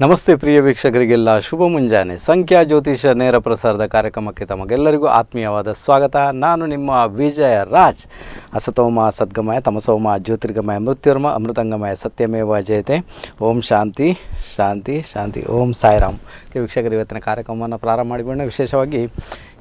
ನಮಸ್ತೆ ಪ್ರಿಯ ವೀಕ್ಷಕರಿಗೆಲ್ಲ ಶುಭ ಮುಂಜಾನೆ. ಸಂಖ್ಯಾ ಜ್ಯೋತಿಷ ನೇರ ಪ್ರಸಾರದ ಕಾರ್ಯಕ್ರಮಕ್ಕೆ ತಮಗೆಲ್ಲರಿಗೂ ಆತ್ಮೀಯವಾದ ಸ್ವಾಗತ. ನಾನು ನಿಮ್ಮ ವಿಜಯ ರಾಜ್. ಅಸತೋಮ ಸದ್ಗಮಯ, ತಮಸೋಮ ಜ್ಯೋತಿರ್ಗಮಯ, ಮೃತ್ಯುರ್ಮ ಅಮೃತಂಗಮಯ, ಸತ್ಯಮೇವ ಜಯತೆ. ಓಂ ಶಾಂತಿ ಶಾಂತಿ ಶಾಂತಿ. ಓಂ ಸಾಯಿರಾಮ್. ವೀಕ್ಷಕರು, ಇವತ್ತಿನ ಕಾರ್ಯಕ್ರಮವನ್ನು ಪ್ರಾರಂಭ ಮಾಡಿಕೊಂಡು ವಿಶೇಷವಾಗಿ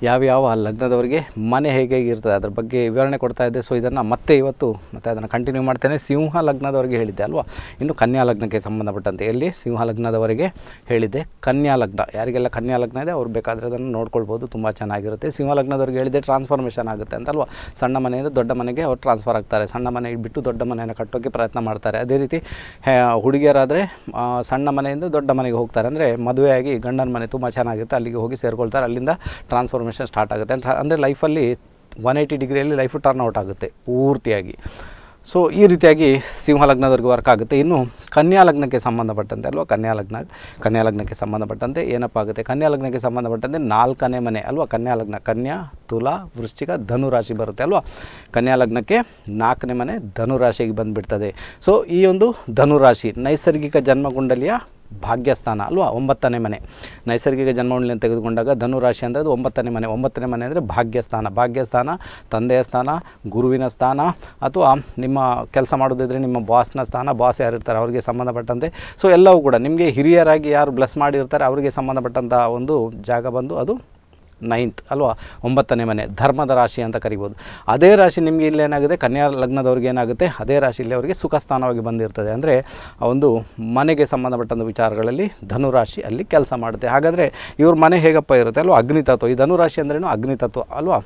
ಯಾವ್ಯಾವ ಲಗ್ನದವರಿಗೆ ಮನೆ ಹೇಗೆ ಇರ್ತದೆ, ಅದ್ರ ಬಗ್ಗೆ ವಿವರಣೆ ಕೊಡ್ತಾ ಇದ್ದೆ. ಸೊ ಇದನ್ನು ಮತ್ತೆ ಇವತ್ತು ಮತ್ತೆ ಅದನ್ನು ಕಂಟಿನ್ಯೂ ಮಾಡ್ತೇನೆ. ಸಿಂಹ ಲಗ್ನದವರಿಗೆ ಹೇಳಿದ್ದೆ ಅಲ್ವಾ? ಇನ್ನು ಕನ್ಯಾ ಲಗ್ನಕ್ಕೆ ಸಂಬಂಧಪಟ್ಟಂತೆ. ಎಲ್ಲಿ? ಸಿಂಹ ಲಗ್ನದವರಿಗೆ ಹೇಳಿದ್ದೆ. ಕನ್ಯಾ ಲಗ್ನ. ಯಾರಿಗೆಲ್ಲ ಕನ್ಯಾ ಲಗ್ನ ಇದೆ, ಅವ್ರು ಬೇಕಾದರೆ ಅದನ್ನು ನೋಡ್ಕೊಳ್ಬೋದು. ತುಂಬ ಚೆನ್ನಾಗಿರುತ್ತೆ. ಸಿಂಹ ಲಗ್ನದವ್ರಿಗೆ ಹೇಳಿದ್ದೆ ಟ್ರಾನ್ಸ್ಫಾರ್ಮೇಷನ್ ಆಗುತ್ತೆ ಅಂತ ಅಲ್ವಾ? ಸಣ್ಣ ಮನೆಯಿಂದ ದೊಡ್ಡ ಮನೆಗೆ ಅವ್ರು ಟ್ರಾನ್ಸ್ಫರ್ ಆಗ್ತಾರೆ. ಸಣ್ಣ ಮನೆ ಬಿಟ್ಟು ದೊಡ್ಡ ಮನೆಯನ್ನು ಕಟ್ಟೋಕ್ಕೆ ಪ್ರಯತ್ನ ಮಾಡ್ತಾರೆ. ಅದೇ ರೀತಿ ಹುಡುಗಿಯರಾದರೆ ಸಣ್ಣ ಮನೆಯಿಂದ ದೊಡ್ಡ ಮನೆಗೆ ಹೋಗ್ತಾರೆ. ಅಂದರೆ ಮದುವೆಯಾಗಿ ಗಂಡನ ಮನೆ ತುಂಬ ಚೆನ್ನಾಗಿರುತ್ತೆ. ಅಲ್ಲಿಗೆ ಹೋಗಿ ಸೇರ್ಕೊಳ್ತಾರೆ. ಅಲ್ಲಿಂದ ಟ್ರಾನ್ಸ್ಫಾರ್ಮೇಷನ್ ಸ್ಟಾರ್ಟ್ ಆಗುತ್ತೆ. ಅಂದರೆ ಲೈಫಲ್ಲಿ ಒನ್ ಏಯ್ಟಿ ಡಿಗ್ರಿಯಲ್ಲಿ ಲೈಫು ಟರ್ನ್ ಔಟ್ ಆಗುತ್ತೆ, ಪೂರ್ತಿಯಾಗಿ. ಸೊ ಈ ರೀತಿಯಾಗಿ ಸಿಂಹ ಲಗ್ನದವರೆಗೂ ವರ್ಕ್ ಆಗುತ್ತೆ. ಇನ್ನು ಕನ್ಯಾ ಲಗ್ನಕ್ಕೆ ಸಂಬಂಧಪಟ್ಟಂತೆ ಅಲ್ವಾ? ಕನ್ಯಾ ಲಗ್ನ, ಕನ್ಯಾ ಲಗ್ನಕ್ಕೆ ಸಂಬಂಧಪಟ್ಟಂತೆ ಏನಪ್ಪ ಆಗುತ್ತೆ? ಕನ್ಯಾ ಲಗ್ನಕ್ಕೆ ಸಂಬಂಧಪಟ್ಟಂತೆ ನಾಲ್ಕನೇ ಮನೆ ಅಲ್ವಾ? ಕನ್ಯಾ ಲಗ್ನ, ಕನ್ಯಾ, ತುಲಾ, ವೃಶ್ಚಿಕ ಧನು ರಾಶಿ ಬರುತ್ತೆ ಅಲ್ವಾ? ಕನ್ಯಾ ಲಗ್ನಕ್ಕೆ ನಾಲ್ಕನೇ ಮನೆ ಧನು ರಾಶಿಗೆ ಬಂದುಬಿಡ್ತದೆ. ಸೊ ಈ ಒಂದು ಧನು ರಾಶಿ ನೈಸರ್ಗಿಕ ಜನ್ಮಗುಂಡಲಿಯ ಭಾಗ್ಯಸ್ಥಾನ, ಅಲ್ವಾ? ಒಂಬತ್ತನೇ ಮನೆ. ನೈಸರ್ಗಿಕ ಜನ್ಮವನ್ನು ತೆಗೆದುಕೊಂಡಾಗ ಧನು ರಾಶಿ ಅಂದರೆ ಅದು ಒಂಬತ್ತನೇ ಮನೆ. ಒಂಬತ್ತನೇ ಮನೆ ಅಂದರೆ ಭಾಗ್ಯಸ್ಥಾನ. ಭಾಗ್ಯಸ್ಥಾನ, ತಂದೆಯ ಸ್ಥಾನ, ಗುರುವಿನ ಸ್ಥಾನ, ಅಥವಾ ನಿಮ್ಮ ಕೆಲಸ ಮಾಡೋದಿದ್ರೆ ನಿಮ್ಮ ಬಾಸ್ನ ಸ್ಥಾನ ಬಾಸ್ ಯಾರು ಇರ್ತಾರೆ ಅವರಿಗೆ ಸಂಬಂಧಪಟ್ಟಂತೆ. ಸೊ ಎಲ್ಲವೂ ಕೂಡ ನಿಮಗೆ ಹಿರಿಯರಾಗಿ ಯಾರು ಬ್ಲೆಸ್ ಮಾಡಿರ್ತಾರೆ, ಅವರಿಗೆ ಸಂಬಂಧಪಟ್ಟಂಥ ಒಂದು ಜಾಗ ಬಂದು ಅದು ನೈನ್ತ್ ಅಲ್ವಾ, ಒಂಬತ್ತನೇ ಮನೆ, ಧರ್ಮದ ರಾಶಿ ಅಂತ ಕರಿಬೋದು. ಅದೇ ರಾಶಿ ನಿಮಗೆ ಇಲ್ಲಿ ಏನಾಗುತ್ತೆ? ಕನ್ಯಾ ಲಗ್ನದವ್ರಿಗೆ ಏನಾಗುತ್ತೆ? ಅದೇ ರಾಶಿಯಲ್ಲಿ ಅವರಿಗೆ ಸುಖ ಸ್ಥಾನವಾಗಿ ಬಂದಿರ್ತದೆ. ಅಂದರೆ ಒಂದು ಮನೆಗೆ ಸಂಬಂಧಪಟ್ಟಂಥ ವಿಚಾರಗಳಲ್ಲಿ ಧನುರಾಶಿ ಅಲ್ಲಿ ಕೆಲಸ ಮಾಡುತ್ತೆ. ಹಾಗಾದರೆ ಇವ್ರ ಮನೆ ಹೇಗಪ್ಪ ಇರುತ್ತೆ ಅಲ್ವಾ? ಅಗ್ನಿತತ್ವ ಈ ಧನುರಾಶಿ ಅಂದ್ರೇನು? ಅಗ್ನಿತತ್ವ ಅಲ್ವಾ?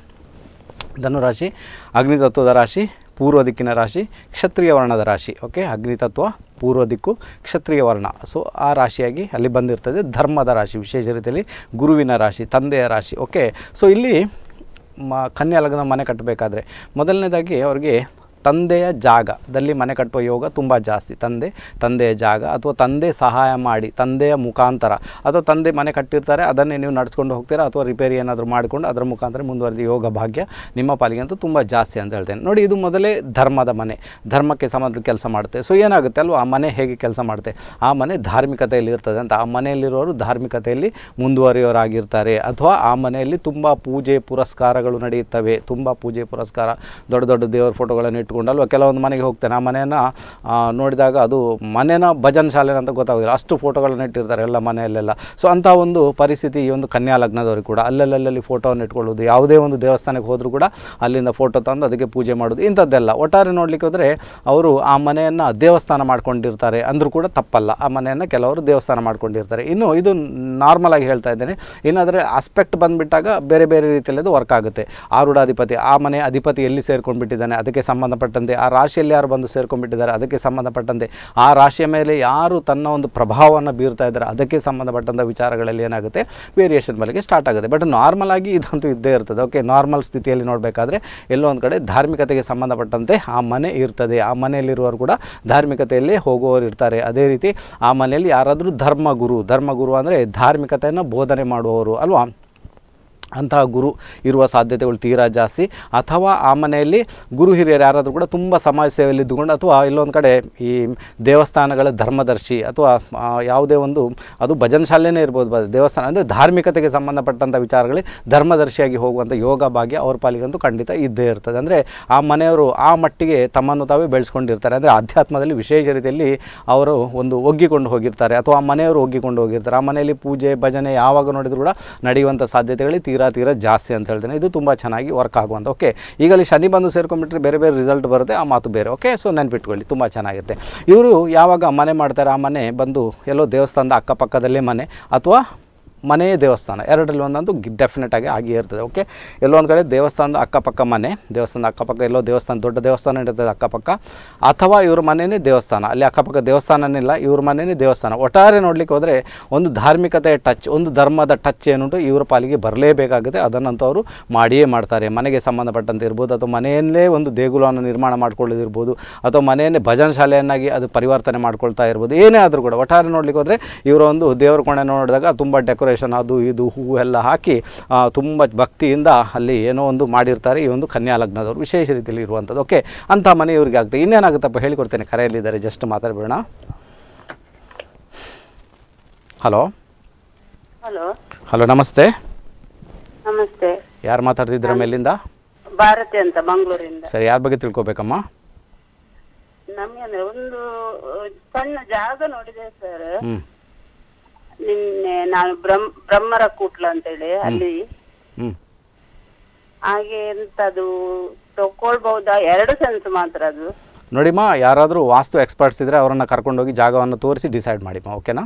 ಧನುರಾಶಿ ಅಗ್ನಿತತ್ವದ ರಾಶಿ, ಪೂರ್ವ ದಿಕ್ಕಿನ ರಾಶಿ, ಕ್ಷತ್ರಿಯ ವರ್ಣದ ರಾಶಿ. ಓಕೆ ಅಗ್ನಿತತ್ವ ಪೂರ್ವ ದಿಕ್ಕು ಕ್ಷತ್ರಿಯ ವರ್ಣ. ಸೊ ಆ ರಾಶಿಯಾಗಿ ಅಲ್ಲಿ ಬಂದಿರ್ತದೆ ಧರ್ಮದ ರಾಶಿ, ವಿಶೇಷ ರೀತಿಯಲ್ಲಿ ಗುರುವಿನ ರಾಶಿ, ತಂದೆಯ ರಾಶಿ. ಓಕೆ ಸೊ ಇಲ್ಲಿ ಮ, ಕನ್ಯಾ ಲಗ್ನ ಮನೆ ಕಟ್ಟಬೇಕಾದ್ರೆ ಮೊದಲನೇದಾಗಿ ಅವ್ರಿಗೆ ತಂದೆಯ ಜಾಗದಲ್ಲಿ ಮನೆ ಕಟ್ಟುವ ಯೋಗ ತುಂಬ ಜಾಸ್ತಿ. ತಂದೆ, ತಂದೆಯ ಜಾಗ ಅಥವಾ ತಂದೆ ಸಹಾಯ ಮಾಡಿ, ತಂದೆಯ ಮುಖಾಂತರ. ಅಥವಾ ತಂದೆ ಮನೆ ಕಟ್ಟಿರ್ತಾರೆ, ಅದನ್ನೇ ನೀವು ನಡೆಸ್ಕೊಂಡು ಹೋಗ್ತೀರಾ ಅಥವಾ ರಿಪೇರಿ ಏನಾದರೂ ಮಾಡಿಕೊಂಡು ಅದರ ಮುಖಾಂತರ ಮುಂದುವರೆದ ಯೋಗ ಭಾಗ್ಯ ನಿಮ್ಮ ಪಾಲಿಗೆ ಅಂತೂ ತುಂಬ ಜಾಸ್ತಿ ಅಂತ ಹೇಳ್ತೇನೆ. ನೋಡಿ, ಇದು ಮೊದಲೇ ಧರ್ಮದ ಮನೆ. ಧರ್ಮಕ್ಕೆ ಸಂಬಂಧ ಕೆಲಸ ಮಾಡುತ್ತೆ. ಸೊ, ಏನಾಗುತ್ತೆ ಅಲ್ವಾ? ಆ ಮನೆ ಹೇಗೆ ಕೆಲಸ ಮಾಡುತ್ತೆ? ಆ ಮನೆ ಧಾರ್ಮಿಕತೆಯಲ್ಲಿ ಇರ್ತದೆ ಅಂತ. ಆ ಮನೆಯಲ್ಲಿರೋರು ಧಾರ್ಮಿಕತೆಯಲ್ಲಿ ಮುಂದುವರಿಯೋರಾಗಿರ್ತಾರೆ. ಅಥವಾ ಆ ಮನೆಯಲ್ಲಿ ತುಂಬ ಪೂಜೆ ಪುರಸ್ಕಾರಗಳು ನಡೆಯುತ್ತವೆ. ತುಂಬ ಪೂಜೆ ಪುರಸ್ಕಾರ, ದೊಡ್ಡ ದೊಡ್ಡ ದೇವರ ಫೋಟೋಗಳನ್ನು ಇಟ್ಕೊಂಡು ಅಲ್ವಾ ಕೆಲವೊಂದು ಮನೆಗೆ ಹೋಗ್ತೇನೆ. ಆ ಮನೆಯನ್ನು ನೋಡಿದಾಗ ಅದು ಮನೆನ ಭಜನ್ ಶಾಲೆ ಅಂತ ಗೊತ್ತಾಗೋದಿಲ್ಲ. ಅಷ್ಟು ಫೋಟೋಗಳನ್ನ ಇಟ್ಟಿರ್ತಾರೆ ಎಲ್ಲ ಮನೆಯಲ್ಲೆಲ್ಲ. ಸೊ ಅಂಥ ಒಂದು ಪರಿಸ್ಥಿತಿ ಈ ಒಂದು ಕನ್ಯಾ ಲಗ್ನದವ್ರಿಗೆ ಕೂಡ. ಅಲ್ಲಲ್ಲಲ್ಲಿ ಫೋಟೋವನ್ನು ಇಟ್ಕೊಳ್ಳೋದು ಯಾವುದೇ ಒಂದು ದೇವಸ್ಥಾನಕ್ಕೆ ಹೋದರೂ ಕೂಡ ಅಲ್ಲಿಂದ ಫೋಟೋ ತಂದು ಅದಕ್ಕೆ ಪೂಜೆ ಮಾಡೋದು ಇಂಥದ್ದೆಲ್ಲ. ಒಟ್ಟಾರೆ ನೋಡಲಿಕ್ಕೆ ಹೋದರೆ ಅವರು ಆ ಮನೆಯನ್ನು ದೇವಸ್ಥಾನ ಮಾಡ್ಕೊಂಡಿರ್ತಾರೆ ಅಂದರೂ ಕೂಡ ತಪ್ಪಲ್ಲ. ಆ ಮನೆಯನ್ನು ಕೆಲವರು ದೇವಸ್ಥಾನ ಮಾಡ್ಕೊಂಡಿರ್ತಾರೆ. ಇನ್ನು ಇದು ನಾರ್ಮಲ್ ಆಗಿ ಹೇಳ್ತಾ ಇದ್ದೇನೆ. ಏನಾದರೆ ಆಸ್ಪೆಕ್ಟ್ ಬಂದುಬಿಟ್ಟಾಗ ಬೇರೆ ಬೇರೆ ರೀತಿಯಲ್ಲಿ ಅದು ವರ್ಕ್ ಆಗುತ್ತೆ. ಆರುಢಾಧಿಪತಿ, ಆ ಮನೆ ಅಧಿಪತಿ ಎಲ್ಲಿ ಸೇರ್ಕೊಂಡ್ಬಿಟ್ಟಿದ್ದಾನೆ, ಅದಕ್ಕೆ ಸಂಬಂಧಪಟ್ಟಂತೆ, ಆ ರಾಶಿಯಲ್ಲಿ ಯಾರು ಬಂದು ಸೇರ್ಕೊಂಡ್ಬಿಟ್ಟಿದ್ದಾರೆ, ಅದಕ್ಕೆ ಸಂಬಂಧಪಟ್ಟಂತೆ, ಆ ರಾಶಿಯ ಮೇಲೆ ಯಾರು ತನ್ನ ಒಂದು ಪ್ರಭಾವವನ್ನು ಬೀರ್ತಾ ಇದ್ದಾರೆ, ಅದಕ್ಕೆ ಸಂಬಂಧಪಟ್ಟಂಥ ವಿಚಾರಗಳಲ್ಲಿ ಏನಾಗುತ್ತೆ ವೇರಿಯೇಷನ್ ಬಲಿಗೆ ಸ್ಟಾರ್ಟ್ ಆಗುತ್ತೆ. ಬಟ್ ನಾರ್ಮಲ್ ಆಗಿ ಇದಂತೂ ಇದ್ದೇ ಇರ್ತದೆ. ಓಕೆ ನಾರ್ಮಲ್ ಸ್ಥಿತಿಯಲ್ಲಿ ನೋಡಬೇಕಾದ್ರೆ, ಎಲ್ಲೋ ಒಂದು ಕಡೆ ಧಾರ್ಮಿಕತೆಗೆ ಸಂಬಂಧಪಟ್ಟಂತೆ ಆ ಮನೆ ಇರ್ತದೆ. ಆ ಮನೆಯಲ್ಲಿರುವವರು ಕೂಡ ಧಾರ್ಮಿಕತೆಯಲ್ಲಿ ಹೋಗುವವರು ಇರ್ತಾರೆ. ಅದೇ ರೀತಿ ಆ ಮನೆಯಲ್ಲಿ ಯಾರಾದರೂ ಧರ್ಮಗುರು ಧರ್ಮಗುರು ಅಂದರೆ ಧಾರ್ಮಿಕತೆಯನ್ನು ಬೋಧನೆ ಮಾಡುವವರು, ಅಲ್ವಾ? ಅಂತಹ ಗುರು ಇರುವ ಸಾಧ್ಯತೆಗಳು ತೀರಾ ಜಾಸ್ತಿ. ಅಥವಾ ಆ ಮನೆಯಲ್ಲಿ ಗುರು ಹಿರಿಯರು ಯಾರಾದರೂ ಕೂಡ ತುಂಬ ಸಮಾಜ ಸೇವೆಯಲ್ಲಿ ಇದ್ದುಕೊಂಡು ಅಥವಾ ಇಲ್ಲೊಂದು ಕಡೆ ಈ ದೇವಸ್ಥಾನಗಳ ಧರ್ಮದರ್ಶಿ ಅಥವಾ ಯಾವುದೇ ಒಂದು, ಅದು ಭಜನ್ ಶಾಲೆನೇ ಇರ್ಬೋದು ದೇವಸ್ಥಾನ ಅಂದರೆ ಧಾರ್ಮಿಕತೆಗೆ ಸಂಬಂಧಪಟ್ಟಂಥ ವಿಚಾರಗಳಲ್ಲಿ ಧರ್ಮದರ್ಶಿಯಾಗಿ ಹೋಗುವಂಥ ಯೋಗ ಭಾಗ್ಯ ಅವ್ರ ಪಾಲಿಗಂತೂ ಖಂಡಿತ ಇದ್ದೇ ಇರ್ತದೆ. ಅಂದರೆ ಆ ಮನೆಯವರು ಆ ಮಟ್ಟಿಗೆ ತಮ್ಮನ್ನು ತಾವೇ ಬೆಳೆಸ್ಕೊಂಡಿರ್ತಾರೆ. ಅಂದರೆ ಆಧ್ಯಾತ್ಮದಲ್ಲಿ ವಿಶೇಷ ರೀತಿಯಲ್ಲಿ ಅವರು ಒಂದು ಒಗ್ಗಿಕೊಂಡು ಹೋಗಿರ್ತಾರೆ. ಅಥವಾ ಆ ಮನೆಯವರು ಒಗ್ಗಿಕೊಂಡು ಹೋಗಿರ್ತಾರೆ. ಆ ಮನೆಯಲ್ಲಿ ಪೂಜೆ, ಭಜನೆ ಯಾವಾಗ ನೋಡಿದ್ರು ಕೂಡ ನಡೆಯುವಂಥ ಸಾಧ್ಯತೆಗಳು ತೀರಾ ತೀರಾ ಜಾಸ್ತಿ ಅಂತ ಹೇಳ್ತೇನೆ. ಇದು ತುಂಬ ಚೆನ್ನಾಗಿ ವರ್ಕ್ ಆಗುವಂಥ ಓಕೆ ಈಗ ಅಲ್ಲಿ ಶನಿ ಬಂದು ಸೇರ್ಕೊಂಡ್ಬಿಟ್ರೆ ಬೇರೆ ಬೇರೆ ರಿಸಲ್ಟ್ ಬರುತ್ತೆ, ಆ ಮಾತು ಬೇರೆ ಓಕೆ ಸೊ ನೆನ್ಪಿಟ್ಕೊಳ್ಳಿ, ತುಂಬ ಚೆನ್ನಾಗಿರುತ್ತೆ ಇವರು ಯಾವಾಗ ಮನೆ ಮಾಡ್ತಾರೆ, ಆ ಮನೆ ಬಂದು ಎಲ್ಲೋ ದೇವಸ್ಥಾನದ ಅಕ್ಕಪಕ್ಕದಲ್ಲೇ ಮನೆ, ಅಥವಾ ಮನೆಯೇ ದೇವಸ್ಥಾನ. ಎರಡರಲ್ಲಿ ಒಂದೊಂದು ಡೆಫಿನೆಟ್ ಆಗಿ ಆಗಿಯೇ ಇರ್ತದೆ. ಓಕೆ ಎಲ್ಲೋ ಒಂದು ಕಡೆ ದೇವಸ್ಥಾನದ ಅಕ್ಕಪಕ್ಕ ಮನೆ, ದೇವಸ್ಥಾನದ ಅಕ್ಕಪಕ್ಕ, ಎಲ್ಲೋ ದೇವಸ್ಥಾನ, ದೊಡ್ಡ ದೇವಸ್ಥಾನ ಇರ್ತದೆ ಅಕ್ಕಪಕ್ಕ. ಅಥವಾ ಇವ್ರ ಮನೆಯೇ ದೇವಸ್ಥಾನ. ಅಲ್ಲಿ ಅಕ್ಕಪಕ್ಕ ದೇವಸ್ಥಾನನಿಲ್ಲ, ಇವ್ರ ಮನೆಯೇ ದೇವಸ್ಥಾನ. ಒಟ್ಟಾರೆ ನೋಡ್ಲಿಕ್ಕೆ ಹೋದರೆ ಒಂದು ಧಾರ್ಮಿಕತೆಯ ಟಚ್ ಒಂದು ಧರ್ಮದ ಟಚ್ ಏನುಂಟು ಇವ್ರ ಪಾಲಿಗೆ ಬರಲೇಬೇಕಾಗುತ್ತೆ. ಅದನ್ನಂತೂ ಅವರು ಮಾಡಿಯೇ ಮಾಡ್ತಾರೆ. ಮನೆಗೆ ಸಂಬಂಧಪಟ್ಟಂತೆ ಇರ್ಬೋದು, ಅಥವಾ ಮನೆಯಲ್ಲೇ ಒಂದು ದೇಗುಲವನ್ನು ನಿರ್ಮಾಣ ಮಾಡ್ಕೊಳ್ಳೋದಿರ್ಬೋದು, ಅಥವಾ ಮನೆಯನ್ನೇ ಭಜನ ಶಾಲೆಯನ್ನಾಗಿ ಅದು ಪರಿವರ್ತನೆ ಮಾಡ್ಕೊಳ್ತಾ ಇರ್ಬೋದು. ಏನೇ ಆದರೂ ಕೂಡ ಒಟ್ಟಾರೆ ನೋಡ್ಲಿಕ್ಕೆ ಹೋದರೆ ಇವರ ಒಂದು ದೇವರ ಕೋಣೆ ನೋಡಿದಾಗ ತುಂಬ ಡೆಕೋರೇಷನ್ ಅದು ಇದು ಹೂವು ಎಲ್ಲ ಹಾಕಿ ತುಂಬ ಭಕ್ತಿಯಿಂದ ಅಲ್ಲಿ ಏನೋ ಒಂದು ಮಾಡಿರ್ತಾರೆ. ಈ ಒಂದು ಕನ್ಯಾ ಲಗ್ನದವರು ವಿಶೇಷ ರೀತಿಯಲ್ಲಿ ಇರುವಂಥದ್ದು. ಓಕೆ ಅಂಥ ಮನೆ ಇವ್ರಿಗೆ ಆಗುತ್ತೆ ಇನ್ನೇನಾಗುತ್ತಪ್ಪ? ಹೇಳಿಕೊಡ್ತೇನೆ. ಕರೆಯಲ್ಲಿದ್ದಾರೆ ಜಸ್ಟ್ ಮಾತಾಡ್ಬೇಡ ಹಲೋ ಹಲೋ ಹಲೋ ನಮಸ್ತೆ. ನಮಸ್ತೆ. ಯಾರು ಮಾತಾಡ್ತಿದ್ರ ಮೇಲಿಂದ? ಭಾರತಿ ಅಂತ ಮಂಗಳೂರಿಂದ. ಸರಿ ಯಾರ ಬಗ್ಗೆ ತಿಳ್ಕೊಬೇಕಮ್ಮ? ನಮ್ಗೆ ಅಂದ್ರೆ ಒಂದು ಸಣ್ಣ ಜಾಗ ನೋಡಿದೆ ಸರ್. ನಿನ್ನೆ ನಾನು ಬ್ರಹ್ಮ ಬ್ರಹ್ಮರ ಕೂಟ್ಲ ಅಂತೇಳಿ ಅಲ್ಲಿ. ಹಾಗೆ ಎಂತದು ತಕೊಳ್ಬಹುದಾ? ಎರಡು ಸೆನ್ಸ್ ಮಾತ್ರ ಅದು. ನೋಡಿಮ್ಮ ಯಾರಾದರೂ ವಾಸ್ತು ಎಕ್ಸ್ಪರ್ಟ್ಸ್ ಇದ್ದರೆ ಅವರನ್ನು ಕರ್ಕೊಂಡೋಗಿ ಜಾಗವನ್ನು ತೋರಿಸಿ ಡಿಸೈಡ್ ಮಾಡಿಮ್ಮ ಓಕೆನಾ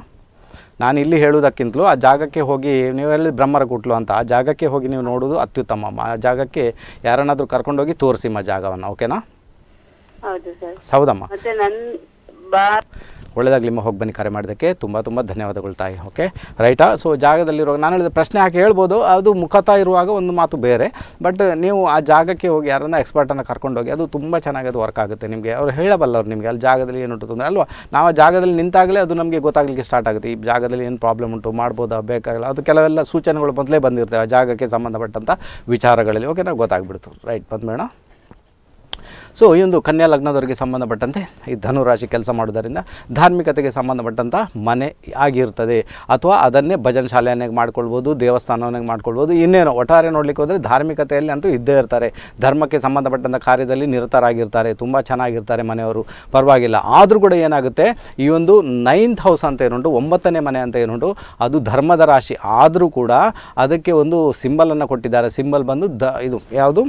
ನಾನು ಇಲ್ಲಿ ಹೇಳುವುದಕ್ಕಿಂತಲೂ ಆ ಜಾಗಕ್ಕೆ ಹೋಗಿ ನೀವು ಹೇಳಿದ ಬ್ರಹ್ಮರ ಕೂಟ್ಲು ಅಂತ ಆ ಜಾಗಕ್ಕೆ ಹೋಗಿ ನೀವು ನೋಡೋದು ಅತ್ಯುತ್ತಮ ಆ ಜಾಗಕ್ಕೆ ಯಾರನ್ನಾದರೂ ಕರ್ಕೊಂಡೋಗಿ ತೋರಿಸಿಮ್ಮ ಜಾಗವನ್ನು ಓಕೆನಾ ಹೌದು ಸರ್. ಹೌದಮ್ಮ ಮತ್ತೆ ನನ್ ಒಳ್ಳೆಯದಾಗಲಿ ನಿಮ್ಮ ಹೋಗಿ ಬನ್ನಿ ಕರೆ ಮಾಡೋದಕ್ಕೆ ತುಂಬ ತುಂಬ ಧನ್ಯವಾದಗಳು ತಾಯಿ. ಓಕೆ ರೈಟಾ ಸೊ ಜಾಗದಲ್ಲಿರುವಾಗ ನಾನು ಹೇಳಿದ ಪ್ರಶ್ನೆ ಯಾಕೆ ಹೇಳ್ಬೋದು? ಅದು ಮುಖತ ಇರುವಾಗ ಒಂದು ಮಾತು ಬೇರೆ. ಬಟ್ ನೀವು ಆ ಜಾಗಕ್ಕೆ ಹೋಗಿ ಯಾರನ್ನ ಎಕ್ಸ್ಪರ್ಟನ್ನು ಕರ್ಕೊಂಡೋಗಿ ಅದು ತುಂಬ ಚೆನ್ನಾಗಿ ಅದು ವರ್ಕ್ ಆಗುತ್ತೆ ನಿಮಗೆ. ಅವ್ರು ಹೇಳಬಲ್ಲವ್ರು ನಿಮಗೆ. ಅಲ್ಲಿ ಜಾಗದಲ್ಲಿ ಏನು ಉಂಟು ತೊಂದರೆ ಅಲ್ವಾ? ನಾವು ಆ ಜಾಗದಲ್ಲಿ ನಿಂತಾಗಲೇ ಅದು ನಮಗೆ ಗೊತ್ತಾಗಲಿಕ್ಕೆ ಸ್ಟಾರ್ಟ್ ಆಗುತ್ತೆ. ಈ ಜಾಗದಲ್ಲಿ ಏನು ಪ್ರಾಬ್ಲಮ್ ಉಂಟು, ಮಾಡ್ಬೋದಾ, ಬೇಕಾಗಲ್ಲ? ಅದು ಕೆಲವೆಲ್ಲ ಸೂಚನೆಗಳು ಮೊದಲೇ ಬಂದಿರ್ತವೆ ಆ ಜಾಗಕ್ಕೆ ಸಂಬಂಧಪಟ್ಟಂಥ ವಿಚಾರಗಳಲ್ಲಿ. ಓಕೆ ನಾವು ಗೊತ್ತಾಗ್ಬಿಡ್ತು. ರೈಟ್ ಬಂದ್ಬೇಡ ಸೊ, ಈ ಒಂದು ಕನ್ಯಾ ಲಗ್ನದವರಿಗೆ ಸಂಬಂಧಪಟ್ಟಂತೆ ಈ ಧನುರಾಶಿ ಕೆಲಸ ಮಾಡೋದರಿಂದ ಧಾರ್ಮಿಕತೆಗೆ ಸಂಬಂಧಪಟ್ಟಂಥ ಮನೆ ಆಗಿರ್ತದೆ. ಅಥವಾ ಅದನ್ನೇ ಭಜನ್ ಶಾಲೆಯನ್ನಾಗಿ ಮಾಡ್ಕೊಳ್ಬೋದು ದೇವಸ್ಥಾನವನ್ನಾಗಿ ಮಾಡ್ಕೊಳ್ಬೋದು. ಇನ್ನೇನು, ಒಟ್ಟಾರೆ ನೋಡಲಿಕ್ಕೆ ಹೋದರೆ ಧಾರ್ಮಿಕತೆಯಲ್ಲಿ ಅಂತೂ ಇದ್ದೇ ಇರ್ತಾರೆ. ಧರ್ಮಕ್ಕೆ ಸಂಬಂಧಪಟ್ಟಂಥ ಕಾರ್ಯದಲ್ಲಿ ನಿರತರಾಗಿರ್ತಾರೆ. ತುಂಬ ಚೆನ್ನಾಗಿರ್ತಾರೆ ಮನೆಯವರು. ಪರವಾಗಿಲ್ಲ. ಆದರೂ ಕೂಡ ಏನಾಗುತ್ತೆ, ಈ ಒಂದು ನೈನ್ತ್ ಹೌಸ್ ಅಂತ ಏನುಂಟು, ಒಂಬತ್ತನೇ ಮನೆ ಅಂತ ಏನುಂಟು, ಅದು ಧರ್ಮದ ರಾಶಿ. ಆದರೂ ಕೂಡ ಅದಕ್ಕೆ ಒಂದು ಸಿಂಬಲನ್ನು ಕೊಟ್ಟಿದ್ದಾರೆ. ಸಿಂಬಲ್ ಬಂದು ದ, ಇದು ಯಾವುದು?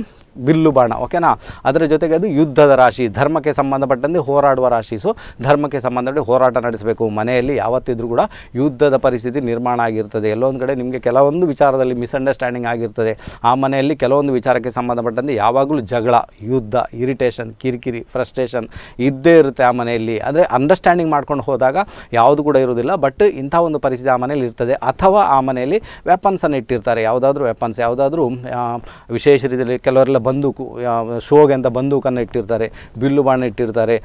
ಬಿಲ್ಲು ಬಾಣ, ಓಕೆನಾ? ಅದರ ಜೊತೆಗೆ ಅದು ಯುದ್ಧದ ರಾಶಿ, ಧರ್ಮಕ್ಕೆ ಸಂಬಂಧಪಟ್ಟಂತೆ ಹೋರಾಡುವ ರಾಶಿ. ಸೊ ಧರ್ಮಕ್ಕೆ ಸಂಬಂಧಪಟ್ಟ ಹೋರಾಟ ನಡೆಸಬೇಕು. ಮನೆಯಲ್ಲಿ ಯಾವತ್ತಿದ್ರೂ ಕೂಡ ಯುದ್ಧದ ಪರಿಸ್ಥಿತಿ ನಿರ್ಮಾಣ ಆಗಿರ್ತದೆ. ಎಲ್ಲೊಂದು ಕಡೆ ನಿಮಗೆ ಕೆಲವೊಂದು ವಿಚಾರದಲ್ಲಿ ಮಿಸ್ಅಂಡರ್ಸ್ಟ್ಯಾಂಡಿಂಗ್ ಆಗಿರ್ತದೆ. ಆ ಮನೆಯಲ್ಲಿ ಕೆಲವೊಂದು ವಿಚಾರಕ್ಕೆ ಸಂಬಂಧಪಟ್ಟಂತೆ ಯಾವಾಗಲೂ ಜಗಳ, ಯುದ್ಧ ಇರಿಟೇಷನ್ ಕಿರಿಕಿರಿ ಫ್ರಸ್ಟ್ರೇಷನ್ ಇದ್ದೇ ಇರುತ್ತೆ ಆ ಮನೆಯಲ್ಲಿ. ಅಂದರೆ ಅಂಡರ್ಸ್ಟ್ಯಾಂಡಿಂಗ್ ಮಾಡ್ಕೊಂಡು ಹೋದಾಗ ಯಾವುದು ಕೂಡ ಇರೋದಿಲ್ಲ ಬಟ್ ಇಂಥ ಒಂದು ಪರಿಸ್ಥಿತಿ ಆ ಮನೆಯಲ್ಲಿ ಇರ್ತದೆ. ಅಥವಾ ಆ ಮನೆಯಲ್ಲಿ ವೆಪನ್ಸನ್ನು ಇಟ್ಟಿರ್ತಾರೆ. ಯಾವುದಾದ್ರೂ ವೆಪನ್ಸ್ ಯಾವುದಾದ್ರೂ ವಿಶೇಷ ರೀತಿಯಲ್ಲಿ ಕೆಲವರೆಲ್ಲ ಬಂದೂಕು ಶೋಗೆ ಅಂತ ಬಂದೂಕನ್ನು ಇಟ್ಟಿರ್ತಾರೆ ಬಿಲ್ಲು ಬಾಣ ಇಟ್ಟಿರ್ತಾರೆ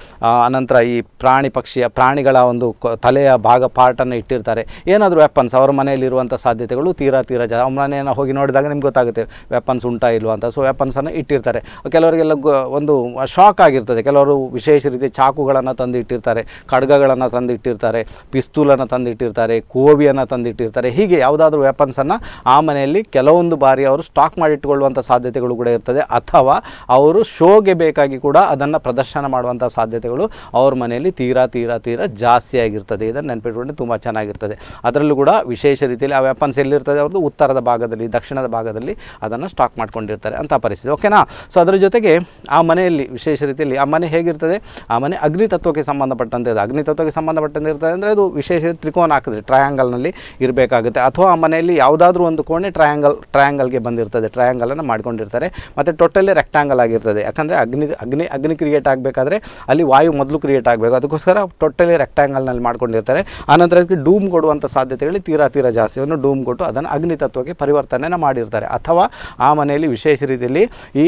ಆನಂತರ ಈ ಪ್ರಾಣಿ ಪಕ್ಷಿಯ, ಪ್ರಾಣಿಗಳ ಒಂದು ತಲೆಯ ಭಾಗ ಪಾರ್ಟನ್ನು ಇಟ್ಟಿರ್ತಾರೆ. ಏನಾದರೂ ವೆಪನ್ಸ್ ಅವರ ಮನೆಯಲ್ಲಿರುವಂಥ ಸಾಧ್ಯತೆಗಳು ತೀರಾ ತೀರಾ ಜ, ಅವ್ರ ಮನೆಯನ್ನು ಹೋಗಿ ನೋಡಿದಾಗ ನಿಮ್ಗೆ ಗೊತ್ತಾಗುತ್ತೆ ವೆಪನ್ಸ್ ಉಂಟಾ ಇಲ್ವಾ ಅಂತ. ಸೊ ವೆಪನ್ಸನ್ನು ಇಟ್ಟಿರ್ತಾರೆ. ಕೆಲವರಿಗೆಲ್ಲ ಒಂದು ಶಾಕ್ ಆಗಿರ್ತದೆ. ಕೆಲವರು ವಿಶೇಷ ರೀತಿ ಚಾಕುಗಳನ್ನು ತಂದು ಇಟ್ಟಿರ್ತಾರೆ ಖಡ್ಗಗಳನ್ನು ತಂದು ಇಟ್ಟಿರ್ತಾರೆ ಪಿಸ್ತೂಲನ್ನು ತಂದು ಇಟ್ಟಿರ್ತಾರೆ ಕೋವಿಯನ್ನು ತಂದು ಇಟ್ಟಿರ್ತಾರೆ ಹೀಗೆ ಯಾವುದಾದ್ರೂ ವೆಪನ್ಸನ್ನು ಆ ಮನೆಯಲ್ಲಿ ಕೆಲವೊಂದು ಬಾರಿ ಅವರು ಸ್ಟಾಕ್ ಮಾಡಿಟ್ಟುಕೊಳ್ಳುವಂಥ ಸಾಧ್ಯತೆಗಳು ಕೂಡ ಇರ್ತದೆ. ಅಥವಾ ಅವರು ಶೋಗೆ ಬೇಕಾಗಿ ಕೂಡ ಅದನ್ನು ಪ್ರದರ್ಶನ ಮಾಡುವಂಥ ಸಾಧ್ಯತೆಗಳು ಅವ್ರ ಮನೆಯಲ್ಲಿ ತೀರಾ ತೀರಾ ತೀರಾ ಜಾಸ್ತಿ ಆಗಿರ್ತದೆ. ಇದನ್ನು ನೆನಪಿಟ್ಕೊಂಡು ತುಂಬ ಚೆನ್ನಾಗಿರ್ತದೆ. ಅದರಲ್ಲೂ ಕೂಡ ವಿಶೇಷ ರೀತಿಯಲ್ಲಿ ಆ ವೆಪನ್ಸ್ ಎಲ್ಲಿರ್ತದೆ? ಅವ್ರದ್ದು ಉತ್ತರದ ಭಾಗದಲ್ಲಿ, ದಕ್ಷಿಣದ ಭಾಗದಲ್ಲಿ ಅದನ್ನು ಸ್ಟಾಕ್ ಮಾಡ್ಕೊಂಡಿರ್ತಾರೆ ಅಂತ ಪರಿಸ್ಥಿತಿ. ಓಕೆನಾ ಸೊ ಅದರ ಜೊತೆಗೆ ಆ ಮನೆಯಲ್ಲಿ ವಿಶೇಷ ರೀತಿಯಲ್ಲಿ ಆ ಮನೆ ಹೇಗಿರ್ತದೆ? ಆ ಮನೆ ಅಗ್ನಿ ತತ್ವಕ್ಕೆ ಸಂಬಂಧಪಟ್ಟಂತೆ ಅದು ಅಗ್ನಿ ತತ್ವಕ್ಕೆ ಸಂಬಂಧಪಟ್ಟಂತೆ ಇರ್ತದೆ ಅಂದರೆ ಅದು ವಿಶೇಷ ತ್ರಿಕೋನ ಹಾಕಿದ್ರೆ ಟ್ರಯಾಂಗಲ್ನಲ್ಲಿ ಇರಬೇಕಾಗುತ್ತೆ. ಅಥವಾ ಆ ಮನೆಯಲ್ಲಿ ಯಾವುದಾದ್ರೂ ಒಂದು ಕೋಣೆ ಟ್ರಯಾಂಗಲ್ ಟ್ರಯಾಂಗಲ್ಗೆ ಬಂದಿರ್ತದೆ. ಟ್ರಯಾಂಗಲನ್ನು ಮಾಡ್ಕೊಂಡಿರ್ತಾರೆ. ಮತ್ತು ಟೋಟಲಿ ರೆಕ್ಟಾಂಗಲ್ ಆಗಿರ್ತದೆ. ಯಾಕಂದರೆ ಅಗ್ನಿ ಅಗ್ನಿ ಅಗ್ನಿ ಕ್ರಿಯೇಟ್ ಆಗಬೇಕಾದ್ರೆ ಅಲ್ಲಿ ವಾಯು ಮೊದಲು ಕ್ರಿಯೇಟ್ ಆಗಬೇಕು. ಅದಕ್ಕೋಸ್ಕರ ಟೋಟಲಿ ರೆಕ್ಟಾಂಗಲ್ನಲ್ಲಿ ಮಾಡ್ಕೊಂಡಿರ್ತಾರೆ. ಆನಂತರ ಅದಕ್ಕೆ ಡೂಮ್ ಕೊಡುವಂಥ ಸಾಧ್ಯತೆಗಳು ತೀರಾ ತೀರಾ ಜಾಸ್ತಿ ಒಂದು ಡೂಮ್ ಕೊಟ್ಟು ಅದನ್ನು ಅಗ್ನಿ ತತ್ವಕ್ಕೆ ಪರಿವರ್ತನೆಯನ್ನು ಮಾಡಿರ್ತಾರೆ. ಅಥವಾ ಆ ಮನೆಯಲ್ಲಿ ವಿಶೇಷ ರೀತಿಯಲ್ಲಿ ಈ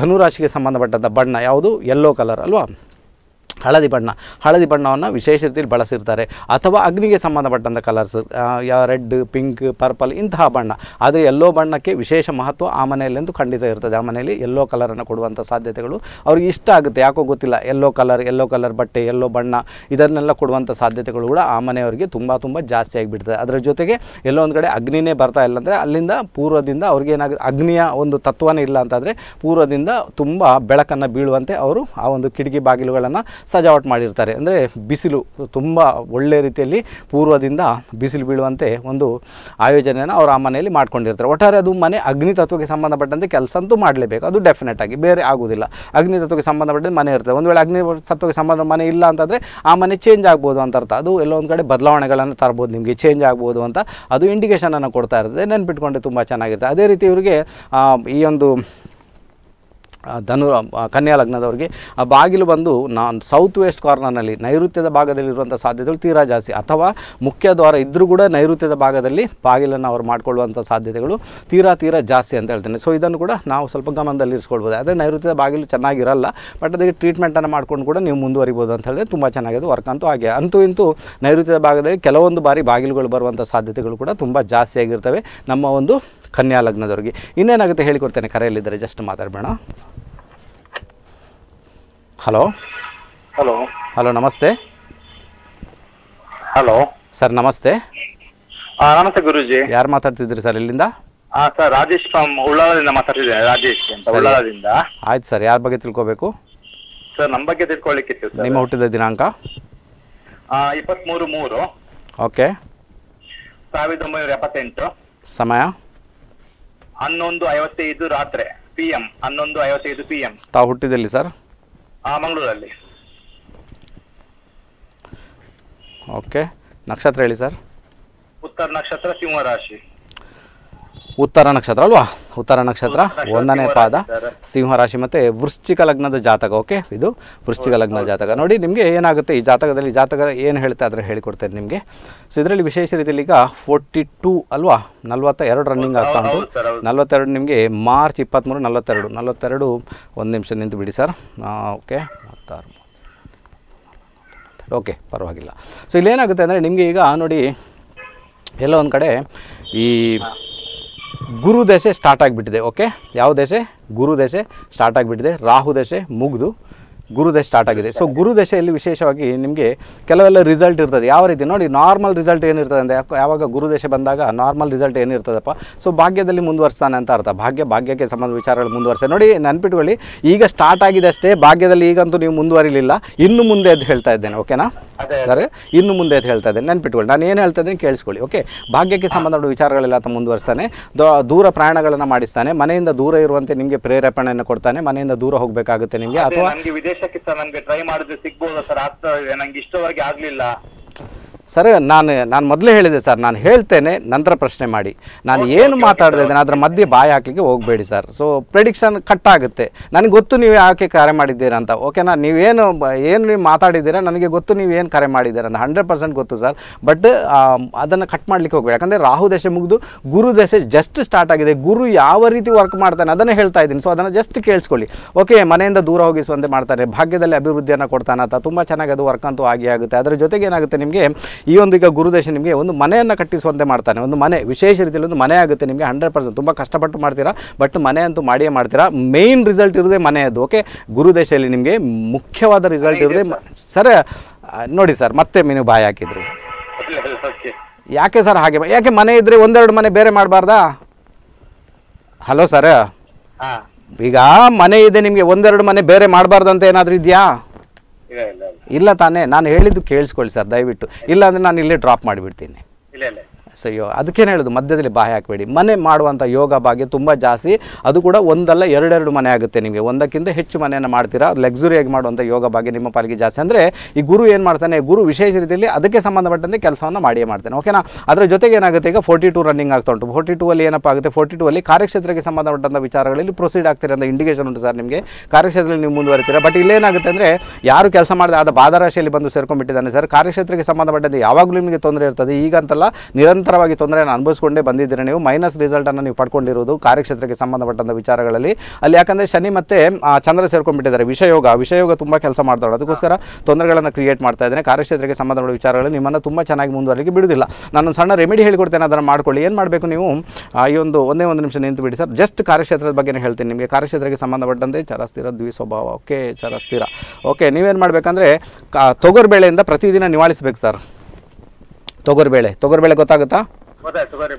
ಧನುರಾಶಿಗೆ ಸಂಬಂಧಪಟ್ಟಂಥ ಬಣ್ಣ, ಯಾವುದು ಯೆಲ್ಲೋ ಕಲರ್ ಅಲ್ವಾ? ಹಳದಿ ಬಣ್ಣ. ಹಳದಿ ಬಣ್ಣವನ್ನು ವಿಶೇಷ ರೀತಿಯಲ್ಲಿ ಬಳಸಿರ್ತಾರೆ. ಅಥವಾ ಅಗ್ನಿಗೆ ಸಂಬಂಧಪಟ್ಟಂಥ ಕಲರ್ಸ್ ರೆಡ್, ಪಿಂಕ್, ಪರ್ಪಲ್ ಇಂತಹ ಬಣ್ಣ. ಆದರೆ ಎಲ್ಲೋ ಬಣ್ಣಕ್ಕೆ ವಿಶೇಷ ಮಹತ್ವ ಆ ಮನೆಯಲ್ಲೆಂದು ಖಂಡಿತ ಇರ್ತದೆ. ಆ ಮನೆಯಲ್ಲಿ ಎಲ್ಲೋ ಕಲರನ್ನು ಕೊಡುವಂಥ ಸಾಧ್ಯತೆಗಳು ಅವ್ರಿಗೆ ಇಷ್ಟ ಆಗುತ್ತೆ. ಯಾಕೋ ಗೊತ್ತಿಲ್ಲ. ಎಲ್ಲೋ ಕಲರ್ ಎಲ್ಲೋ ಕಲರ್ ಬಟ್ಟೆ, ಎಲ್ಲೋ ಬಣ್ಣ ಇದನ್ನೆಲ್ಲ ಕೊಡುವಂಥ ಸಾಧ್ಯತೆಗಳು ಕೂಡ ಆ ಮನೆಯವರಿಗೆ ತುಂಬ ತುಂಬ ಜಾಸ್ತಿ ಆಗಿಬಿಡ್ತದೆ. ಅದರ ಜೊತೆಗೆ ಎಲ್ಲೋ ಒಂದು ಕಡೆ ಅಗ್ನಿನೇ ಬರ್ತಾ ಇಲ್ಲ ಅಂದರೆ ಅಲ್ಲಿಂದ ಪೂರ್ವದಿಂದ ಅವ್ರಿಗೆ ಏನಾಗುತ್ತೆ, ಅಗ್ನಿಯ ಒಂದು ತತ್ವನೇ ಇಲ್ಲ ಅಂತಂದರೆ ಪೂರ್ವದಿಂದ ತುಂಬ ಬೆಳಕನ್ನು ಬೀಳುವಂತೆ ಅವರು ಆ ಒಂದು ಕಿಟಕಿ ಬಾಗಿಲುಗಳನ್ನು ಸಜಾವಟ್ ಮಾಡಿರ್ತಾರೆ. ಅಂದರೆ ಬಿಸಿಲು ತುಂಬ ಒಳ್ಳೆಯ ರೀತಿಯಲ್ಲಿ ಪೂರ್ವದಿಂದ ಬಿಸಿಲು ಬೀಳುವಂತೆ ಒಂದು ಆಯೋಜನೆಯನ್ನು ಅವರು ಆ ಮನೆಯಲ್ಲಿ ಮಾಡ್ಕೊಂಡಿರ್ತಾರೆ. ಒಟ್ಟಾರೆ ಅದು ಮನೆ ಅಗ್ನಿ ತತ್ವಕ್ಕೆ ಸಂಬಂಧಪಟ್ಟಂತೆ ಕೆಲಸ ಅಂತೂ ಮಾಡಲೇಬೇಕು. ಅದು ಡೆಫಿನೆಟ್ ಆಗಿ ಬೇರೆ ಆಗೋದಿಲ್ಲ. ಅಗ್ನಿ ತತ್ವಕ್ಕೆ ಸಂಬಂಧಪಟ್ಟಂತೆ ಮನೆ ಇರ್ತದೆ. ಒಂದು ವೇಳೆ ಅಗ್ನಿ ತತ್ವಕ್ಕೆ ಸಂಬಂಧ ಮನೆ ಇಲ್ಲ ಅಂತಂದರೆ ಆ ಮನೆ ಚೇಂಜ್ ಆಗ್ಬೋದು ಅಂತ ಅರ್ಥ. ಅದು ಎಲ್ಲೋ ಒಂದು ಕಡೆ ಬದಲಾವಣೆಗಳನ್ನು ತರ್ಬೋದು, ನಿಮಗೆ ಚೇಂಜ್ ಆಗ್ಬೋದು ಅಂತ ಅದು ಇಂಡಿಕೇಷನನ್ನು ಕೊಡ್ತಾ ಇರ್ತದೆ. ನೆನ್ಪಿಟ್ಕೊಂಡೆ ತುಂಬ ಚೆನ್ನಾಗಿರುತ್ತೆ ಅದೇ ರೀತಿ ಇವರಿಗೆ ಈ ಒಂದು ಧನು ಕನ್ಯಾ ಲಗ್ನದವ್ರಿಗೆ, ಆ ಬಾಗಿಲು ಬಂದು ನಾನು ಸೌತ್ ವೆಸ್ಟ್ ಕಾರ್ನರ್ನಲ್ಲಿ ನೈಋತ್ಯದ ಭಾಗದಲ್ಲಿರುವಂಥ ಸಾಧ್ಯತೆಗಳು ತೀರಾ ಜಾಸ್ತಿ. ಅಥವಾ ಮುಖ್ಯ ದ್ವಾರ ಇದ್ದರೂ ಕೂಡ ನೈಋತ್ಯದ ಭಾಗದಲ್ಲಿ ಬಾಗಿಲನ್ನು ಅವ್ರು ಮಾಡಿಕೊಳ್ಳುವಂಥ ಸಾಧ್ಯತೆಗಳು ತೀರಾ ತೀರಾ ಜಾಸ್ತಿ ಅಂತ ಹೇಳ್ತೇನೆ. ಸೊ ಇದನ್ನು ಕೂಡ ನಾವು ಸ್ವಲ್ಪ ಗಮನದಲ್ಲಿ ಇರಿಸ್ಕೊಳ್ಬೋದು ಆದರೆ ನೈಋತ್ಯದ ಬಾಗಿಲು ಚೆನ್ನಾಗಿರಲ್ಲ ಬಟ್ ಅದಕ್ಕೆ ಟ್ರೀಟ್ಮೆಂಟನ್ನು ಮಾಡ್ಕೊಂಡು ಕೂಡ ನೀವು ಮುಂದುವರಿಬೋದು ಅಂತ ಹೇಳಿದ್ರೆ ತುಂಬ ಚೆನ್ನಾಗಿದೆ ವರ್ಕ್ ಅಂತೂ ಹಾಗೆ. ಅಂತೂ ಇಂತೂ ನೈಋತ್ಯದ ಭಾಗದಲ್ಲಿ ಕೆಲವೊಂದು ಬಾರಿ ಬಾಗಿಲುಗಳು ಬರುವಂಥ ಸಾಧ್ಯತೆಗಳು ಕೂಡ ತುಂಬ ಜಾಸ್ತಿ ಆಗಿರ್ತವೆ ನಮ್ಮ ಒಂದು ಕನ್ಯಾ ಲಗ್ನದವ್ರಿಗೆ. ಇನ್ನೇನಾಗುತ್ತೆ ಹೇಳಿಕೊಡ್ತೇನೆ ಕರೆಯಲ್ಲಿದ್ದರೆ, ಜಸ್ಟ್ ಮಾತಾಡಬೇಡ. ಹಲೋ? ಹಲೋ. ಹಲೋ ನಮಸ್ತೆ. ಹಲೋ. ಸರ್ ನಮಸ್ತೆ. ಆ, ನಮಸ್ತೆ ಗುರುಜಿ. ಯಾರು ಮಾತಾಡ್ತಿದ್ರಿ ಸರ್ ಇಲ್ಲಿಂದ? ಆ ಸರ್ ರಾಜೇಶ್ ಫ್ರಮ್ ಉಳ್ಳಾಲದಿಂದ ಮಾತಾಡ್ತಿದ್ದೇನೆ ರಾಜೇಶ್ ಅಂತ ಸರಿ. ಉಳ್ಳಾಲದಿಂದ ಆಯ್ತು ಸರ್ ಯಾರ ಬಗ್ಗೆ ತಿಳ್ಕೊಬೇಕು? ಸರ್ ನಮ್ಮ ಬಗ್ಗೆ ತಿಳ್ಕೊಳ್ಳಿಕ್ಕಿತ್ತು ಸರ್. ನಿಮ್ಮ ಹುಟ್ಟಿದ ದಿನಾಂಕ? ಆ, ಇಪ್ಪತ್ಮೂರು ಮೂರು. ಓಕೆ. ಸಾವಿರದ ಒಂಬೈನೂರ ಎಪ್ಪತ್ತೆಂಟು. ಸಮಯ? ಹನ್ನೊಂದು ಐವತ್ತೈದು ರಾತ್ರಿ ಪಿ ಎಂ ಹನ್ನೊಂದು ಐವತ್ತೈದು ಪಿ ಎಂ ತಾವು ಹುಟ್ಟಿದಲ್ಲಿ ಸರ್? ಮಂಗಳೂರಲ್ಲಿ. ಓಕೆ. ನಕ್ಷತ್ರ ಹೇಳಿ ಸರ್. ಉತ್ತರ ನಕ್ಷತ್ರ ಸಿಂಹ ರಾಶಿ ಉತ್ತರ ನಕ್ಷತ್ರ ಅಲ್ವಾ? ಉತ್ತರ ನಕ್ಷತ್ರ ಒಂದನೇ ಸಿಂಹ ಪಾದ. ಸಿಂಹರಾಶಿ ಮತ್ತು ವೃಶ್ಚಿಕ ಲಗ್ನದ ಜಾತಕ ಓಕೆ ಇದು ವೃಶ್ಚಿಕ ಲಗ್ನ ಜಾತಕ. ನೋಡಿ ನಿಮಗೆ ಏನಾಗುತ್ತೆ? ಈ ಜಾತಕದಲ್ಲಿ ಜಾತಕ ಏನು ಹೇಳ್ತಾ ಆದರೆ ಹೇಳಿಕೊಡ್ತೇನೆ ನಿಮಗೆ. ಸೊ ಇದರಲ್ಲಿ ವಿಶೇಷ ರೀತಿಯಲ್ಲಿ ಈಗ ಫೋರ್ಟಿ ಟೂ ಅಲ್ವಾ? ನಲ್ವತ್ತ ಎರಡು ರನ್ನಿಂಗ್ ಆಗ್ತಾ ಉಂಟು. ನಲ್ವತ್ತೆರಡು ನಿಮಗೆ ಮಾರ್ಚ್ ಇಪ್ಪತ್ತ್ಮೂರು ನಲ್ವತ್ತೆರಡು. ನಲ್ವತ್ತೆರಡು ಒಂದು ನಿಮಿಷ ನಿಂತು ಬಿಡಿ ಸರ್. ಓಕೆ ಮತ್ತಾರು ಓಕೆ ಪರವಾಗಿಲ್ಲ. ಸೊ ಇಲ್ಲೇನಾಗುತ್ತೆ ಅಂದರೆ ನಿಮಗೆ ಈಗ ನೋಡಿ ಎಲ್ಲೋ ಒಂದು ಕಡೆ ಈ ಗುರು ದಶೆ ಸ್ಟಾರ್ಟ್ ಆಗಿಬಿಟ್ಟಿದೆ ಓಕೆ ಯಾವ ದಶೆ ಗುರು ದಶೆ ಸ್ಟಾರ್ಟ್ ಆಗಿಬಿಟ್ಟಿದೆ ರಾಹು ದಶೆ ಮುಗಿದು. ಗುರು ದಶೆ ಸ್ಟಾರ್ಟ್ ಆಗಿದೆ. ಸೊ ಗುರು ದಶೆಯಲ್ಲಿ ವಿಶೇಷವಾಗಿ ನಿಮಗೆ ಕೆಲವೆಲ್ಲ ರಿಸಲ್ಟ್ ಇರ್ತದೆ. ಯಾವ ರೀತಿ? ನೋಡಿ ನಾರ್ಮಲ್ ರಿಸಲ್ಟ್ ಏನಿರ್ತದೆ ಅಂದರೆ ಯಾವಾಗ ಗುರುದೇಶ ದಶೆ ಬಂದಾಗ ನಾರ್ಮಲ್ ರಿಸಲ್ಟ್ ಏನಿರ್ತದಪ್ಪ? ಸೊ ಭಾಗ್ಯದಲ್ಲಿ ಮುಂದುವರಿಸ್ತಾನೆ ಅಂತ ಅರ್ಥ. ಭಾಗ್ಯ ಭಾಗ್ಯಕ್ಕೆ ಸಂಬಂಧ ವಿಚಾರಗಳು ಮುಂದುವರಿಸ್ತಾರೆ ನೋಡಿ ನೆನ್ಪಿಟ್ಕೊಳ್ಳಿ. ಈಗ ಸ್ಟಾರ್ಟ್ ಆಗಿದೆ ಅಷ್ಟೇ. ಭಾಗ್ಯದಲ್ಲಿ ಈಗಂತೂ ನೀವು ಮುಂದುವರಿಲಿಲ್ಲ. ಇನ್ನು ಮುಂದೆ ಅದು ಹೇಳ್ತಾ ಇದ್ದೇನೆ. ಓಕೆನಾ ಸರ್? ಇನ್ನು ಮುಂದೆ ಅಂತ ಹೇಳ್ತಾ ಇದ್ದೇನೆ. ನೆನ್ಪಿಟ್ಕೊಳ್ಳಿ. ನಾನು ಏನು ಹೇಳ್ತಾ ಇದ್ದೀನಿ ಕೇಳಿಸ್ಕೊಳ್ಳಿ. ಓಕೆ ಭಾಗ್ಯಕ್ಕೆ ಸಂಬಂಧಪಟ್ಟ ವಿಚಾರಗಳೆಲ್ಲ ಆತ ಮುಂದುವರಿಸ್ತಾನೆ. ದ- ದೂರ ಪ್ರಯಾಣಗಳನ್ನು ಮಾಡಿಸ್ತಾನೆ. ಮನೆಯಿಂದ ದೂರ ಇರುವಂತೆ ನಿಮಗೆ ಪ್ರೇರೇಪಣೆಯನ್ನು ಕೊಡ್ತಾನೆ. ಮನೆಯಿಂದ ದೂರ ಹೋಗಬೇಕಾಗುತ್ತೆ ನಿಮಗೆ. ಅದೇ ಅಥವಾ ನಮ್ಗೆ ವಿದೇಶಕ್ಕೆ ಸರ್ ನಮ್ಗೆ ಟ್ರೈ ಮಾಡಿದ್ರೆ ಸಿಗ್ಬೋದಾ ಸರ್ ಆಗ್ತಾ ಇದೆ. ನಂಗೆ ಇಷ್ಟವರೆಗೆ ಆಗ್ಲಿಲ್ಲ. ಸರ್ ನಾನು ನಾನು ಮೊದಲೇ ಹೇಳಿದೆ ಸರ್ ನಾನು ಹೇಳ್ತೇನೆ ನಂತರ ಪ್ರಶ್ನೆ ಮಾಡಿ. ನಾನು ಏನು ಮಾತಾಡ್ತಾ ಇದ್ದೇನೆ ಅದರ ಮಧ್ಯೆ ಬಾಯಿ ಹಾಕಲಿಕ್ಕೆ ಹೋಗಬೇಡಿ ಸರ್. ಸೊ ಪ್ರೆಡಿಕ್ಷನ್ ಕಟ್ ಆಗುತ್ತೆ. ನನಗೆ ಗೊತ್ತು ನೀವು ಯಾಕೆ ಕರೆ ಮಾಡಿದ್ದೀರಾ ಅಂತ. ಓಕೆನಾ ನೀವೇನು ಏನು ನೀವು ಮಾತಾಡಿದ್ದೀರಾ ನನಗೆ ಗೊತ್ತು ನೀವು ಏನು ಕರೆ ಮಾಡಿದ್ದೀರಾ ಅಂತ. ಹಂಡ್ರೆಡ್ ಪರ್ಸೆಂಟ್ ಗೊತ್ತು ಸರ್. ಬಟ್ ಅದನ್ನು ಕಟ್ ಮಾಡಲಿಕ್ಕೆ ಹೋಗಬೇಡಿ. ಯಾಕಂದರೆ ರಾಹು ದಶೆ ಮುಗಿದು ಗುರು ದಶೆ ಜಸ್ಟ್ ಸ್ಟಾರ್ಟ್ ಆಗಿದೆ. ಗುರು ಯಾವ ರೀತಿ ವರ್ಕ್ ಮಾಡ್ತಾನೆ ಅದನ್ನು ಹೇಳ್ತಾ ಇದ್ದೀನಿ. ಸೊ ಅದನ್ನು ಜಸ್ಟ್ ಕೇಳಿಸ್ಕೊಳ್ಳಿ. ಓಕೆ ಮನೆಯಿಂದ ದೂರ ಹೋಗಿಸುವಂತೆ ಮಾಡ್ತಾರೆ. ಭಾಗ್ಯದಲ್ಲಿ ಅಭಿವೃದ್ಧಿಯನ್ನು ಕೊಡ್ತಾನೆ ಅಂತ. ತುಂಬ ಚೆನ್ನಾಗಿ ಅದು ವರ್ಕ್ ಅಂತೂ ಆಗಿ ಆಗುತ್ತೆ. ಅದರ ಜೊತೆಗೆ ಏನಾಗುತ್ತೆ ನಿಮಗೆ ಈ ಒಂದು ಈಗ ಗುರುದೇಶ ನಿಮಗೆ ಒಂದು ಮನೆಯನ್ನು ಕಟ್ಟಿಸುವಂತೆ ಮಾಡ್ತಾನೆ. ಒಂದು ಮನೆ ವಿಶೇಷ ರೀತಿಯಲ್ಲಿ ಒಂದು ಮನೆ ಆಗುತ್ತೆ ನಿಮಗೆ ಹಂಡ್ರೆಡ್ ಪರ್ಸೆಂಟ್ ತುಂಬ ಕಷ್ಟಪಟ್ಟು ಮಾಡ್ತೀರಾ ಬಟ್ ಮನೆ ಅಂತೂ ಮಾಡಿಯೇ ಮಾಡ್ತೀರಾ. ಮೇಯ್ನ್ ರಿಸಲ್ಟ್ ಇರೋದೇ ಮನೆಯದ್ದು ಓಕೆ ಗುರುದೇಶದಲ್ಲಿ ನಿಮಗೆ ಮುಖ್ಯವಾದ ರಿಸಲ್ಟ್ ಇರೋದೇ ಸರ್ ನೋಡಿ ಸರ್ ಮತ್ತೆ ನೀವು ಬಾಯಿ ಹಾಕಿದ್ರಿ. ಯಾಕೆ ಸರ್ ಹಾಗೆ ಯಾಕೆ ಮನೆ ಇದ್ರೆ ಒಂದೆರಡು ಮನೆ ಬೇರೆ ಮಾಡಬಾರ್ದಾ? ಹಲೋ ಸರ್ ಹಾ. ಈಗ ಮನೆ ಇದೆ ನಿಮಗೆ ಒಂದೆರಡು ಮನೆ ಬೇರೆ ಮಾಡಬಾರ್ದಂತ ಏನಾದರೂ ಇದೆಯಾ? ಇಲ್ಲ ತಾನೇ, ನಾನು ಹೇಳಿದ್ದು ಕೇಳಿಸ್ಕೊಳ್ಳಿ ಸರ್, ದಯವಿಟ್ಟು. ಇಲ್ಲ ಅಂದರೆ ನಾನು ಇಲ್ಲೇ ಡ್ರಾಪ್ ಮಾಡಿಬಿಡ್ತೀನಿ. ಇಲ್ಲ ಇಲ್ಲ. ಸೊ ಅದಕ್ಕೇನು ಹೇಳೋದು? ಮಧ್ಯದಲ್ಲಿ ಬಾಯಿ ಹಾಕಬೇಡಿ. ಮನೆ ಮಾಡುವಂಥ ಯೋಗ ಭಾಗ್ಯ ತುಂಬ ಜಾಸ್ತಿ. ಅದು ಕೂಡ ಒಂದಲ್ಲ ಎರಡೆರಡು ಮನೆ ಆಗುತ್ತೆ ನಿಮಗೆ. ಒಂದಕ್ಕಿಂತ ಹೆಚ್ಚು ಮನೆಯನ್ನು ಮಾಡ್ತೀರಾ? ಲಕ್ಸುರಿಯಾಗಿ ಮಾಡುವಂಥ ಯೋಗ ಭಾಗ್ಯ ನಿಮ್ಮ ಪಾಲಿಗೆ ಜಾಸ್ತಿ. ಅಂದರೆ ಈ ಗುರು ಏನು ಮಾಡ್ತಾನೆ? ಗುರು ವಿಶೇಷ ರೀತಿಯಲ್ಲಿ ಅದಕ್ಕೆ ಸಂಬಂಧಪಟ್ಟಂತೆ ಕೆಲಸವನ್ನು ಮಾಡಿಯೇ ಮಾಡ್ತಾನೆ. ಓಕೆನಾ ಅದರ ಜೊತೆಗೆ ಏನಾಗುತ್ತೆ ಈಗ ಫೋರ್ಟಿ ಟು ರನ್ನಿಂಗ್ ಆಗ್ತಾ ಉಂಟು. ಫೋರ್ಟಿ ಟೂ ಅಲ್ಲಿ ಏನಪ್ಪ ಆಗುತ್ತೆ? ಫೋರ್ಟಿ ಟೂ ಅಲ್ಲಿ ಕಾರ್ಯಕ್ಷೇತ್ರಕ್ಕೆ ಸಂಬಂಧಪಟ್ಟಂಥ ವಿಚಾರಗಳಲ್ಲಿ ಪ್ರೊಸೀಡ್ ಆಗ್ತೀರಾ ಅಂತ ಇಂಡಿಕೇಶನ್ ಉಂಟು ಸರ್ ನಿಮಗೆ. ಕಾರ್ಯಕ್ಷೇತ್ರದಲ್ಲಿ ನೀವು ಮುಂದುವರಿತೀರಾ? ಬಟ್ ಇಲ್ಲೇನಾಗುತ್ತೆ ಅಂದರೆ ಯಾರು ಕೆಲಸ ಮಾಡಿದ ಆದ ಬಾದರಾಶಿಯಲ್ಲಿ ಬಂದು ಸೇರ್ಕೊಂಡ್ಬಿಟ್ಟಿದ್ದಾನೆ ಸರ್ ಕಾರ್ಯಕ್ಷೇತ್ರಕ್ಕೆ ಸಂಬಂಧಪಟ್ಟಂತೆ ಯಾವಾಗಲೂ ನಿಮಗೆ ತೊಂದರೆ ಇರ್ತದೆ. ಈಗಂತಲ್ಲ ನಿರಂತರವಾಗಿ ತೊಂದರೆಯನ್ನು ಅನುಭವಿಸಿಕೊಂಡೇ ಬಂದಿದ್ದೀರಿ ನೀವು. ಮೈನಸ್ ರಿಸಲ್ಟನ್ನು ನೀವು ಪಡ್ಕೊಂಡಿರೋದು, ಕಾರ್ಯಕ್ಷೇತ್ರಕ್ಕೆ ಸಂಬಂಧಪಟ್ಟಂಥ ವಿಚಾರಗಳಲ್ಲಿ. ಅಲ್ಲಿ ಯಾಕಂದರೆ ಶನಿ ಮತ್ತು ಚಂದ್ರ ಸೇರ್ಕೊಂಡ್ಬಿಟ್ಟಿದ್ದಾರೆ. ವಿಷಯೋಗ ವಿಷಯೋಗ ತುಂಬ ಕೆಲಸ ಮಾಡ್ತಾಳೆ ಅದಕ್ಕೋಸ್ಕರ ತೊಂದರೆಗಳನ್ನು ಕ್ರಿಯೇಟ್ ಮಾಡ್ತಾ ಇದ್ದೇನೆ. ಕಾರ್ಯಕ್ಷೇತ್ರಕ್ಕೆ ಸಂಬಂಧಪಟ್ಟ ವಿಚಾರಗಳಲ್ಲಿ ನಿಮ್ಮನ್ನು ತುಂಬ ಚೆನ್ನಾಗಿ ಮುಂದುವರಲಿಕ್ಕೆ ಬಿಡುವುದಿಲ್ಲ ನಾನು ಸಣ್ಣ ರೆಮಿಡಿ ಹೇಳಿಕೊಡ್ತೇನೆ. ಅದನ್ನು ಮಾಡ್ಕೊಳ್ಳಿ. ಏನು ಮಾಡಬೇಕು ನೀವು? ಈ ಒಂದು ಒಂದೇ ಒಂದು ನಿಮಿಷ ನಿಂತು ಬಿಡಿ ಸರ್. ಜಸ್ಟ್ ಕಾರ್ಯಕ್ಷೇತ್ರದ ಬಗ್ಗೆ ಹೇಳ್ತೀನಿ ನಿಮಗೆ. ಕಾರ್ಯಕ್ಷೇತ್ರಕ್ಕೆ ಸಂಬಂಧಪಟ್ಟಂತೆ ದ್ವಿ ದ್ವಿಸ್ವಭಾವ ಓಕೆ ಚರಸ್ತಿರ ಓಕೆ, ನೀವೇನು ಮಾಡಬೇಕಂದ್ರೆ ಕಾ ತೊಗರ್ಬೇಳೆಯಿಂದ ಪ್ರತಿದಿನ ನಿವಾಳಿಸಬೇಕು ಸರ್. ತೊಗರ್ಬೇಳೆ ತೊಗರಿಬೇಳೆ ಗೊತ್ತಾಗುತ್ತಾ.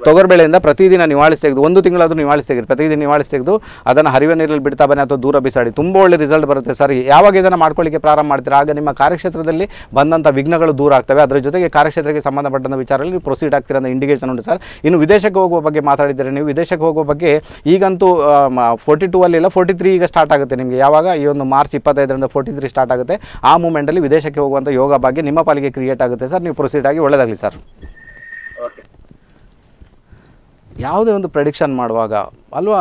ತೊಗರ್ಬೇಳೆಯಿಂದ ಪ್ರತಿದಿನ ನಿವಾಳಿಸಿ ತೆಗೆದು, ಒಂದು ತಿಂಗಳಾದರೂ ನಿವಾಳಿಸಿ ತೆಗೆದು, ಪ್ರತಿದಿನ ನಿವಾಳಿಸಿ ತೆಗೆದು, ಅದನ್ನು ಹರಿವ ನೀರಲ್ಲಿ ಬಿಡ್ತಾ ಬನ್ನಿ ಅಥವಾ ದೂರ ಬಿಸಾಡಿ. ತುಂಬ ಒಳ್ಳೆ ರಿಸಲ್ಟ್ ಬರುತ್ತೆ ಸರ್. ಯಾವಾಗ ಇದನ್ನು ಮಾಡ್ಕೊಳ್ಳಿಕ್ಕೆ ಪ್ರಾರಂಭ ಮಾಡ್ತೀರಾ? ಆಗ ನಿಮ್ಮ ಕಾರ್ಯಕ್ಷೇತ್ರದಲ್ಲಿ ಬಂದಂಥ ವಿಘ್ನಗಳು ದೂರ ಆಗ್ತವೆ. ಅದರ ಜೊತೆಗೆ ಕಾರ್ಯಕ್ಷೇತ್ರಕ್ಕೆ ಸಂಬಂಧಪಟ್ಟಂಥ ವಿಚಾರದಲ್ಲಿ ಪ್ರೊಸೀಡ್ ಆಗ್ತೀರ ಅಂತ ಇಂಡಿಕೇಶನ್ ಉಂಟು ಸರ್. ಇನ್ನು ವಿದೇಶಕ್ಕೆ ಹೋಗುವ ಬಗ್ಗೆ ಮಾತಾಡಿದ್ದೀರಿ ನೀವು ವಿದೇಶಕ್ಕೆ ಹೋಗುವ ಬಗ್ಗೆ ಈಗಂತೂ ಫೋರ್ಟಿ ಟೂ ಅಲ್ಲಿ ಇಲ್ಲ ಫೋರ್ಟಿ ತ್ರೀ ಈಗ ಸ್ಟಾರ್ಟ್ ಆಗುತ್ತೆ ನಿಮಗೆ. ಯಾವಾಗ? ಈ ಒಂದು ಮಾರ್ಚ್ ಇಪ್ಪತ್ತೈದರಿಂದ ಫೋರ್ಟಿ ತ್ರೀ ಸ್ಟಾರ್ಟ್ ಆಗುತ್ತೆ. ಆ ಮೂಮೆಂಟಲ್ಲಿ ವಿದೇಶಕ್ಕೆ ಹೋಗುವಂಥ ಯೋಗ ಬಗ್ಗೆ ನಿಮ್ಮ ಪಾಲಿಗೆ ಕ್ರಿಯೇಟ್ ಆಗುತ್ತೆ ಸರ್. ನೀವು ಪ್ರೊಸೀಡ್ ಆಗಿ ಒಳ್ಳೆಯದಾಗಲಿ ಸರ್. ಯಾವುದೇ ಒಂದು ಪ್ರೆಡಿಕ್ಷನ್ ಮಾಡುವಾಗ ಅಲ್ವಾ?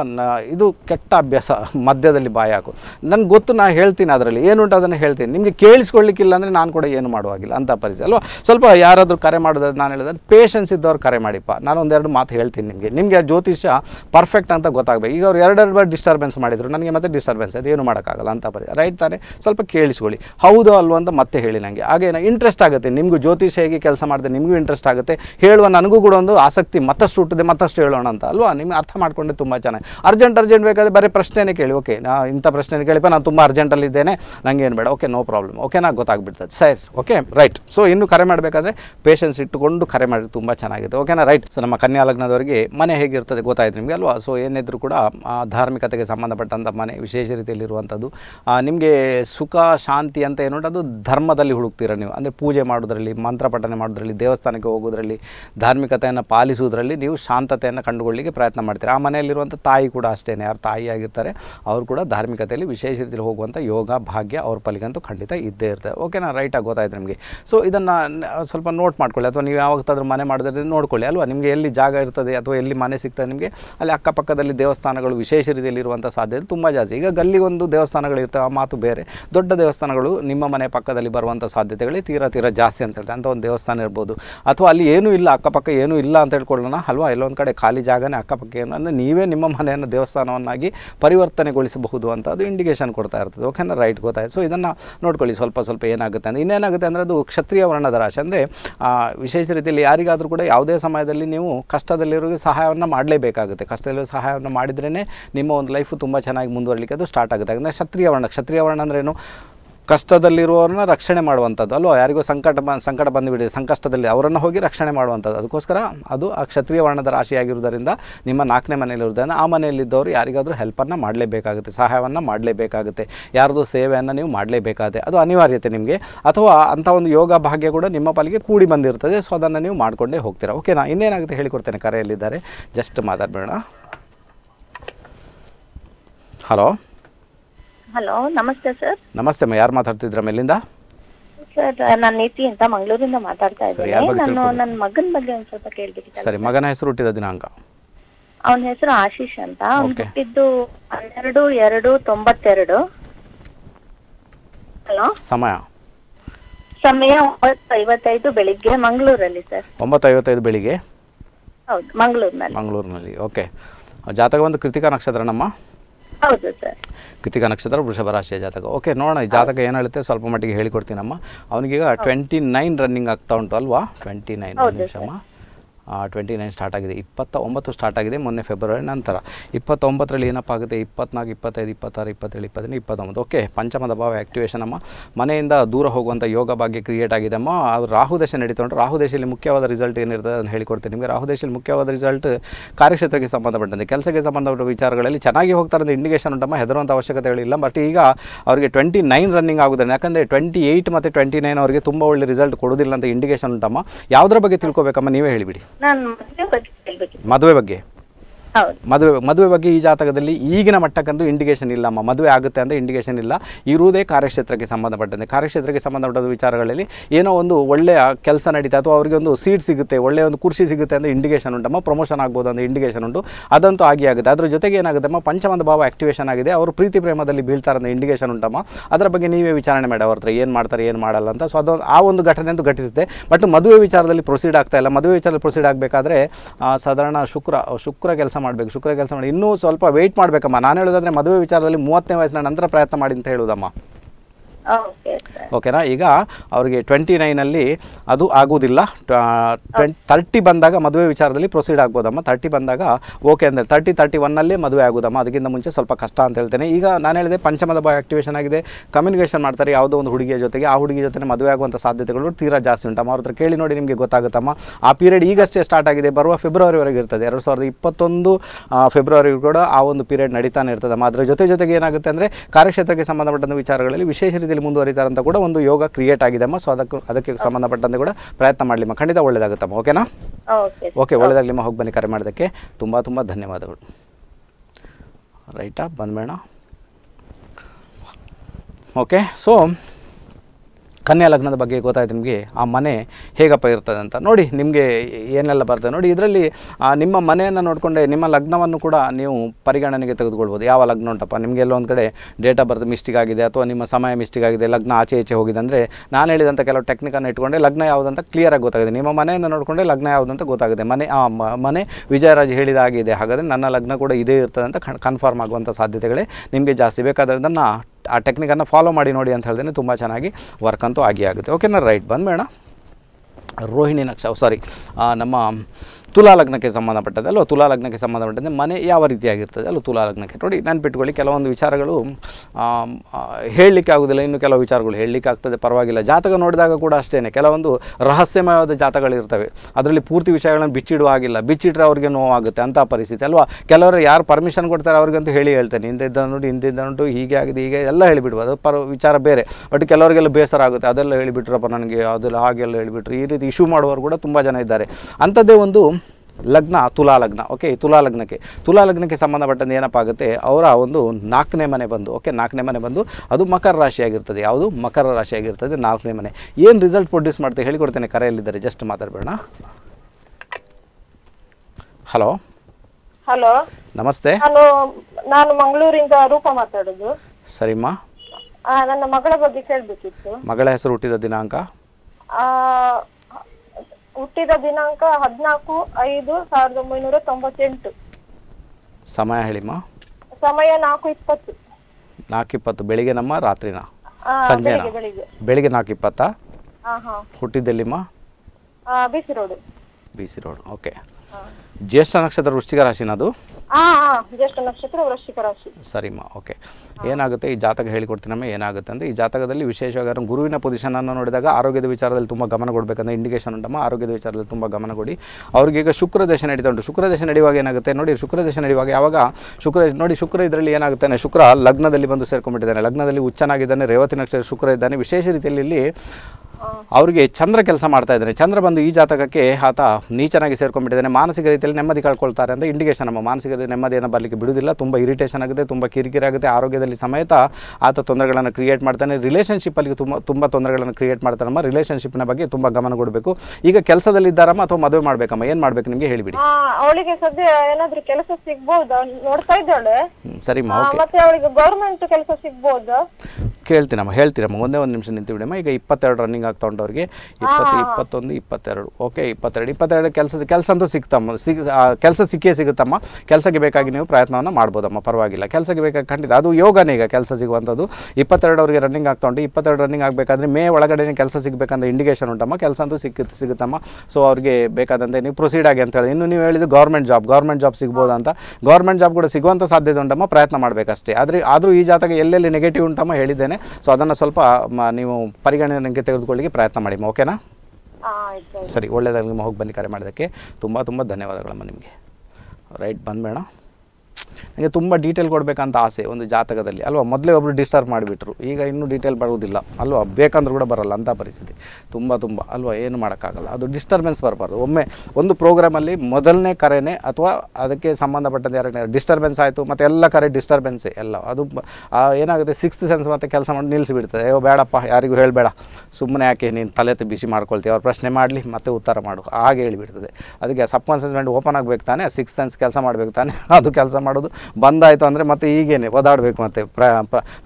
ಇದು ಕೆಟ್ಟ ಅಭ್ಯಾಸ. ಮಧ್ಯದಲ್ಲಿ ಬಾಯಿ ಹಾಕು. ನನಗೆ ಗೊತ್ತು ನಾನು ಹೇಳ್ತೀನಿ ಅದರಲ್ಲಿ. ಏನುಂಟು ಅದನ್ನು ಹೇಳ್ತೀನಿ. ನಿಮಗೆ ಕೇಳಿಸ್ಕೊಳ್ಳಿಕ್ಕಿಲ್ಲ ಅಂದರೆ ನಾನು ಕೂಡ ಏನು ಮಾಡುವಾಗಿಲ್ಲ. ಅಂತ ಪರಿಸ್ಥಿತಿ. ಅಲ್ವಾ? ಸ್ವಲ್ಪ ಯಾರಾದರೂ ಕರೆ ಮಾಡೋದಾದ್ರೆ ನಾನು ಹೇಳಿದ್ರೆ ಪೇಷನ್ಸ್ ಇದ್ದವ್ರು ಕರೆ ಮಾಡಿಪ್ಪ. ನಾನು ಒಂದೆರಡು ಮಾತು ಹೇಳ್ತೀನಿ ನಿಮಗೆ. ನಿಮಗೆ ಜ್ಯೋತಿಷ್ಯ ಪರ್ಫೆಕ್ಟ್ ಅಂತ ಗೊತ್ತಾಗಬೇಕು. ಈಗ ಅವ್ರು ಎರಡೆರಡು ಬಾರಿ ಡಿಸ್ಟರ್ಬೆನ್ಸ್ ಮಾಡಿದರು. ನನಗೆ ಮತ್ತೆ ಡಿಸ್ಟರ್ಬೆನ್ಸ್ ಅದು ಏನು ಮಾಡೋಕ್ಕಾಗಲ್ಲ ಅಂತ ಪರಿ ರೈಟ್ ತಾನೇ? ಸ್ವಲ್ಪ ಕೇಳಿಸ್ಕೊಳ್ಳಿ. ಹೌದು ಅಲ್ವೋ ಅಂತ ಮತ್ತೆ ಹೇಳಿ ನನಗೆ ಹಾಗೇನೋ ಇಂಟ್ರೆಸ್ಟ್ ಆಗುತ್ತೆ. ನಿಮಗೂ ಜ್ಯೋತಿಷ್ಯ ಹೇಗೆ ಕೆಲಸ ಮಾಡಿದೆ ನಿಮಗೂ ಇಂಟ್ರೆಸ್ಟ್ ಆಗುತ್ತೆ. ಹೇಳುವ ನನಗೂ ಕೂಡ ಒಂದು ಆಸಕ್ತಿ ಮತ್ತಷ್ಟು ಹುಟ್ಟಿದೆ, ಮತ್ತಷ್ಟು ಹೇಳೋಣ ಅಂತ. ಅಲ್ವಾ? ನಿಮಗೆ ಅರ್ಥ ಮಾಡಿಕೊಂಡೆ ತುಂಬ ಚೆನ್ನಾಗಿ ಅರ್ಜೆಂಟ್ ಅರ್ಜೆಂಟ್ ಬೇಕಾದರೆ ಬರೀ ಪ್ರಶ್ನೆನೇ ಕೇಳಿ. ಓಕೆ ನಾ ಇಂಥ ಪ್ರಶ್ನೆ ಕೇಳಿಪ್ಪ, ನಾನು ತುಂಬ ಅರ್ಜೆಂಟಲ್ಲಿದ್ದೇನೆ ನನಗೆ ಏನು ಬೇಡ. ಓಕೆ ನೋ ಪ್ರಾಬ್ಲಮ್ ಓಕೆ ನಾ ಗೊತ್ತಾಗ್ಬಿಡ್ತದೆ. ಸರಿ ಓಕೆ ರೈಟ್ ಸೊ ಇನ್ನು ಕರೆ ಮಾಡಬೇಕಾದ್ರೆ ಪೇಷನ್ಸ್ ಇಟ್ಟುಕೊಂಡು ಕರೆ ಮಾಡಿ ತುಂಬ ಚೆನ್ನಾಗಿದೆ ಓಕೆನಾ ರೈಟ್ ಸೊ ನಮ್ಮ ಕನ್ಯಾ ಲಗ್ನದವರಿಗೆ ಮನೆ ಹೇಗಿರ್ತದೆ ಗೊತ್ತಾಯ್ತು ನಿಮಗೆ ಅಲ್ವಾ? ಸೊ ಏನಿದ್ರು ಕೂಡ ಧಾರ್ಮಿಕತೆಗೆ ಸಂಬಂಧಪಟ್ಟಂಥ ಮನೆ, ವಿಶೇಷ ರೀತಿಯಲ್ಲಿರುವಂಥದ್ದು ನಿಮಗೆ ಸುಖ, ಶಾಂತಿ ಅಂತ ಏನು ಅದು ಧರ್ಮದಲ್ಲಿ ಹುಡುಕ್ತೀರ ನೀವು. ಅಂದರೆ ಪೂಜೆ ಮಾಡೋದ್ರಲ್ಲಿ, ಮಂತ್ರ ಪಠನೆ ಮಾಡೋದ್ರಲ್ಲಿ, ದೇವಸ್ಥಾನಕ್ಕೆ ಹೋಗೋದ್ರಲ್ಲಿ, ಧಾರ್ಮಿಕತೆಯನ್ನು ಪಾಲಿಸುವುದರಲ್ಲಿ ನೀವು ಶಾಂತತೆಯನ್ನು ಕಂಡುಕೊಳ್ಳಿಕ್ಕೆ ಪ್ರಯತ್ನ ಮಾಡ್ತೀರಾ. ಆ ಮನೆಯಲ್ಲಿರುವಂಥ ತಾಯಿ ಕೂಡ ಅಷ್ಟೇ ಯಾರು ತಾಯಿ ಆಗಿರ್ತಾರೆ, ಅವರು ಕೂಡ ಧಾರ್ಮಿಕತೆಯಲ್ಲಿ ವಿಶೇಷ ರೀತಿಯಲ್ಲಿ ಹೋಗುವಂಥ ಯೋಗ, ಭಾಗ್ಯ ಅವ್ರ ಪಲಿಗಂತೂ ಖಂಡಿತ ಇದ್ದೇ ಇರ್ತದೆ ಓಕೆನಾ ರೈಟಾಗಿ ಗೊತ್ತಾಯ್ತು ನಿಮಗೆ. ಸೊ ಇದನ್ನು ಸ್ವಲ್ಪ ನೋಟ್ ಮಾಡ್ಕೊಳ್ಳಿ. ಅಥವಾ ನೀವು ಯಾವತ್ತಾದ್ರೂ ಮನೆ ಮಾಡಿದ್ರೆ ನೋಡ್ಕೊಳ್ಳಿ, ಅಲ್ವಾ? ನಿಮಗೆ ಎಲ್ಲಿ ಜಾಗ ಇರ್ತದೆ ಅಥವಾ ಎಲ್ಲಿ ಮನೆ ಸಿಗ್ತದೆ ನಿಮಗೆ, ಅಲ್ಲಿ ಅಕ್ಕಪಕ್ಕದಲ್ಲಿ ದೇವಸ್ಥಾನಗಳು ವಿಶೇಷ ರೀತಿಯಲ್ಲಿ ಇರುವಂಥ ಸಾಧ್ಯತೆ ತುಂಬ ಜಾಸ್ತಿ. ಈಗ ಗಲ್ಲಿಗೊಂದು ದೇವಸ್ಥಾನಗಳು ಇರ್ತವೆ, ಆ ಮಾತು ಬೇರೆ. ದೊಡ್ಡ ದೇವಸ್ಥಾನಗಳು ನಿಮ್ಮ ಮನೆ ಪಕ್ಕದಲ್ಲಿ ಬರುವಂಥ ಸಾಧ್ಯತೆಗಳೇ ತೀರಾ ತೀರಾ ಜಾಸ್ತಿ ಅಂತ ಹೇಳ್ತಾರೆ. ಅಂತ ಒಂದು ದೇವಸ್ಥಾನ ಇರ್ಬೋದು. ಅಥವಾ ಅಲ್ಲಿ ಏನೂ ಇಲ್ಲ, ಅಕ್ಕಪಕ್ಕ ಏನೂ ಇಲ್ಲ ಅಂತ ಹೇಳ್ಕೊಳ್ಳೋಣ, ಅಲ್ವಾ? ಎಲ್ಲೊಂದು ಕಡೆ ಖಾಲಿ ಜಾಗನೇ, ಅಕ್ಕಪಕ್ಕ ಏನು. ಅಂದರೆ ನೀವೇ ಮನೆಯನ್ನು ದೇವಸ್ಥಾನವನ್ನಾಗಿ ಪರಿವರ್ತನೆಗೊಳಿಸಬಹುದು ಅಂತ ಅದು ಇಂಡಿಕೇಶನ್ ಕೊಡ್ತಾ ಇರ್ತದೆ. ಓಕೆನಾ ರೈಟ್ ಗೊತ್ತಾಯ್ತು. ಸೊ ಇದನ್ನು ನೋಡ್ಕೊಳ್ಳಿ. ಸ್ವಲ್ಪ ಸ್ವಲ್ಪ ಏನಾಗುತ್ತೆ ಅಂದರೆ ಇನ್ನೇನಾಗುತ್ತೆ ಅಂದರೆ ಅದು ಕ್ಷತ್ರಿಯ ವರ್ಣದ ರಾಶಿ. ಅಂದರೆ ವಿಶೇಷ ರೀತಿಯಲ್ಲಿ ಯಾರಿಗಾದರೂ ಕೂಡ ಯಾವುದೇ ಸಮಯದಲ್ಲಿ ನೀವು ಕಷ್ಟದಲ್ಲಿರೋರಿಗೆ ಸಹಾಯವನ್ನು ಮಾಡಲೇಬೇಕಾಗುತ್ತೆ. ಕಷ್ಟದಲ್ಲಿರೋ ಸಹಾಯವನ್ನು ಮಾಡಿದ್ರೇ ನಿಮ್ಮ ಒಂದು ಲೈಫು ತುಂಬ ಚೆನ್ನಾಗಿ ಮುಂದುವರಲಿಕ್ಕೆ ಅದು ಸ್ಟಾರ್ಟ್ ಆಗುತ್ತೆ. ಅಂದರೆ ಕ್ಷತ್ರಿಯ ವರ್ಣ ಕ್ಷತ್ರಿಯ ವರ್ಣ ಅಂದ್ರೇನು ಕಷ್ಟದಲ್ಲಿರುವವ್ರನ್ನ ರಕ್ಷಣೆ ಮಾಡುವಂಥದ್ದು. ಅಲ್ವ ಯಾರಿಗೂ ಸಂಕಟ ಬ, ಸಂಕಟ ಬಂದುಬಿಡಿ ಸಂಕಷ್ಟದಲ್ಲಿ ಅವರನ್ನು ಹೋಗಿ ರಕ್ಷಣೆ ಮಾಡುವಂಥದ್ದು. ಅದಕ್ಕೋಸ್ಕರ ಅದು ಆ ಕ್ಷತ್ರಿಯ ವರ್ಣದ ರಾಶಿಯಾಗಿರುವುದರಿಂದ ನಿಮ್ಮ ನಾಲ್ಕನೇ ಮನೆಯಲ್ಲಿರುವುದರಿಂದ ಆ ಮನೆಯಲ್ಲಿದ್ದವರು ಯಾರಿಗಾದರೂ ಹೆಲ್ಪನ್ನು ಮಾಡಲೇಬೇಕಾಗುತ್ತೆ. ಸಹಾಯವನ್ನು ಮಾಡಲೇಬೇಕಾಗುತ್ತೆ. ಯಾರ್ದು ಸೇವೆಯನ್ನು ನೀವು ಮಾಡಲೇಬೇಕಾಗುತ್ತೆ. ಅದು ಅನಿವಾರ್ಯತೆ ನಿಮಗೆ. ಅಥವಾ ಅಂಥ ಒಂದು ಯೋಗ ಭಾಗ್ಯ ಕೂಡ ನಿಮ್ಮ ಪಾಲಿಗೆ ಕೂಡಿ ಬಂದಿರ್ತದೆ. ಸೊ, ಅದನ್ನು ನೀವು ಮಾಡಿಕೊಂಡೇ ಹೋಗ್ತೀರಾ. ಓಕೆನಾ ಇನ್ನೇನಾಗುತ್ತೆ ಹೇಳಿಕೊಡ್ತೇನೆ ಕರೆಯಲ್ಲಿದ್ದಾರೆ. ಜಸ್ಟ್ ಮಾತಾಡಬೇಡ ಹಲೋ ಹಲೋ ನಮಸ್ತೆ ಸರ್. ನಮಸ್ತೆ ಯಾರು ಮಾತಾಡ್ತಿದ್ರ ಮೇಲಿಂದ ಸರ್ ನಾನು ನೀತಿ ಅಂತ ಮಂಗಳೂರಿಂದ ಮಾತಾಡ್ತಾ ಇದ್ದೀನಿ. ನಾನು? ನನ್ನ ಮಗನ ಬಗ್ಗೆ ಒಂದ್ ಸ್ವಲ್ಪ ಕೇಳ್ಬೇಕಿತ್ತು ಸರಿ ಮಗನ ಹೆಸರು ಹುಟ್ಟಿದ ದಿನಾಂಕ? ಅವನ ಹೆಸರು ಆಶೀಶ್ ಅಂತ. ಅವ್ನು ಹುಟ್ಟಿದ್ದು ಹನ್ನೆರಡು ಎರಡು ತೊಂಬತ್ತೆರಡು. ಹಲೋ? ಸಮಯ? ಸಮಯ ಒಂಬತ್ತು ಐವತ್ತೈದು ಬೆಳಿಗ್ಗೆ ಮಂಗಳೂರಲ್ಲಿ ಸರ್. ಒಂಬತ್ತೈವತ್ತೈದು ಬೆಳಿಗ್ಗೆ? ಹೌದು ಮಂಗಳೂರಿನಲ್ಲಿ. ಮಂಗಳೂರಿನಲ್ಲಿ ಓಕೆ ಜಾತಕ ಒಂದು ಕೃತಿಕಾ ನಕ್ಷತ್ರ ನಮ್ಮ ಹೌದು ಸರ್. ಕೃತಿಕಾ ನಕ್ಷತ್ರ ವೃಷಭ ರಾಶಿಯ ಜಾತಕ. ಓಕೆ ನೋಡೋಣ ಈ ಜಾತಕ ಏನು ಹೇಳುತ್ತೆ ಸ್ವಲ್ಪ ಮಟ್ಟಿಗೆ ಹೇಳಿಕೊಡ್ತೀನಮ್ಮ ಅವನಿಗೀಗ ಟ್ವೆಂಟಿ ನೈನ್ ರನ್ನಿಂಗ್ ಆಗ್ತಾ ಉಂಟು ಅಲ್ವಾ? ಟ್ವೆಂಟಿ ನೈನ್ ನಿಮಿಷಮ್ಮ ಟ್ವೆಂಟಿ ನೈನ್ ಸ್ಟಾರ್ಟ್ ಆಗಿದೆ. ಇಪ್ಪತ್ತ ಒಂಬತ್ತು ಸ್ಟಾರ್ಟ್ ಆಗಿದೆ ಮೊನ್ನೆ ಫೆಬ್ರವರಿ ನಂತರ. ಇಪ್ಪತ್ತೊಂಬತ್ತರಲ್ಲಿ ಏನಪ್ಪ ಆಗುತ್ತೆ? ಇಪ್ಪತ್ನಾಲ್ಕು, ಇಪ್ಪತ್ತೈದು, ಇಪ್ಪತ್ತಾರು, ಇಪ್ಪತ್ತೇಳು ಇಪ್ಪತ್ತೈದು ಇಪ್ಪತ್ತೊಂಬತ್ತು. ಓಕೆ ಪಂಚಮದ ಭಾವ ಆ್ಯಕ್ಟಿವೇಶನ್ ಅಮ್ಮ. ಮನೆಯಿಂದ ದೂರ ಹೋಗುವಂಥ ಯೋಗ ಭಾಗ್ಯ ಕ್ರಿಯೇಟ್ ಆಗಿದೆ ಅಮ್ಮ. ಅದು ರಾಹು ದಶೆ ನಡೀತಾ ರಾಹುದೇಶದಲ್ಲಿ ರಾಹು ಮುಖ್ಯವಾದ ರಿಸಲ್ಟ್ ಏನಿರ್ತದೆ ಅದನ್ನು ಹೇಳಿಕೊಡ್ತೀನಿ ನಿಮಗೆ. ರಾಹು ದೇಶದಲ್ಲಿ ಮುಖ್ಯವಾದ ರಿಸಲ್ಟ್ ಕಾರ್ಯಕ್ಷೇತ್ರಕ್ಕೆ ಸಂಬಂಧಪಟ್ಟಂತೆ. ಕೆಲಸಕ್ಕೆ ಸಂಬಂಧಪಟ್ಟ ವಿಚಾರಗಳಲ್ಲಿ ಚೆನ್ನಾಗಿ ಹೋಗ್ತಾರೆ ಅಂತ ಇಂಡಿಕೇಶನ್ ಉಂಟಮ್ಮ ಹೆದರುವಂಥ ಅವಶ್ಯಕತೆಗಳಿಲ್ಲ ಬಟ್ ಈಗ ಅವರಿಗೆ ಟ್ವೆಂಟಿ ನೈನ್ ರನ್ನಿಂಗ್ ಆಗುವುದನ್ನು ಯಾಕಂದರೆ ಟ್ವೆಂಟಿ ಏಯ್ಟ್ ಮತ್ತು ಟ್ವೆಂಟಿ ನೈನ್ ಅವರಿಗೆ ತುಂಬ ಒಳ್ಳೆ ರಿಸಲ್ಟ್ ಕೊಡೋದಿಲ್ಲ ಅಂತ ಇಂಡಿಕೇಶನ್ ಉಂಟಮ್ಮ ಯಾವುದ್ರ ಬಗ್ಗೆ ತಿಳ್ಕೊಬೇಕಮ್ಮ? ನೀವೇ ಹೇಳಿಬಿಡಿ. ನಾನು ಮದುವೆ ಬಗ್ಗೆ ಮದುವೆ ಬಗ್ಗೆ? ಮದುವೆ ಮದುವೆ ಬಗ್ಗೆ ಈ ಜಾತಕದಲ್ಲಿ ಈಗಿನ ಮಟ್ಟಕ್ಕಂತೂ ಇಂಡಿಕೇಶನ್ ಇಲ್ಲಮ್ಮ ಮದುವೆ ಆಗುತ್ತೆ ಅಂತ ಇಂಡಿಕೇಶನ್ ಇಲ್ಲ. ಇರುವುದೇ ಕಾರ್ಯಕ್ಷೇತ್ರಕ್ಕೆ ಸಂಬಂಧಪಟ್ಟಂತೆ. ಕಾರ್ಯಕ್ಷೇತ್ರಕ್ಕೆ ಸಂಬಂಧಪಟ್ಟ ವಿಚಾರಗಳಲ್ಲಿ ಏನೋ ಒಂದು ಒಳ್ಳೆಯ ಕೆಲಸ ನಡೀತಾ ಅಥವಾ ಅವರಿಗೆ ಒಂದು ಸೀಟ್ ಸಿಗುತ್ತೆ, ಒಳ್ಳೆಯ ಒಂದು ಕುರ್ಚಿ ಸಿಗುತ್ತೆ ಅಂತ ಇಂಡಿಕೇಶನ್ ಉಂಟಮ್ಮ ಪ್ರಮೋಷನ್ ಆಗ್ಬೋದು ಅಂತ ಇಂಡಿಕೇಶನ್ ಉಂಟು. ಅದಂತೂ ಆಗಿ ಆಗುತ್ತೆ. ಅದ್ರ ಜೊತೆಗೆ ಏನಾಗುತ್ತಮ್ಮ ಪಂಚಮದ ಭಾವ ಆಕ್ಟಿವೇಶನ್ ಆಗಿದೆ. ಅವರು ಪ್ರೀತಿ ಪ್ರೇಮದಲ್ಲಿ ಬೀಳ್ತಾರೆ ಅಂತ ಇಂಡಿಕೇಶನ್ ಉಂಟಮ್ಮ ಅದರ ಬಗ್ಗೆ ನೀವೇ ವಿಚಾರಣೆ ಮಾಡಿ ಅವ್ರ ಏನು ಮಾಡ್ತಾರೆ, ಏನು ಮಾಡಲ್ಲ ಅಂತ. ಸೊ ಅದೊಂದು, ಆ ಒಂದು ಘಟನೆ ಅಂತೂ ಘಟಿಸುತ್ತೆ. ಬಟ್ ಮದುವೆ ವಿಚಾರದಲ್ಲಿ ಪ್ರೊಸೀಡ್ ಆಗ್ತಾ ಇಲ್ಲ. ಮದುವೆ ವಿಚಾರದಲ್ಲಿ ಪ್ರೊಸೀಡ್ ಆಗಬೇಕಾದ್ರೆ ಸಾಧಾರಣ ಶುಕ್ರ ಶುಕ್ರ ಕೆಲಸ ಮಾಡಬೇಕು ಶುಕ್ರ ಕೆಲಸ ಮಾಡಿ, ಇನ್ನೂ ಸ್ವಲ್ಪ ವೆಯ್ಟ್ ಮಾಡಬೇಕಮ್ಮ. ನಾನು ಹೇಳೋದಾದ್ರೆ ಮದುವೆ ವಿಚಾರದಲ್ಲಿ ಮೂವತ್ತನೇ ವಯಸ್ಸಿನ ನಂತರ ಪ್ರಯತ್ನ ಮಾಡಿ ಅಂತ ಸರ್ ಓಕೆನಾ? ಈಗ ಅವರಿಗೆ ಟ್ವೆಂಟಿ ನೈನಲ್ಲಿ ಅದು ಆಗೋದಿಲ್ಲ ತರ್ಟಿ ಬಂದಾಗ ಮದುವೆ ವಿಚಾರದಲ್ಲಿ ಪ್ರೊಸೀಡ್ ಆಗ್ಬೋದಮ್ಮ? ತರ್ಟಿ ಬಂದಾಗ ಓಕೆ ಅಂದರೆ ತರ್ಟಿ ತರ್ಟಿ ಒನ್ನಲ್ಲೇ ಮದುವೆ ಆಗೋದಮ್ಮ ಅದಕ್ಕಿಂತ ಮುಂಚೆ ಸ್ವಲ್ಪ ಕಷ್ಟ ಅಂತ ಹೇಳ್ತೇನೆ. ಈಗ ನಾನು ಹೇಳಿದೆ ಪಂಚಮದ ಬಾಯ್ ಆಕ್ಟಿವೇಶನ್ ಆಗಿದೆ. ಕಮ್ಯುನಿಕೇಷನ್ ಮಾಡ್ತಾರೆ ಯಾವುದೋ ಒಂದು ಹುಡುಗಿಯ ಜೊತೆಗೆ. ಆ ಹುಡುಗಿ ಜೊತೆ ಮದುವೆ ಆಗುವಂಥ ಸಾಧ್ಯತೆಗಳು ತೀರಾ ಜಾಸ್ತಿ ಉಂಟಮ್ಮ. ಅವ್ರ ಹತ್ರ ಕೇಳಿ ನೋಡಿ ನಿಮಗೆ ಗೊತ್ತಾಗುತ್ತಮ್ಮ. ಆ ಪೀರಿಯಡ್ ಈಗಷ್ಟೇ ಸ್ಟಾರ್ಟ್ ಆಗಿದೆ. ಬರುವ ಫೆಬ್ರವರಿವರೆಗೆ ಇರ್ತದೆ. ಎರಡು ಸಾವಿರದ ಇಪ್ಪತ್ತೊಂದು ಫೆಬ್ರವರಿ ಕೂಡ ಆ ಒಂದು ಪೀರಿಯಡ್ ನಡೀತಾನೆ ಇರ್ತದಮ್ಮ. ಅದರ ಜೊತೆ ಜೊತೆಗೆ ಏನಾಗುತ್ತೆ ಅಂದರೆ ಕಾರ್ಯಕ್ಷೇತ್ರಕ್ಕೆ ಸಂಬಂಧಪಟ್ಟಂಥ ವಿಚಾರಗಳಲ್ಲಿ ವಿಶೇಷ ರೀತಿಯಲ್ಲಿ ಮುಂದುವರಿತಾರೆ ಅಂತ ಕೂಡ ಒಂದು ಯೋಗ ಕ್ರಿಯೇಟ್ ಆಗಿದೆಮ್ಮ ಸೊ ಅದಕ್ಕೂ ಅದಕ್ಕೆ ಸಂಬಂಧಪಟ್ಟಂತೆ ಕೂಡ ಪ್ರಯತ್ನ ಮಾಡಲಿಮ್ಮ ಖಂಡಿತ ಒಳ್ಳೇದಾಗುತ್ತಮ್ಮ. ಓಕೆನಾ ಓಕೆ ಅಮ್ಮ. ಹೋಗಿ ಬನ್ನಿ ಕರೆ ಮಾಡೋದಕ್ಕೆ. ತುಂಬ ತುಂಬ ಧನ್ಯವಾದಗಳು. ರೈಟಾ ಬಂದ್ಬೇಡ ಓಕೆ ಸೊ ಕನ್ಯಾ ಲಗ್ನದ ಬಗ್ಗೆ ಗೊತ್ತಾಯ್ತು ನಿಮಗೆ? ಆ ಮನೆ ಹೇಗಪ್ಪ ಇರ್ತದೆ ಅಂತ. ನೋಡಿ, ನಿಮಗೆ ಏನೆಲ್ಲ ಬರ್ತದೆ ನೋಡಿ. ಇದರಲ್ಲಿ ನಿಮ್ಮ ಮನೆಯನ್ನು ನೋಡಿಕೊಂಡೆ ನಿಮ್ಮ ಲಗ್ನವನ್ನು ಕೂಡ ನೀವು ಪರಿಗಣನೆಗೆ ತೆಗೆದುಕೊಳ್ಬೋದು. ಯಾವ ಲಗ್ನ ಉಂಟಪ್ಪ? ನಿಮಗೆ ಒಂದು ಕಡೆ ಡೇಟ್ ಆಫ್ ಬರ್ತ್ ಮಿಸ್ಟೇಕ್ ಆಗಿದೆ ಅಥವಾ ನಿಮ್ಮ ಸಮಯ ಮಿಸ್ಟೇಕ್ ಆಗಿದೆ, ಲಗ್ನ ಆಚೆ ಈಚೆ ಹೋಗಿದೆ ಅಂದರೆ ನಾನು ಹೇಳಿದಂಥ ಕೆಲವು ಟೆಕ್ನಿಕನ್ನು ಇಟ್ಕೊಂಡೆ ಲಗ್ನ ಯಾವುದಂತ ಕ್ಲಿಯರಾಗಿ ಗೊತ್ತಾಗಿದೆ. ನಿಮ್ಮ ಮನೆಯನ್ನು ನೋಡಿಕೊಂಡೆ ಲಗ್ನ ಯಾವುದಂತ ಗೊತ್ತಾಗುತ್ತೆ ಮನೆ, ಆ ಮನೆ ವಿಜಯರಾಜ್ ಹೇಳಿದ ಆಗಿದೆ ಹಾಗಾದರೆ ನನ್ನ ಲಗ್ನ ಕೂಡ ಇದೇ ಇರ್ತದೆ ಅಂತ ಕನ್ಫರ್ಮ್ ಆಗುವಂಥ ಸಾಧ್ಯತೆಗಳೇ ನಿಮಗೆ ಜಾಸ್ತಿ ಬೇಕಾದ್ರೆ ಅದನ್ನು ಆ ಟೆಕ್ನಿಕನ್ನು ಫಾಲೋ ಮಾಡಿ ನೋಡಿ ಅಂತ ಹೇಳಿದ್ರೆ ತುಂಬ ಚೆನ್ನಾಗಿ ವರ್ಕ್ ಅಂತೂ ಆಗಿ ಆಗುತ್ತೆ. ಓಕೆನಾ ರೈಟ್ ಬಂದ್ಬೇಡ ರೋಹಿಣಿ ನಕ್ಷ ಸಾರಿ ನಮ್ಮ ತುಲಾ ಲಗ್ನಕ್ಕೆ ಸಂಬಂಧಪಟ್ಟಂತೆ ಅಲ್ವಾ? ತುಲಾ ಲಗ್ನಕ್ಕೆ ಸಂಬಂಧಪಟ್ಟಂತೆ ಮನೆ ಯಾವ ರೀತಿಯಾಗಿರ್ತದೆ ಅಲ್ವಾ ತುಲಾ ಲಗ್ನಕ್ಕೆ? ನೋಡಿ, ನೆನ್ಪಿಟ್ಕೊಳ್ಳಿ, ಕೆಲವೊಂದು ವಿಚಾರಗಳು ಹೇಳಲಿಕ್ಕೆ ಆಗೋದಿಲ್ಲ. ಇನ್ನು ಕೆಲವು ವಿಚಾರಗಳು ಹೇಳಲಿಕ್ಕೆ ಆಗ್ತದೆ, ಪರವಾಗಿಲ್ಲ. ಜಾತಕ ನೋಡಿದಾಗ ಕೂಡ ಅಷ್ಟೇ ಕೆಲವೊಂದು ರಹಸ್ಯಮಯವಾದ ಜಾತಗಳಿರ್ತವೆ ಅದರಲ್ಲಿ ಪೂರ್ತಿ ವಿಷಯಗಳನ್ನು ಬಿಚ್ಚಿಡುವ ಆಗಿಲ್ಲ ಬಿಚ್ಚಿಟ್ರೆ ಅವ್ರಿಗೆ ನೋವಾಗುತ್ತೆ ಅಂತ ಪರಿಸ್ಥಿತಿ ಅಲ್ವಾ? ಕೆಲವರು ಯಾರು ಪರ್ಮಿಷನ್ ಕೊಡ್ತಾರೆ ಅವ್ರಿಗಂತೂ ಹೇಳಿ ಹೇಳ್ತೇನೆ. ಹಿಂದಿದ್ದ ನೋಡಿ, ಹಿಂದಿದ್ದ ಉಂಟು, ಹೀಗೆ ಆಗಿದೆ, ಹೀಗೆ, ಎಲ್ಲ ಹೇಳಿಬಿಡುವ. ಅದು ಪರ, ವಿಚಾರ ಬೇರೆ. ಬಟ್ ಕೆಲವರಿಗೆಲ್ಲ ಬೇಸರ ಆಗುತ್ತೆ. ಅದೆಲ್ಲ ಹೇಳಿಬಿಟ್ರಪ್ಪ ನನಗೆ, ಅದೆಲ್ಲ ಹಾಗೆಲ್ಲ ಹೇಳಿಬಿಟ್ರು. ಈ ರೀತಿ ಇಶ್ಯೂ ಮಾಡುವವರು ಕೂಡ ತುಂಬ ಜನ ಇದ್ದಾರೆ. ಅಂಥದ್ದೇ ಒಂದು ಲಗ್ನ ತುಲಾ ಲಗ್ನ ಓಕೆ ತುಲಾ ಲಗ್ನಕ್ಕೆ. ತುಲಾ ಲಗ್ನಕ್ಕೆ ಸಂಬಂಧಪಟ್ಟಂತೆ ಏನಪ್ಪ ಆಗುತ್ತೆ ಅವರ ಒಂದು ನಾಲ್ಕನೇ ಮನೆ ಬಂದು ಓಕೆ ನಾಲ್ಕನೇ ಮನೆ ಬಂದು ಅದು ಮಕರ ರಾಶಿಯಾಗಿರ್ತದೆ. ಯಾವುದು? ಮಕರ ರಾಶಿಯಾಗಿರ್ತದೆ ನಾಲ್ಕನೇ ಮನೆ. ಏನು ರಿಸಲ್ಟ್ ಪ್ರೊಡ್ಯೂಸ್ ಮಾಡ್ತೆ ಹೇಳಿಕೊಡ್ತೇನೆ ಕರೆಯಲ್ಲಿದ್ದಾರೆ ಜಸ್ಟ್ ಮಾತಾಡಬೇಡ ಹಲೋ ಹಲೋ ನಮಸ್ತೆ. ನಾನು ನಾನು ಮಂಗಳೂರಿಂದ ರೂಪ ಮಾತಾಡೋದು. ಸರಿಮ್ಮ. ನನ್ನ ಮಗಳ ಬಗ್ಗೆ ಕೇಳಬೇಕಿತ್ತು. ಮಗಳ ಹೆಸರು ಹುಟ್ಟಿದ ದಿನಾಂಕ? ಹುಟ್ಟಿದ ದಿನಾಂಕ ಹದಿನಾಲ್ಕು ಐದು ಸಾವಿರದ ಒಂಬೈನೂರ ತೊಂಬತ್ತೆಂಟು. ಸಮಯ ಹೇಳಿಮ್ಮ ಸಮಯ ನಾಲ್ಕು ಇಪ್ಪತ್ತು. ನಾಲ್ಕು ಇಪ್ಪತ್ತು. ಬೆಳಿಗ್ಗೆ ನಮ್ಮ ರಾತ್ರಿನ? ಸಂಜೆ ಸಂಜೆನಾ? ಬೆಳಿಗ್ಗೆ ನಾಲ್ಕು ಇಪ್ಪತ್ತಾ? ಹಾ ಹುಟ್ಟಿದಲ್ಲಿಮ್ಮ ಹುಟ್ಟಿದ್ದೆಲ್ಲಿಮ್ಮ BC road. B C road. Okay. ಜ್ಯೇಷ್ಠ ನಕ್ಷತ್ರ ವೃಶ್ಚಿಕ ರಾಶಿನದು? ಜ್ಯೇಷ್ಠ ನಕ್ಷತ್ರ ವೃಶ್ಚಿಕ ರಾಶಿ. ಸರಿಮ್ಮ ಓಕೆ. ಏನಾಗುತ್ತೆ? ಈ ಜಾತಕ ಹೇಳಿಕೊಡ್ತೀನಮ್ಮ ಏನಾಗುತ್ತೆ ಅಂದರೆ ಈ ಜಾತಕದಲ್ಲಿ ವಿಶೇಷವಾಗಿ ಗುರುವಿನ ಪೊಸಿಷನನ್ನು ನೋಡಿದಾಗ ಆರೋಗ್ಯದ ವಿಚಾರದಲ್ಲಿ ತುಂಬ ಗಮನ ಕೊಡಬೇಕಂದ್ರೆ ಇಂಡಿಕೇಶನ್ ಉಂಟಮ್ಮ ಆರೋಗ್ಯದ ವಿಚಾರದಲ್ಲಿ ತುಂಬ ಗಮನ ಕೊಡಿ. ಅವ್ರಿಗೆ ಈಗ ಶುಕ್ರ ದೇಶ ನಡೀತಾ ಉಂಟು. ಶುಕ್ರ ದೇಶ ನಡೆಯುವಾಗ ಏನಾಗುತ್ತೆ? ನೋಡಿ ಶುಕ್ರ ದೇಶ ನಡೆಯುವಾಗ ಯಾವಾಗ ಶುಕ್ರ ನೋಡಿ ಶುಕ್ರ ಇದರಲ್ಲಿ ಏನಾಗುತ್ತೆ ಶುಕ್ರ ಲಗ್ನದಲ್ಲಿ ಬಂದು ಸೇರ್ಕೊಂಡ್ಬಿಟ್ಟಿದ್ದಾನೆ. ಲಗ್ನದಲ್ಲಿ ಹುಚ್ಚನಾಗಿದ್ದಾನೆ ರೇವತಿ ನಕ್ಷತ್ರ ಶುಕ್ರ ಇದ್ದಾನೆ. ವಿಶೇಷ ರೀತಿಯಲ್ಲಿ ಇಲ್ಲಿ ಅವರಿಗೆ ಚಂದ್ರ ಕೆಲಸ ಮಾಡ್ತಾ ಇದ್ದಾನೆ ಚಂದ್ರ ಬಂದು ಈ ಜಾತಕಕ್ಕೆ ಆತ ನೀಚನಾಗಿ ಸೇರ್ಕೊಂಡ್ಬಿಟ್ಟಿದ್ದಾನೆ. ಮಾನಸಿಕ ರೀತಿಯಲ್ಲಿ ನೆಮ್ಮದಿ ಕಳ್ಕೊಳ್ತಾರೆ ಅಂತ ಇಂಡಿಕೇಶನ್ ನಮ್ಮ ಮಾನಸಿಕ ನೆಮ್ಮದಿಯನ್ನು ಬರಲಿಕ್ಕೆ ಬಿಡುವುದಿಲ್ಲ. ತುಂಬ ಇರಿಟೇಷನ್ ಆಗುತ್ತೆ ತುಂಬ ಕಿರಿಕಿರಿ ಆಗುತ್ತೆ. ಆರೋಗ್ಯದಲ್ಲಿ ಸಮೇತ ಆತ ತೊಂದರೆಗಳನ್ನು ಕ್ರಿಯೇಟ್ ಮಾಡ್ತಾನೆ. ರಿಲೇಷನ್ಶಿಪ್ಪಲ್ಲಿ ತುಂಬ ತುಂಬ ತೊಂದರೆಗಳನ್ನು ಕ್ರಿಯೇಟ್ ಮಾಡ್ತಾನಮ್ಮ ರಿಲೇಷನ್ಶಿಪ್ನ ಬಗ್ಗೆ ತುಂಬ ಗಮನ ಕೊಡಬೇಕು. ಈಗ ಕೆಲಸದಲ್ಲಿ ಇದ್ದಾರಮ್ಮ ಅಥವಾ ಮದುವೆ ಮಾಡಬೇಕಮ್ಮ? ಏನು ಮಾಡಬೇಕು ನಿಮಗೆ? ಹೇಳಿಬಿಡಿ. ಅವಳಿಗೆ ಸದ್ಯ ಏನಾದರೂ ಕೆಲಸ ಸಿಗ್ಬೋದು? ನೋಡ್ತಾ ಇದ್ದಾಳೆ. ಸರಿ ಮತ್ತೆ ಅವಳಿಗೆ ಗೌರ್ಮೆಂಟ್ ಕೆಲಸ ಸಿಗ್ಬೋದು? ಕೇಳ್ತೀನಮ್ಮ ಹೇಳ್ತೀರಮ್ಮ. ಒಂದೇ ಒಂದು ನಿಮಿಷ ನಿಂತು ಬಿಡಮ್ಮ ಈಗ ಇಪ್ಪತ್ತೆರಡು ರನ್ನಿಂಗ್ ಆಗ್ತಾ ತೊಗೊಂಡವ್ರಿಗೆ ಇಪ್ಪತ್ತು ಇಪ್ಪತ್ತೊಂದು ಇಪ್ಪತ್ತೆರಡು. ಓಕೆ ಇಪ್ಪತ್ತೆರಡು. ಇಪ್ಪತ್ತೆರಡು ಕೆಲಸ ಕೆಲಸ ಅಂತೂ ಸಿಗ್ತಮ್ಮ ಸಿಗ್ ಕೆಲಸ ಸಿಕ್ಕೇ ಸಿಗುತ್ತಮ್ಮ. ಕೆಲಸಕ್ಕೆ ಬೇಕಾಗಿ ನೀವು ಪ್ರಯತ್ನವನ್ನು ಮಾಡ್ಬೋದಮ್ಮ. ಪರವಾಗಿಲ್ಲ. ಕೆಲಸಕ್ಕೆ ಬೇಕಾಗಿ ಖಂಡಿತ. ಅದು ಯೋಗನೇ ಈಗ ಕೆಲಸ ಸಿಗುವಂಥದ್ದು. ಇಪ್ಪತ್ತೆರಡು ಅವರಿಗೆ ರನ್ನಿಂಗ್ ಆಗ್ತಾ ಉಂಟು ಇಪ್ಪತ್ತೆರಡು ರನ್ನಿಂಗ್ ಆಗಬೇಕಾದ್ರೆ ಮೇ ಒಳಗಡೆ ಕೆಲಸ ಸಿಗಬೇಕಂತ ಇಂಡಿಕೇಶನ್ ಉಂಟಮ್ಮ. ಕೆಲಸ ಅಂತೂ ಸಿಕ್ಕ ಸಿಗುತ್ತಮ್ಮ. ಸೊ ಅವ್ರಿಗೆ ಬೇಕಾದಂತೆ ನೀವು ಪ್ರೊಸೀಡ್ ಆಗಿ ಅಂತ ಹೇಳಿ. ಇನ್ನು ನೀವು ಹೇಳಿದ್ದು ಗೌರ್ಮೆಂಟ್ ಜಾಬ್ ಗೌರ್ಮೆಂಟ್ ಜಾಬ್ ಸಿಗ್ಬೋದು ಅಂತ. ಗೌರ್ಮೆಂಟ್ ಜಾಬ್ ಕೂಡ ಸಿಗುವಂಥ ಸಾಧ್ಯತೆ ಉಂಟಮ್ಮ. ಪ್ರಯತ್ನ ಮಾಡಬೇಕಷ್ಟೇ. ಆದರೆ ಆದರೂ ಈ ಜಾತಕ ಎಲ್ಲೆಲ್ಲಿ ನೆಗೆಟಿವ್ ಉಂಟಮ್ಮ ಹೇಳಿದ್ದೇನೆ. ಸೊ ಅದನ್ನು ಸ್ವಲ್ಪ ನೀವು ಪರಿಗಣನೆಗೆ ತೆಗೆದುಕೊಳ್ಳಿಕ್ಕೆ ಪ್ರಯತ್ನ ಮಾಡಿ ಓಕೆನಾ? ಸರಿ ಒಳ್ಳೆಯದಾಗಲಿ ನಿಮ್ಮ ಹೋಗಿ ಬನ್ನಿ ಕರೆ ಮಾಡೋದಕ್ಕೆ. ತುಂಬ ತುಂಬ ಧನ್ಯವಾದಗಳಮ್ಮ ನಿಮಗೆ. ರೈಟ್ ಬಂದ್ಬೇಡ ನನಗೆ ತುಂಬ ಡೀಟೇಲ್ ಕೊಡಬೇಕಂತ ಆಸೆ ಒಂದು ಜಾತಕದಲ್ಲಿ. ಅಲ್ವಾ? ಮೊದಲೇ ಒಬ್ಬರು ಡಿಸ್ಟರ್ಬ್ ಮಾಡಿಬಿಟ್ರು. ಈಗ ಇನ್ನೂ ಡೀಟೇಲ್ ಬರುವುದಿಲ್ಲ. ಅಲ್ವಾ? ಬೇಕಂದ್ರೂ ಕೂಡ ಬರಲ್ಲ ಅಂಥ ಪರಿಸ್ಥಿತಿ. ತುಂಬ ತುಂಬ. ಅಲ್ವಾ? ಏನು ಮಾಡೋಕ್ಕಾಗಲ್ಲ. ಅದು ಡಿಸ್ಟರ್ಬೆನ್ಸ್ ಬರಬಾರ್ದು. ಒಮ್ಮೆ ಒಂದು ಪ್ರೋಗ್ರಾಮಲ್ಲಿ ಮೊದಲನೇ ಕರೆನೇ ಅಥವಾ ಅದಕ್ಕೆ ಸಂಬಂಧಪಟ್ಟಂತೆ ಯಾರೇ ಡಿಸ್ಟರ್ಬೆನ್ಸ್ ಆಯಿತು, ಮತ್ತು ಎಲ್ಲ ಕರೆ ಡಿಸ್ಟರ್ಬೆನ್ಸೇ ಎಲ್ಲ. ಅದು ಏನಾಗುತ್ತೆ? ಸಿಕ್ಸ್ತ್ ಸೆನ್ಸ್ ಮತ್ತು ಕೆಲಸ ಮಾಡಿ ನಿಲ್ಲಿಸಿಬಿಡ್ತದೆ ಅಯ್ಯೋ, ಬೇಡಪ್ಪ, ಯಾರಿಗೂ ಹೇಳಬೇಡ. ಸುಮ್ಮನೆ ಯಾಕೆ ನೀನು ತಲೆ ಬಿಸಿ ಮಾಡ್ಕೊಳ್ತೀವಿ ಅವ್ರು ಪ್ರಶ್ನೆ ಮಾಡಲಿ, ಮತ್ತೆ ಉತ್ತರ ಮಾಡು. ಹಾಗೆ ಹೇಳಿಬಿಡ್ತದೆ. ಅದಕ್ಕೆ ಸಬ್ ಕಾನ್ಸಿಯಸ್ ಮೈಂಡ್ ಓಪನ್ ಆಗಬೇಕು ತಾನೆ? ಸಿಕ್ಸ್ ಸೆನ್ಸ್ ಕೆಲಸ ಮಾಡಬೇಕು ತಾನೆ? ಅದು ಕೆಲಸ ಮಾಡೋದು ಬಂದಾಯಿತು ಅಂದರೆ ಮತ್ತೆ ಈಗೇನೆ ಒದಾಡಬೇಕು ಮತ್ತೆ ಪ್ರ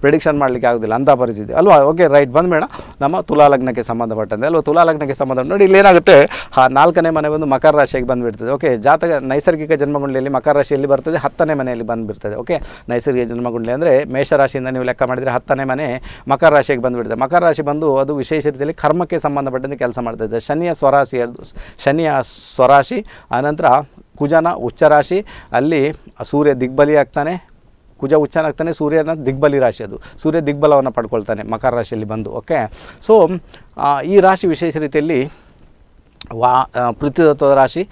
ಪ್ರಿಡಿಕ್ಷನ್ ಮಾಡಲಿಕ್ಕೆ ಆಗೋದಿಲ್ಲ ಅಂಥ ಪರಿಸ್ಥಿತಿ. ಅಲ್ವಾ? ಓಕೆ ರೈಟ್ ಬಂದ ಬಂದ್ಬೇಡ ನಮ್ಮ ತುಲಾ ಲಗ್ನಕ್ಕೆ ಸಂಬಂಧಪಟ್ಟಂತೆ. ಅಲ್ವಾ? ತುಲಾ ಲಗ್ನಕ್ಕೆ ಸಂಬಂಧ ನೋಡಿ, ಇಲ್ಲಿ ಏನಾಗುತ್ತೆ? ಆ ನಾಲ್ಕನೇ ಮನೆ ಬಂದು ಮಕರ ರಾಶಿಗೆ ಬಂದುಬಿಡ್ತದೆ. ಓಕೆ ಜಾತಕ ನೈಸರ್ಗಿಕ ಜನ್ಮಗುಂಡಿಯಲ್ಲಿ ಮಕರ ರಾಶಿಯಲ್ಲಿ ಬರ್ತದೆ. ಹತ್ತನೇ ಮನೆಯಲ್ಲಿ ಬಂದುಬಿಡ್ತದೆ. ಓಕೆ ನೈಸರ್ಗಿಕ ಜನ್ಮಗುಂಡಿ ಅಂದರೆ ಮೇಷರಾಶಿಯಿಂದ ನೀವು ಲೆಕ್ಕ ಮಾಡಿದರೆ ಹತ್ತನೇ ಮನೆ ಮಕರ ರಾಶಿಗೆ ಬಂದುಬಿಡ್ತದೆ. ಮಕರ ರಾಶಿ ಬಂದು ಅದು ವಿಶೇಷ ರೀತಿಯಲ್ಲಿ ಕರ್ಮಕ್ಕೆ ಸಂಬಂಧಪಟ್ಟಂತೆ ಕೆಲಸ ಮಾಡ್ತದೆ. ಶನಿಯ ಸ್ವರಾಶಿ ಶನಿಯ ಸ್ವರಾಶಿ, ಆನಂತರ ಕುಜನ ಉಚ್ಚರಾಶಿ, ಅಲ್ಲಿ ಸೂರ್ಯ ದಿಗ್ಬಲಿ ಆಗ್ತಾನೆ. ಕುಜ ಉಚ್ಚನಾಗ್ತಾನೆ ಸೂರ್ಯನ ದಿಗ್ಬಲಿ ರಾಶಿ ಅದು. ಸೂರ್ಯ ದಿಗ್ಬಲವನ್ನು ಪಡ್ಕೊಳ್ತಾನೆ ಮಕರ ರಾಶಿಯಲ್ಲಿ ಬಂದು ಓಕೆ ಸೊ ಈ ರಾಶಿ ವಿಶೇಷ ರೀತಿಯಲ್ಲಿ ವಾ ಪೃಥ್ವಿತತ್ವದ ರಾಶಿ,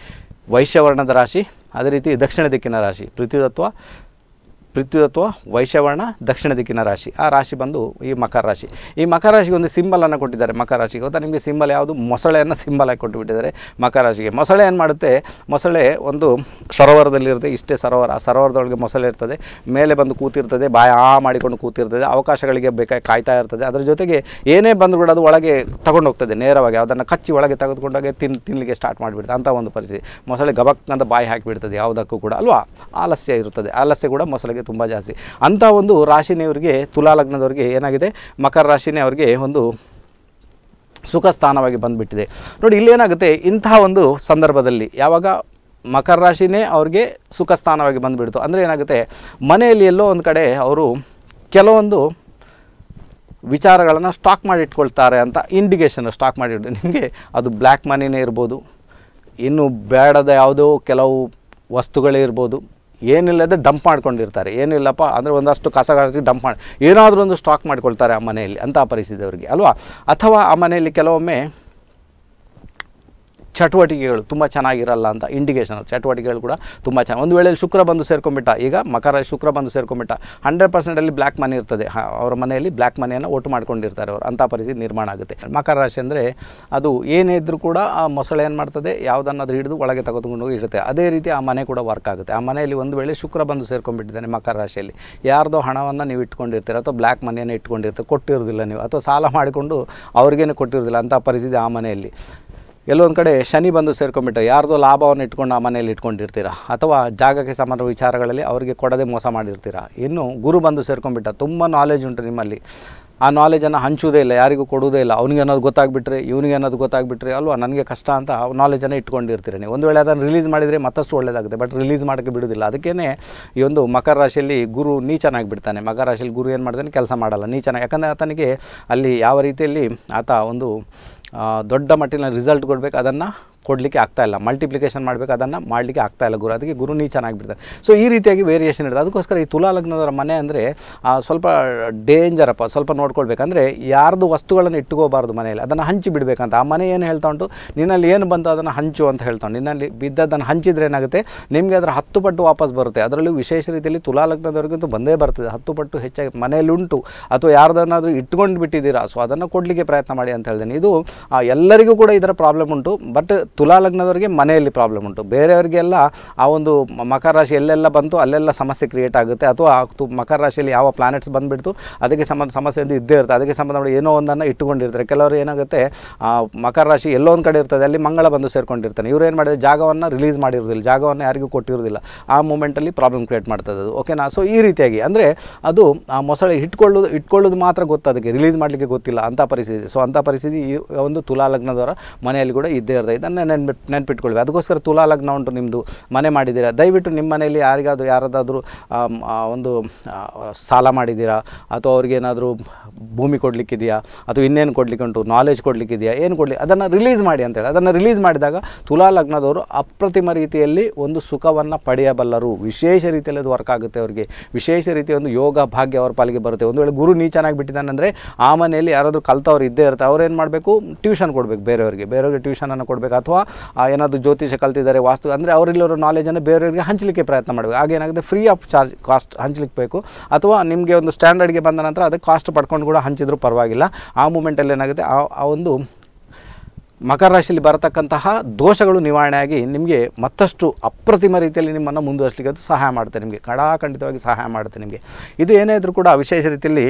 ವೈಶ್ಯವರ್ಣದ ರಾಶಿ, ಅದೇ ರೀತಿ ದಕ್ಷಿಣ ದಿಕ್ಕಿನ ರಾಶಿ, ಪೃಥ್ವಿತತ್ವ ಪೃಥ್ವಿತತ್ವ ವೈಶವರ್ಣ, ದಕ್ಷಿಣ ದಿಕ್ಕಿನ ರಾಶಿ. ಆ ರಾಶಿ ಬಂದು ಈ ಮಕರ ರಾಶಿ. ಈ ಮಕರ ರಾಶಿಗೆ ಒಂದು ಸಿಂಬಲನ್ನು ಕೊಟ್ಟಿದ್ದಾರೆ ಮಕರ ರಾಶಿಗೆ. ಗೊತ್ತಾ ನಿಮಗೆ ಸಿಂಬಲ್ ಯಾವುದು? ಮೊಸಳೆಯನ್ನು ಸಿಂಬಲ್ ಆಗಿ ಕೊಟ್ಟುಬಿಟ್ಟಿದ್ದಾರೆ ಮಕರ ರಾಶಿಗೆ. ಮೊಸಳೆ ಏನು ಮಾಡುತ್ತೆ? ಮೊಸಳೆ ಒಂದು ಸರೋವರದಲ್ಲಿರುತ್ತೆ, ಇಷ್ಟೇ ಸರೋವರ. ಆ ಸರೋವರದೊಳಗೆ ಮೊಸಳೆ ಇರ್ತದೆ. ಮೇಲೆ ಬಂದು ಕೂತಿರ್ತದೆ, ಬಾಯ ಆ ಮಾಡಿಕೊಂಡು ಕೂತಿರ್ತದೆ. ಅವಕಾಶಗಳಿಗೆ ಬೇಕಾಗಿ ಕಾಯ್ತಾ ಇರ್ತದೆ. ಅದರ ಜೊತೆಗೆ ಏನೇ ಬಂದು ಕೂಡ ಅದು ಒಳಗೆ ತಗೊಂಡು ಹೋಗ್ತದೆ ನೇರವಾಗಿ. ಅದನ್ನು ಕಚ್ಚಿ ಒಳಗೆ ತೆಗೆದುಕೊಂಡಾಗೆ ತಿನ್ ತಿನ್ನಲಿಕ್ಕೆ ಸ್ಟಾರ್ಟ್ ಮಾಡಿಬಿಡ್ತದೆ ಅಂಥ ಒಂದು ಪರಿಸ್ಥಿತಿ. ಮೊಸಳೆ ಗಬಕ್ ಅಂತ ಬಾಯಿ ಹಾಕಿಬಿಡ್ತದೆ, ಯಾವುದಕ್ಕೂ ಕೂಡ. ಅಲ್ವಾ? ಆಲಸ್ಯ ಇರುತ್ತದೆ ಆಲಸ್ಯ ಕೂಡ ಮೊಸಳೆಗೆ ತುಂಬ ಜಾಸ್ತಿ. ಅಂಥ ಒಂದು ರಾಶಿನಿಯವರಿಗೆ, ತುಲಾ ಲಗ್ನದವರಿಗೆ ಏನಾಗಿದೆ? ಮಕರ ರಾಶಿನೇ ಅವರಿಗೆ ಒಂದು ಸುಖ ಸ್ಥಾನವಾಗಿ ಬಂದುಬಿಟ್ಟಿದೆ. ನೋಡಿ ಇಲ್ಲೇನಾಗುತ್ತೆ ಇಂತಹ ಒಂದು ಸಂದರ್ಭದಲ್ಲಿ ಯಾವಾಗ ಮಕರ ರಾಶಿನೇ ಅವ್ರಿಗೆ ಸುಖ ಸ್ಥಾನವಾಗಿ ಬಂದುಬಿಡ್ತು. ಅಂದರೆ ಏನಾಗುತ್ತೆ? ಮನೆಯಲ್ಲಿ ಎಲ್ಲೋ ಒಂದು ಕಡೆ ಅವರು ಕೆಲವೊಂದು ವಿಚಾರಗಳನ್ನು ಸ್ಟಾಕ್ ಮಾಡಿ ಇಟ್ಕೊಳ್ತಾರೆ ಅಂತ ಇಂಡಿಕೇಶನ್ ಸ್ಟಾಕ್ ಮಾಡಿ ನಿಮಗೆ ಅದು ಬ್ಲ್ಯಾಕ್ ಮನಿನೇ ಇರ್ಬೋದು. ಇನ್ನು ಬೇಡದ ಯಾವುದೋ ಕೆಲವು ವಸ್ತುಗಳೇ ಇರ್ಬೋದು. ಏನಿಲ್ಲದೆ ಡಂಪ್ ಮಾಡ್ಕೊಂಡಿರ್ತಾರೆ. ಏನಿಲ್ಲಪ್ಪ ಅಂದರೆ ಒಂದಷ್ಟು ಕಸ ಡಂಪ್ ಮಾಡಿ ಏನಾದರೂ ಒಂದು ಸ್ಟಾಕ್ ಮಾಡ್ಕೊಳ್ತಾರೆ ಆ ಮನೆಯಲ್ಲಿ ಅಂತ ಪರಿಸ್ಥಿತಿ ಅವರಿಗೆ, ಅಲ್ವಾ? ಅಥವಾ ಆ ಮನೆಯಲ್ಲಿ ಕೆಲವೊಮ್ಮೆ ಚಟುವಟಿಕೆಗಳು ತುಂಬ ಚೆನ್ನಾಗಿರಲ್ಲ ಅಂತ ಇಂಡಿಕೇಶನ್ ಚಟುವಟಿಕೆಗಳು ಕೂಡ ತುಂಬ ಚೆನ್ನಾಗಿ. ಒಂದು ವೇಳೆ ಶುಕ್ರ ಬಂದು ಸೇರ್ಕೊಂಡ್ಬಿಟ್ಟ. ಈಗ ಮಕರ ಶುಕ್ರ ಬಂದು ಸೇರ್ಕೊಂಬಿಟ್ಟ ಹಂಡ್ರೆಡ್ ಪರ್ಸೆಂಟಲ್ಲಿ ಬ್ಲ್ಯಾಕ್ ಮನಿ ಇರ್ತದೆ. ಅವರ ಮನೆಯಲ್ಲಿ ಬ್ಲ್ಯಾಕ್ ಮನಿಯನ್ನು ಒಟ್ಟು ಮಾಡ್ಕೊಂಡಿರ್ತಾರೆ ಅವರು. ಅಂಥ ಪರಿಸ್ಥಿತಿ ನಿರ್ಮಾಣ ಆಗುತ್ತೆ. ಮಕರ ರಾಶಿ ಅಂದರೆ ಅದು ಏನೇ ಇದ್ದರೂ ಕೂಡ ಆ ಮೊಸಳೆ ಏನು ಮಾಡ್ತದೆ? ಯಾವುದನ್ನಾದ್ರೂ ಹಿಡಿದು ಒಳಗೆ ತೆಗೆದುಕೊಂಡು ಹೋಗಿ ಇರುತ್ತೆ ಅದೇ ರೀತಿ ಆ ಮನೆ ಕೂಡ ವರ್ಕ್ ಆಗುತ್ತೆ. ಆ ಮನೆಯಲ್ಲಿ ಒಂದು ವೇಳೆ ಶುಕ್ರ ಬಂದು ಸೇರ್ಕೊಂಡ್ಬಿಟ್ಟಿದ್ದಾನೆ ಮಕರ ರಾಶಿಯಲ್ಲಿ. ಯಾರ್ದೋ ಹಣವನ್ನು ನೀವು ಇಟ್ಕೊಂಡಿರ್ತೀರ ಅಥವಾ ಬ್ಲ್ಯಾಕ್ ಮನಿಯನ್ನು ಇಟ್ಕೊಂಡಿರ್ತೀರ, ಕೊಟ್ಟಿರೋದಿಲ್ಲ ನೀವು. ಅಥವಾ ಸಾಲ ಮಾಡಿಕೊಂಡು ಅವ್ರಿಗೇನೆ ಕೊಟ್ಟಿರೋದಿಲ್ಲ ಅಂಥ ಪರಿಸ್ಥಿತಿ ಆ ಮನೆಯಲ್ಲಿ. ಎಲ್ಲೊಂದು ಕಡೆ ಶನಿ ಬಂದು ಸೇರ್ಕೊಂಡ್ಬಿಟ್ಟು ಯಾರ್ದೋ ಲಾಭವನ್ನು ಇಟ್ಕೊಂಡು ಆ ಮನೆಯಲ್ಲಿ ಇಟ್ಕೊಂಡಿರ್ತೀರಾ? ಅಥವಾ ಜಾಗಕ್ಕೆ ಸಂಬಂಧ ವಿಚಾರಗಳಲ್ಲಿ ಅವರಿಗೆ ಕೊಡದೆ ಮೋಸ ಮಾಡಿರ್ತೀರಾ? ಇನ್ನು ಗುರು ಬಂದು ಸೇರ್ಕೊಂಡ್ಬಿಟ್ಟ ತುಂಬ ನಾಲೆಜ್ ಉಂಟು ನಿಮ್ಮಲ್ಲಿ. ಆ ನಾಲೆಜನ್ನು ಹಂಚುವುದೇ ಇಲ್ಲ, ಯಾರಿಗೂ ಕೊಡುವುದೇ ಇಲ್ಲ. ಅವನಿಗೆ ಅನ್ನೋದು ಗೊತ್ತಾಗ್ಬಿಟ್ರೆ, ಇವನಿಗೆ ಅನ್ನೋದು ಗೊತ್ತಾಗ್ಬಿಟ್ರೆ ಅಲ್ವಾ? ನನಗೆ ಕಷ್ಟ ಅಂತ ಆ ನಾಲೆಜನ್ನು ಇಟ್ಕೊಂಡಿರ್ತೀರಿ ಒಂದು ವೇಳೆ ಅದನ್ನು ರಿಲೀಸ್ ಮಾಡಿದರೆ ಮತ್ತಷ್ಟು ಒಳ್ಳೆಯದಾಗುತ್ತೆ ಬಟ್ ರಿಲೀಸ್ ಮಾಡೋಕ್ಕೆ ಬಿಡೋದಿಲ್ಲ ಅದಕ್ಕೇ ಈ ಒಂದು ಮಕರ ರಾಶಿಯಲ್ಲಿ ಗುರು ನೀಚನಾಗಿ ಬಿಡ್ತಾನೆ ಮಕರ ರಾಶಿಯಲ್ಲಿ ಗುರು ಏನು ಮಾಡ್ತಾನೆ? ಕೆಲಸ ಮಾಡಲ್ಲ ನೀಚನ ಯಾಕಂದರೆ ಆತನಿಗೆ ಅಲ್ಲಿ ಯಾವ ರೀತಿಯಲ್ಲಿ ಆತ ಒಂದು ದೊಡ್ಡ ಮಟ್ಟಿನ ರಿಸಲ್ಟ್ ಕೊಡಬೇಕು. ಅದನ್ನು ಕೊಡಲಿಕ್ಕೆ ಆಗ್ತಾ ಇಲ್ಲ. ಮಲ್ಟಿಪ್ಲಿಕೇಶನ್ ಮಾಡಬೇಕು, ಅದನ್ನು ಮಾಡಲಿಕ್ಕೆ ಆಗ್ತಾ ಇಲ್ಲ ಗುರು. ಅದಕ್ಕೆ ಗುರು ನೀಚನಾಗಿ ಬಿಡ್ತಾರೆ ಸೊ ಈ ರೀತಿಯಾಗಿ ವೇರಿಯೇಷನ್ ಇರುತ್ತೆ. ಅದಕ್ಕೋಸ್ಕರ ಈ ತುಲಾ ಲಗ್ನದವರ ಮನೆ ಅಂದರೆ ಸ್ವಲ್ಪ ಡೇಂಜರಪ್ಪ ಸ್ವಲ್ಪ ನೋಡ್ಕೊಳ್ಬೇಕಂದ್ರೆ, ಯಾರ್ದು ವಸ್ತುಗಳನ್ನು ಇಟ್ಕೋಬಾರ್ದು ಮನೆಯಲ್ಲಿ. ಅದನ್ನು ಹಂಚಿ ಬಿಡಬೇಕಂತ. ಆ ಮನೆ ಏನು ಹೇಳ್ತಾ ಉಂಟು? ನಿನ್ನಲ್ಲಿ ಏನು ಬಂತು ಅದನ್ನು ಹಂಚು ಅಂತ ಹೇಳ್ತಾ ಉಂಟು. ನಿನ್ನಲ್ಲಿ ಬಿದ್ದದನ್ನು ಹಂಚಿದ್ರೆ ಏನಾಗುತ್ತೆ? ನಿಮಗೆ ಅದರ ಹತ್ತು ಪಟ್ಟು ವಾಪಸ್ ಬರುತ್ತೆ. ಅದರಲ್ಲೂ ವಿಶೇಷ ರೀತಿಯಲ್ಲಿ ತುಲಾ ಲಗ್ನದವರಿಗಂತೂ ಬಂದೇ ಬರ್ತದೆ. ಹತ್ತು ಪಟ್ಟು ಹೆಚ್ಚಾಗಿ ಮನೆಯಲ್ಲಿ ಉಂಟು. ಅಥವಾ ಯಾರ್ದನ್ನಾದರೂ ಇಟ್ಕೊಂಡು ಬಿಟ್ಟಿದ್ದೀರಾ. ಸೊ ಅದನ್ನು ಕೊಡಲಿಕ್ಕೆ ಪ್ರಯತ್ನ ಮಾಡಿ ಅಂತ ಹೇಳ್ತೇನೆ. ಇದು ಎಲ್ಲರಿಗೂ ಕೂಡ ಇದರ ಪ್ರಾಬ್ಲಮ್ ಉಂಟು. ಬಟ್ ತುಲಾ ಲಗ್ನದವರಿಗೆ ಮನೆಯಲ್ಲಿ ಪ್ರಾಬ್ಲಮ್ ಉಂಟು. ಬೇರೆಯವರಿಗೆಲ್ಲ ಆ ಒಂದು ಮಕರ ರಾಶಿ ಎಲ್ಲೆಲ್ಲ ಬಂತು, ಅಲ್ಲೆಲ್ಲ ಸಮಸ್ಯೆ ಕ್ರಿಯೇಟ್ ಆಗುತ್ತೆ. ಅಥವಾ ಮಕರ ರಾಶಿಯಲ್ಲಿ ಯಾವ ಪ್ಲಾನೆಟ್ಸ್ ಬಂದುಬಿಡ್ತು, ಅದಕ್ಕೆ ಸಂಬಂಧ, ಸಮಸ್ಯೆ ಒಂದು ಇದ್ದೇ ಇರುತ್ತೆ. ಅದಕ್ಕೆ ಸಂಬಂಧ ಏನೋ ಒಂದನ್ನು ಇಟ್ಟುಕೊಂಡಿರ್ತಾರೆ. ಕೆಲವರು ಏನಾಗುತ್ತೆ ಮಕರ ರಾಶಿ ಎಲ್ಲೋ ಒಂದು ಕಡೆ ಇರ್ತದೆ, ಅಲ್ಲಿ ಮಂಗಳ ಬಂದು ಸೇರ್ಕೊಂಡಿರ್ತಾನೆ. ಇವ್ರು ಏನು ಮಾಡಿದ್ರೆ, ಜಾಗವನ್ನು ರಿಲೀಸ್ ಮಾಡಿರೋದಿಲ್ಲ ಜಾಗವನ್ನು ಯಾರಿಗೂ ಕೊಟ್ಟಿರೋದಿಲ್ಲ ಆ ಮೂಮೆಂಟಲ್ಲಿ ಪ್ರಾಬ್ಲಮ್ ಕ್ರಿಯೇಟ್ ಮಾಡ್ತದೆ ಅದು. ಓಕೆನಾ ಸೊ ಈ ರೀತಿಯಾಗಿ. ಅಂದರೆ ಅದು, ಆ ಮೊಸಳೆ ಇಟ್ಕೊಳ್ಳೋದು ಇಟ್ಕೊಳ್ಳೋದು ಮಾತ್ರ ಗೊತ್ತು ಅದಕ್ಕೆ. ರಿಲೀಸ್ ಮಾಡಲಿಕ್ಕೆ ಗೊತ್ತಿಲ್ಲ. ಅಂಥ ಪರಿಸ್ಥಿತಿ. ಸೊ ಅಂಥ ಪರಿಸ್ಥಿತಿ ಈ ಒಂದು ತುಲಾ ಲಗ್ನದವರ ಮನೆಯಲ್ಲಿ ಕೂಡ ಇದ್ದೇ ಇರ್ತದೆ. ಇದನ್ನು ನೆನ್ಪಿಟ್ ನೆನ್ಪಿಟ್ಕೊಳ್ವಿ ಅದಕ್ಕೋಸ್ಕರ ತುಲಾ ಲಗ್ನ ಉಂಟು ನಿಮ್ಮದು ಮನೆ ಮಾಡಿದ್ದೀರಾ? ದಯವಿಟ್ಟು ನಿಮ್ಮ ಮನೆಯಲ್ಲಿ ಯಾರಿಗಾದರೂ, ಯಾರದಾದರೂ ಒಂದು ಸಾಲ ಮಾಡಿದ್ದೀರಾ? ಅಥವಾ ಅವ್ರಿಗೇನಾದರೂ ಭೂಮಿ ಕೊಡಲಿಕ್ಕಿದೆಯಾ? ಅಥವಾ ಇನ್ನೇನು ಕೊಡಲಿಕ್ಕೆ ಉಂಟು? ನಾಲೆಜ್ ಕೊಡಲಿಕ್ಕಿದೆಯಾ? ಏನು ಕೊಡಲಿ, ಅದನ್ನು ರಿಲೀಸ್ ಮಾಡಿ ಅಂತೇಳಿ ಅದನ್ನು ರಿಲೀಸ್ ಮಾಡಿದಾಗ ತುಲಾ ಲಗ್ನದವರು ಅಪ್ರತಿಮ ರೀತಿಯಲ್ಲಿ ಒಂದು ಸುಖವನ್ನು ಪಡೆಯಬಲ್ಲರು. ವಿಶೇಷ ರೀತಿಯಲ್ಲಿ ಅದು ವರ್ಕ್ ಆಗುತ್ತೆ ಅವರಿಗೆ. ವಿಶೇಷ ರೀತಿಯ ಒಂದು ಯೋಗ ಭಾಗ್ಯ ಅವ್ರ ಪಾಲಿಗೆ ಬರುತ್ತೆ. ಒಂದು ವೇಳೆ ಗುರು ನೀಚನಾಗಿ ಬಿಟ್ಟಿದ್ದಾನೆ ಅಂದರೆ ಆ ಮನೆಯಲ್ಲಿ ಯಾರಾದರೂ ಕಲ್ತವ್ರು ಇದ್ದೇ ಇರ್ತಾರೆ. ಅವ್ರು ಏನು ಮಾಡಬೇಕು? ಟ್ಯೂಷನ್ ಕೊಡಬೇಕು ಬೇರೆಯವರಿಗೆ. ಬೇರೆಯವರಿಗೆ ಟ್ಯೂಷನನ್ನು ಕೊಡಬೇಕು. ಅಥವಾ ಆ, ಏನಾದರೂ ಜ್ಯೋತಿಷ ಕಲ್ತಿದ್ದಾರೆ ವಾಸ್ತು ಅಂದರೆ ಅವರಿಲ್ಲಿರೋ ನಾಲೆಜನ್ನು ಬೇರೆಯವರಿಗೆ ಹಂಚಲಿಕ್ಕೆ ಪ್ರಯತ್ನ ಮಾಡಬೇಕು. ಹಾಗೇನಾಗುತ್ತೆ ಫ್ರೀ ಆಫ್ ಚಾರ್ಜ್ ಕಾಸ್ಟ್ ಹಂಚಲಿಕ್ಕೆ ಬೇಕು. ಅಥವಾ ನಿಮಗೆ ಒಂದು ಸ್ಟ್ಯಾಂಡರ್ಡ್ಗೆ ಬಂದ ನಂತರ ಅದಕ್ಕೆ ಕಾಸ್ಟ್ ಪಡ್ಕೊಂಡು ಕೂಡ ಹಂಚಿದ್ರೂ ಪರವಾಗಿಲ್ಲ. ಆ ಮೂಮೆಂಟಲ್ಲಿ ಏನಾಗುತ್ತೆ ಆ ಒಂದು ಮಕರ ರಾಶಿಯಲ್ಲಿ ಬರತಕ್ಕಂತಹ ದೋಷಗಳು ನಿವಾರಣೆಯಾಗಿ ನಿಮಗೆ ಮತ್ತಷ್ಟು ಅಪ್ರತಿಮ ರೀತಿಯಲ್ಲಿ ನಿಮ್ಮನ್ನು ಮುಂದುವರಿಸಲಿಕ್ಕೆ ಅದು ಸಹಾಯ ಮಾಡುತ್ತೆ ನಿಮಗೆ. ಖಂಡಿತವಾಗಿ ಸಹಾಯ ಮಾಡುತ್ತೆ ನಿಮಗೆ. ಇದು ಏನೇ ಇದ್ರೂ ಕೂಡ ವಿಶೇಷ ರೀತಿಯಲ್ಲಿ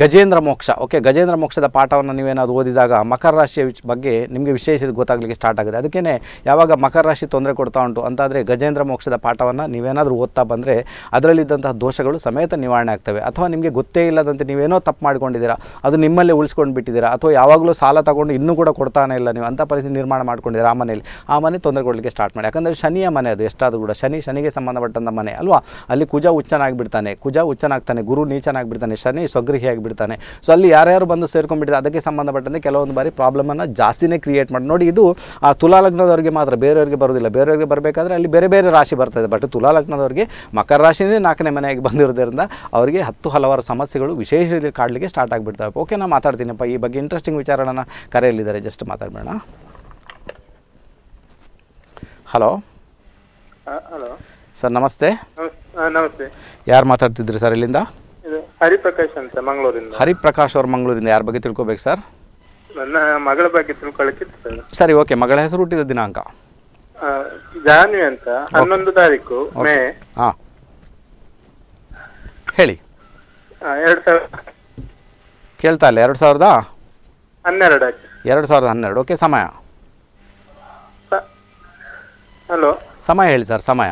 ಗಜೇಂದ್ರ ಮೋಕ್ಷ. ಓಕೆ ಗಜೇಂದ್ರ ಮೋಕ್ಷದ ಪಾಠವನ್ನು ನೀವೇನಾದರೂ ಓದಿದಾಗ ಮಕರ ರಾಶಿಯ ಬಗ್ಗೆ ನಿಮಗೆ ವಿಶೇಷ ಗೊತ್ತಾಗಲಿಕ್ಕೆ ಸ್ಟಾರ್ಟ್ ಆಗುತ್ತೆ. ಅದಕ್ಕೇ ಯಾವಾಗ ಮಕರ ರಾಶಿ ತೊಂದರೆ ಕೊಡ್ತಾ ಉಂಟು ಅಂತಾದರೆ ಗಜೇಂದ್ರ ಮೋಕ್ಷದ ಪಾಠವನ್ನು ನೀವೇನಾದರೂ ಓದ್ತಾ ಬಂದರೆ ಅದರಲ್ಲಿದ್ದಂತಹ ದೋಷಗಳು ಸಮೇತ ನಿವಾರಣೆ ಆಗ್ತವೆ. ಅಥವಾ ನಿಮಗೆ ಗೊತ್ತೇ ಇಲ್ಲದಂತೆ ನೀವೇನೋ ತಪ್ಪು ಮಾಡ್ಕೊಂಡಿದ್ದೀರಾ, ಅದು ನಿಮ್ಮಲ್ಲೇ ಉಳಿಸ್ಕೊಂಡು ಬಿಟ್ಟಿದ್ದೀರಾ, ಅಥವಾ ಯಾವಾಗಲೂ ಸಾಲ ತಗೊಂಡು ಇನ್ನೂ ಕೂಡ ಕೊಡ್ತಾನೆ ಇಲ್ಲ ನೀವು ಅಂಥ ಪರಿಸ್ಥಿತಿ ನಿರ್ಮಾಣ ಮಾಡ್ಕೊಂಡಿದ್ದೀರಾ ಆ ಮನೆಯಲ್ಲಿ, ಆ ಮನೆ ತೊಂದರೆ ಕೊಡಲಿಕ್ಕೆ ಸ್ಟಾರ್ಟ್ ಮಾಡಿ. ಯಾಕಂದರೆ ಶನಿಯ ಮನೆ ಅದು, ಎಷ್ಟಾದರೂ ಕೂಡ. ಶನಿ ಶನಿಗೆ ಸಂಬಂಧಪಟ್ಟಂಥ ಮನೆ, ಅಲ್ವಾ? ಅಲ್ಲಿ ಕುಜ ಉಚ್ಚನಾಗಿಬಿಡ್ತಾನೆ. ಕುಜ ಉಚ್ಚನಾಗ್ತಾನೆ, ಗುರು ನೀಚನಾಗಿಬಿಡ್ತಾನೆ. ಶನಿ ಸ್ವಗೃಹಿ ಆಗಿಬಿಡ್ತಾನೆ. ಸೊ ಅಲ್ಲಿ ಯಾರ್ಯಾರು ಬಂದು ಸೇರ್ಕೊಂಡ್ಬಿಟ್ಟಿದೆ ಅದಕ್ಕೆ ಸಂಬಂಧಪಟ್ಟಂತೆ ಕೆಲವೊಂದು ಬಾರಿ ಪ್ರಾಬ್ಲಮನ್ನು ಜಾಸ್ತಿನೇ ಕ್ರಿಯೇಟ್ ಮಾಡಿ. ನೋಡಿ ಇದು ಆ ತುಲಾ ಲಗ್ನದವರಿಗೆ ಮಾತ್ರ ಬೇರೆಯವರಿಗೆ ಬರೋದಿಲ್ಲ ಬೇರೆಯವರಿಗೆ ಬರಬೇಕಾದ್ರೆ ಅಲ್ಲಿ ಬೇರೆ ಬೇರೆ ರಾಶಿ ಬರ್ತದೆ ಬಟ್ ತುಲಾ ಲಗ್ನದವರಿಗೆ ಮಕರ ರಾಶಿನೇ ನಾಲ್ಕನೇ ಮನೆಯಾಗಿ ಬಂದಿರೋದ್ರಿಂದ ಅವರಿಗೆ ಹತ್ತು ಹಲವಾರು ಸಮಸ್ಯೆಗಳು ವಿಶೇಷ ರೀತಿಯಲ್ಲಿ ಕಾಡಲಿಕ್ಕೆ ಸ್ಟಾರ್ಟ್ ಆಗಿಬಿಡ್ತವೆ ಓಕೆ ನಾನು ಮಾತಾಡ್ತೀನಪ್ಪ. ಈ ಬಗ್ಗೆ ಇಂಟ್ರೆಸ್ಟಿಂಗ್ ವಿಚಾರಗಳನ್ನು ಕರೆಯಲ್ಲಿದ್ದಾರೆ. ಜಸ್ಟ್ ಮಾತಾಡಬೇಡ ಹಲೋ ಹಲೋ ಸರ್ ನಮಸ್ತೆ. ನಮಸ್ತೆ. ಯಾರು ಮಾತಾಡ್ತಿದ್ರಿ ಸರ್ ಇಲ್ಲಿಂದ? ಹರಿಪ್ರಕಾಶ್ ಅಂತ ಮಂಗಳೂರಿಂದ. ಹರಿಪ್ರಕಾಶ್ ಅವ್ರ ಮಂಗಳೂರಿಂದ ಯಾರ ಬಗ್ಗೆ ತಿಳ್ಕೊಬೇಕು ಸರ್? ನನ್ನ ಮಗಳ ಬಗ್ಗೆ ತಿಳ್ಕೊಳ್ಳಿಕ್ಕಿತ್ತು ಸರ್. ಸರಿ ಓಕೆ. ಮಗಳ ಹೆಸರು ಹುಟ್ಟಿದ ದಿನಾಂಕ? ಜಾನ್ವಿ ಅಂತ ಹನ್ನೊಂದು ತಾರೀಕು ಮೇ. ಹಾ. ಹೇಳಿ. ಎರಡು ಸಾವಿರ. ಕೇಳ್ತಾ ಇಲ್ಲ ಎರಡು ಸಾವಿರದ? ಹನ್ನೆರಡು ಎರಡು ಸಾವಿರದ ಹನ್ನೆರಡು. ಓಕೆ ಸಮಯ. ಹಲೋ. ಸಮಯ ಹೇಳಿ ಸರ್ ಸಮಯ.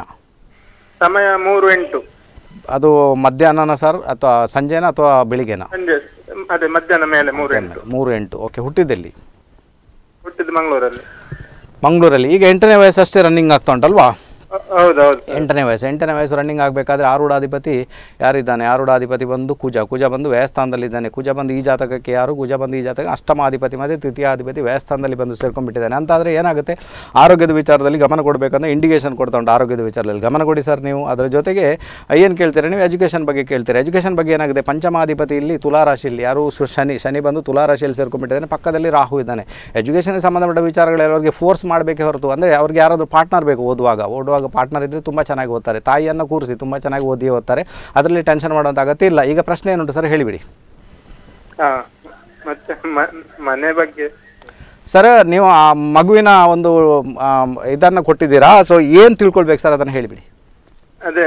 ಸಮಯ ಮೂರು ಎಂಟು. ಅದು ಮಧ್ಯಾಹ್ನನ ಸರ್ ಅಥವಾ ಸಂಜೆನಾ ಅಥವಾ ಬೆಳಿಗ್ಗೆನಾ? ಸಂಜೆ ಅದೇ ಮಧ್ಯಾಹ್ನ ಮೇಲೆ ಮೂರು ಎಂಟು. ಮೂರು ಎಂಟು. ಓಕೆ ಹುಟ್ಟಿದ್ದೆಲ್ಲಿ? ಹುಟ್ಟಿದ್ದು ಮಂಗಳೂರಲ್ಲಿ. ಮಂಗಳೂರಲ್ಲಿ. ಈಗ ಎಂಟನೇ ವಯಸ್ಸಷ್ಟೇ ರನ್ನಿಂಗ್ ಆಗ್ತಾ ಉಂಟಲ್ವಾ? ಎಂಟನೇ ವಯಸ್ಸು ಎಂಟನೇ ವಯಸ್ಸು ರನ್ನಿಂಗ್ ಆಗಬೇಕಾದ್ರೆ ಆರೂಢಾಧಿಪತಿ ಯಾರಿದ್ದಾನೆ? ಆರೂಢಾಧಿಪತಿ ಬಂದು ಕುಜ ಕುಜ ಬಂದು ವ್ಯಯಸ್ಥಾನದಲ್ಲಿದ್ದಾನೆ. ಕುಜ ಬಂದು ಈ ಜಾತಕಕ್ಕೆ ಯಾರು? ಕುಜ ಬಂದು ಈ ಜಾತಕ ಅಷ್ಟಮಾಧಿಪತಿ ಮತ್ತು ತೃತೀಯಾಧಿಪತಿ ವ್ಯಯಸ್ಥಾನದಲ್ಲಿ ಬಂದು ಸೇರ್ಕೊಂಡ್ಬಿಟ್ಟಿದ್ದಾನೆ. ಅಂತಾದರೆ ಏನಾಗುತ್ತೆ? ಆರೋಗ್ಯದ ವಿಚಾರದಲ್ಲಿ ಗಮನ ಕೊಡಬೇಕಂದ್ರೆ ಇಂಡಿಕೇಶನ್ ಕೊಡ್ತಾ ಉಂಟು ಆರೋಗ್ಯದ ವಿಚಾರದಲ್ಲಿ. ಗಮನ ಕೊಡಿ ಸರ್ ನೀವು. ಅದರ ಜೊತೆಗೆ ಏನು ಕೇಳ್ತೀರಾ? ನೀವು ಎಜುಕೇಷನ್ ಬಗ್ಗೆ ಕೇಳ್ತೀರಿ? ಎಜುಕೇಷನ್ ಬಗ್ಗೆ ಏನಾಗುತ್ತೆ? ಪಂಚಮಾಧಿಪತಿ ಇಲ್ಲಿ ತುಲಾರಾಶಿಯಲ್ಲಿ ಯಾರು? ಶನಿ ಶನಿ ಬಂದು ತುಲಾರಾಶಿಯಲ್ಲಿ ಸೇರ್ಕೊಂಡ್ಬಿಟ್ಟಿದ್ದಾನೆ. ಪಕ್ಕದಲ್ಲಿ ರಾಹು ಇದ್ದಾನೆ. ಎಜುಕೇಷನ್ಗೆ ಸಂಬಂಧಪಟ್ಟ ವಿಚಾರಗಳು ಅವ್ರಿಗೆ ಫೋರ್ಸ್ ಮಾಡಬೇಕೆ ಹೊರತು. ಅಂದರೆ ಅವ್ರಿಗೆ ಯಾರಾದರೂ ಪಾರ್ಟ್ನರ್ ಬೇಕು ಓದುವಾಗ ಓದುವಾಗ ಪಾರ್ಟ್ನರ್ ಇದ್ದರೆ ತುಂಬ ಚೆನ್ನಾಗಿ ಓದ್ತಾರೆ. ತಾಯಿಯನ್ನು ಕೂರಿಸಿ ತುಂಬ ಚೆನ್ನಾಗಿ ಓದಿ ಓದ್ತಾರೆ. ಅದರಲ್ಲಿ ಟೆನ್ಷನ್ ಮಾಡುವಂಥ ಅಗತ್ಯ ಇಲ್ಲ. ಈಗ ಪ್ರಶ್ನೆ ಏನುಂಟು ಸರ್? ಹೇಳಿಬಿಡಿ. ಮನೆ ಬಗ್ಗೆ. ಸರ್ ನೀವು ಆ ಮಗುವಿನ ಒಂದು ಇದನ್ನ ಕೊಟ್ಟಿದ್ದೀರಾ? ಸೊ ಏನು ತಿಳ್ಕೊಳ್ಬೇಕು ಸರ್ ಅದನ್ನ ಹೇಳಿಬಿಡಿ. ಅದೇ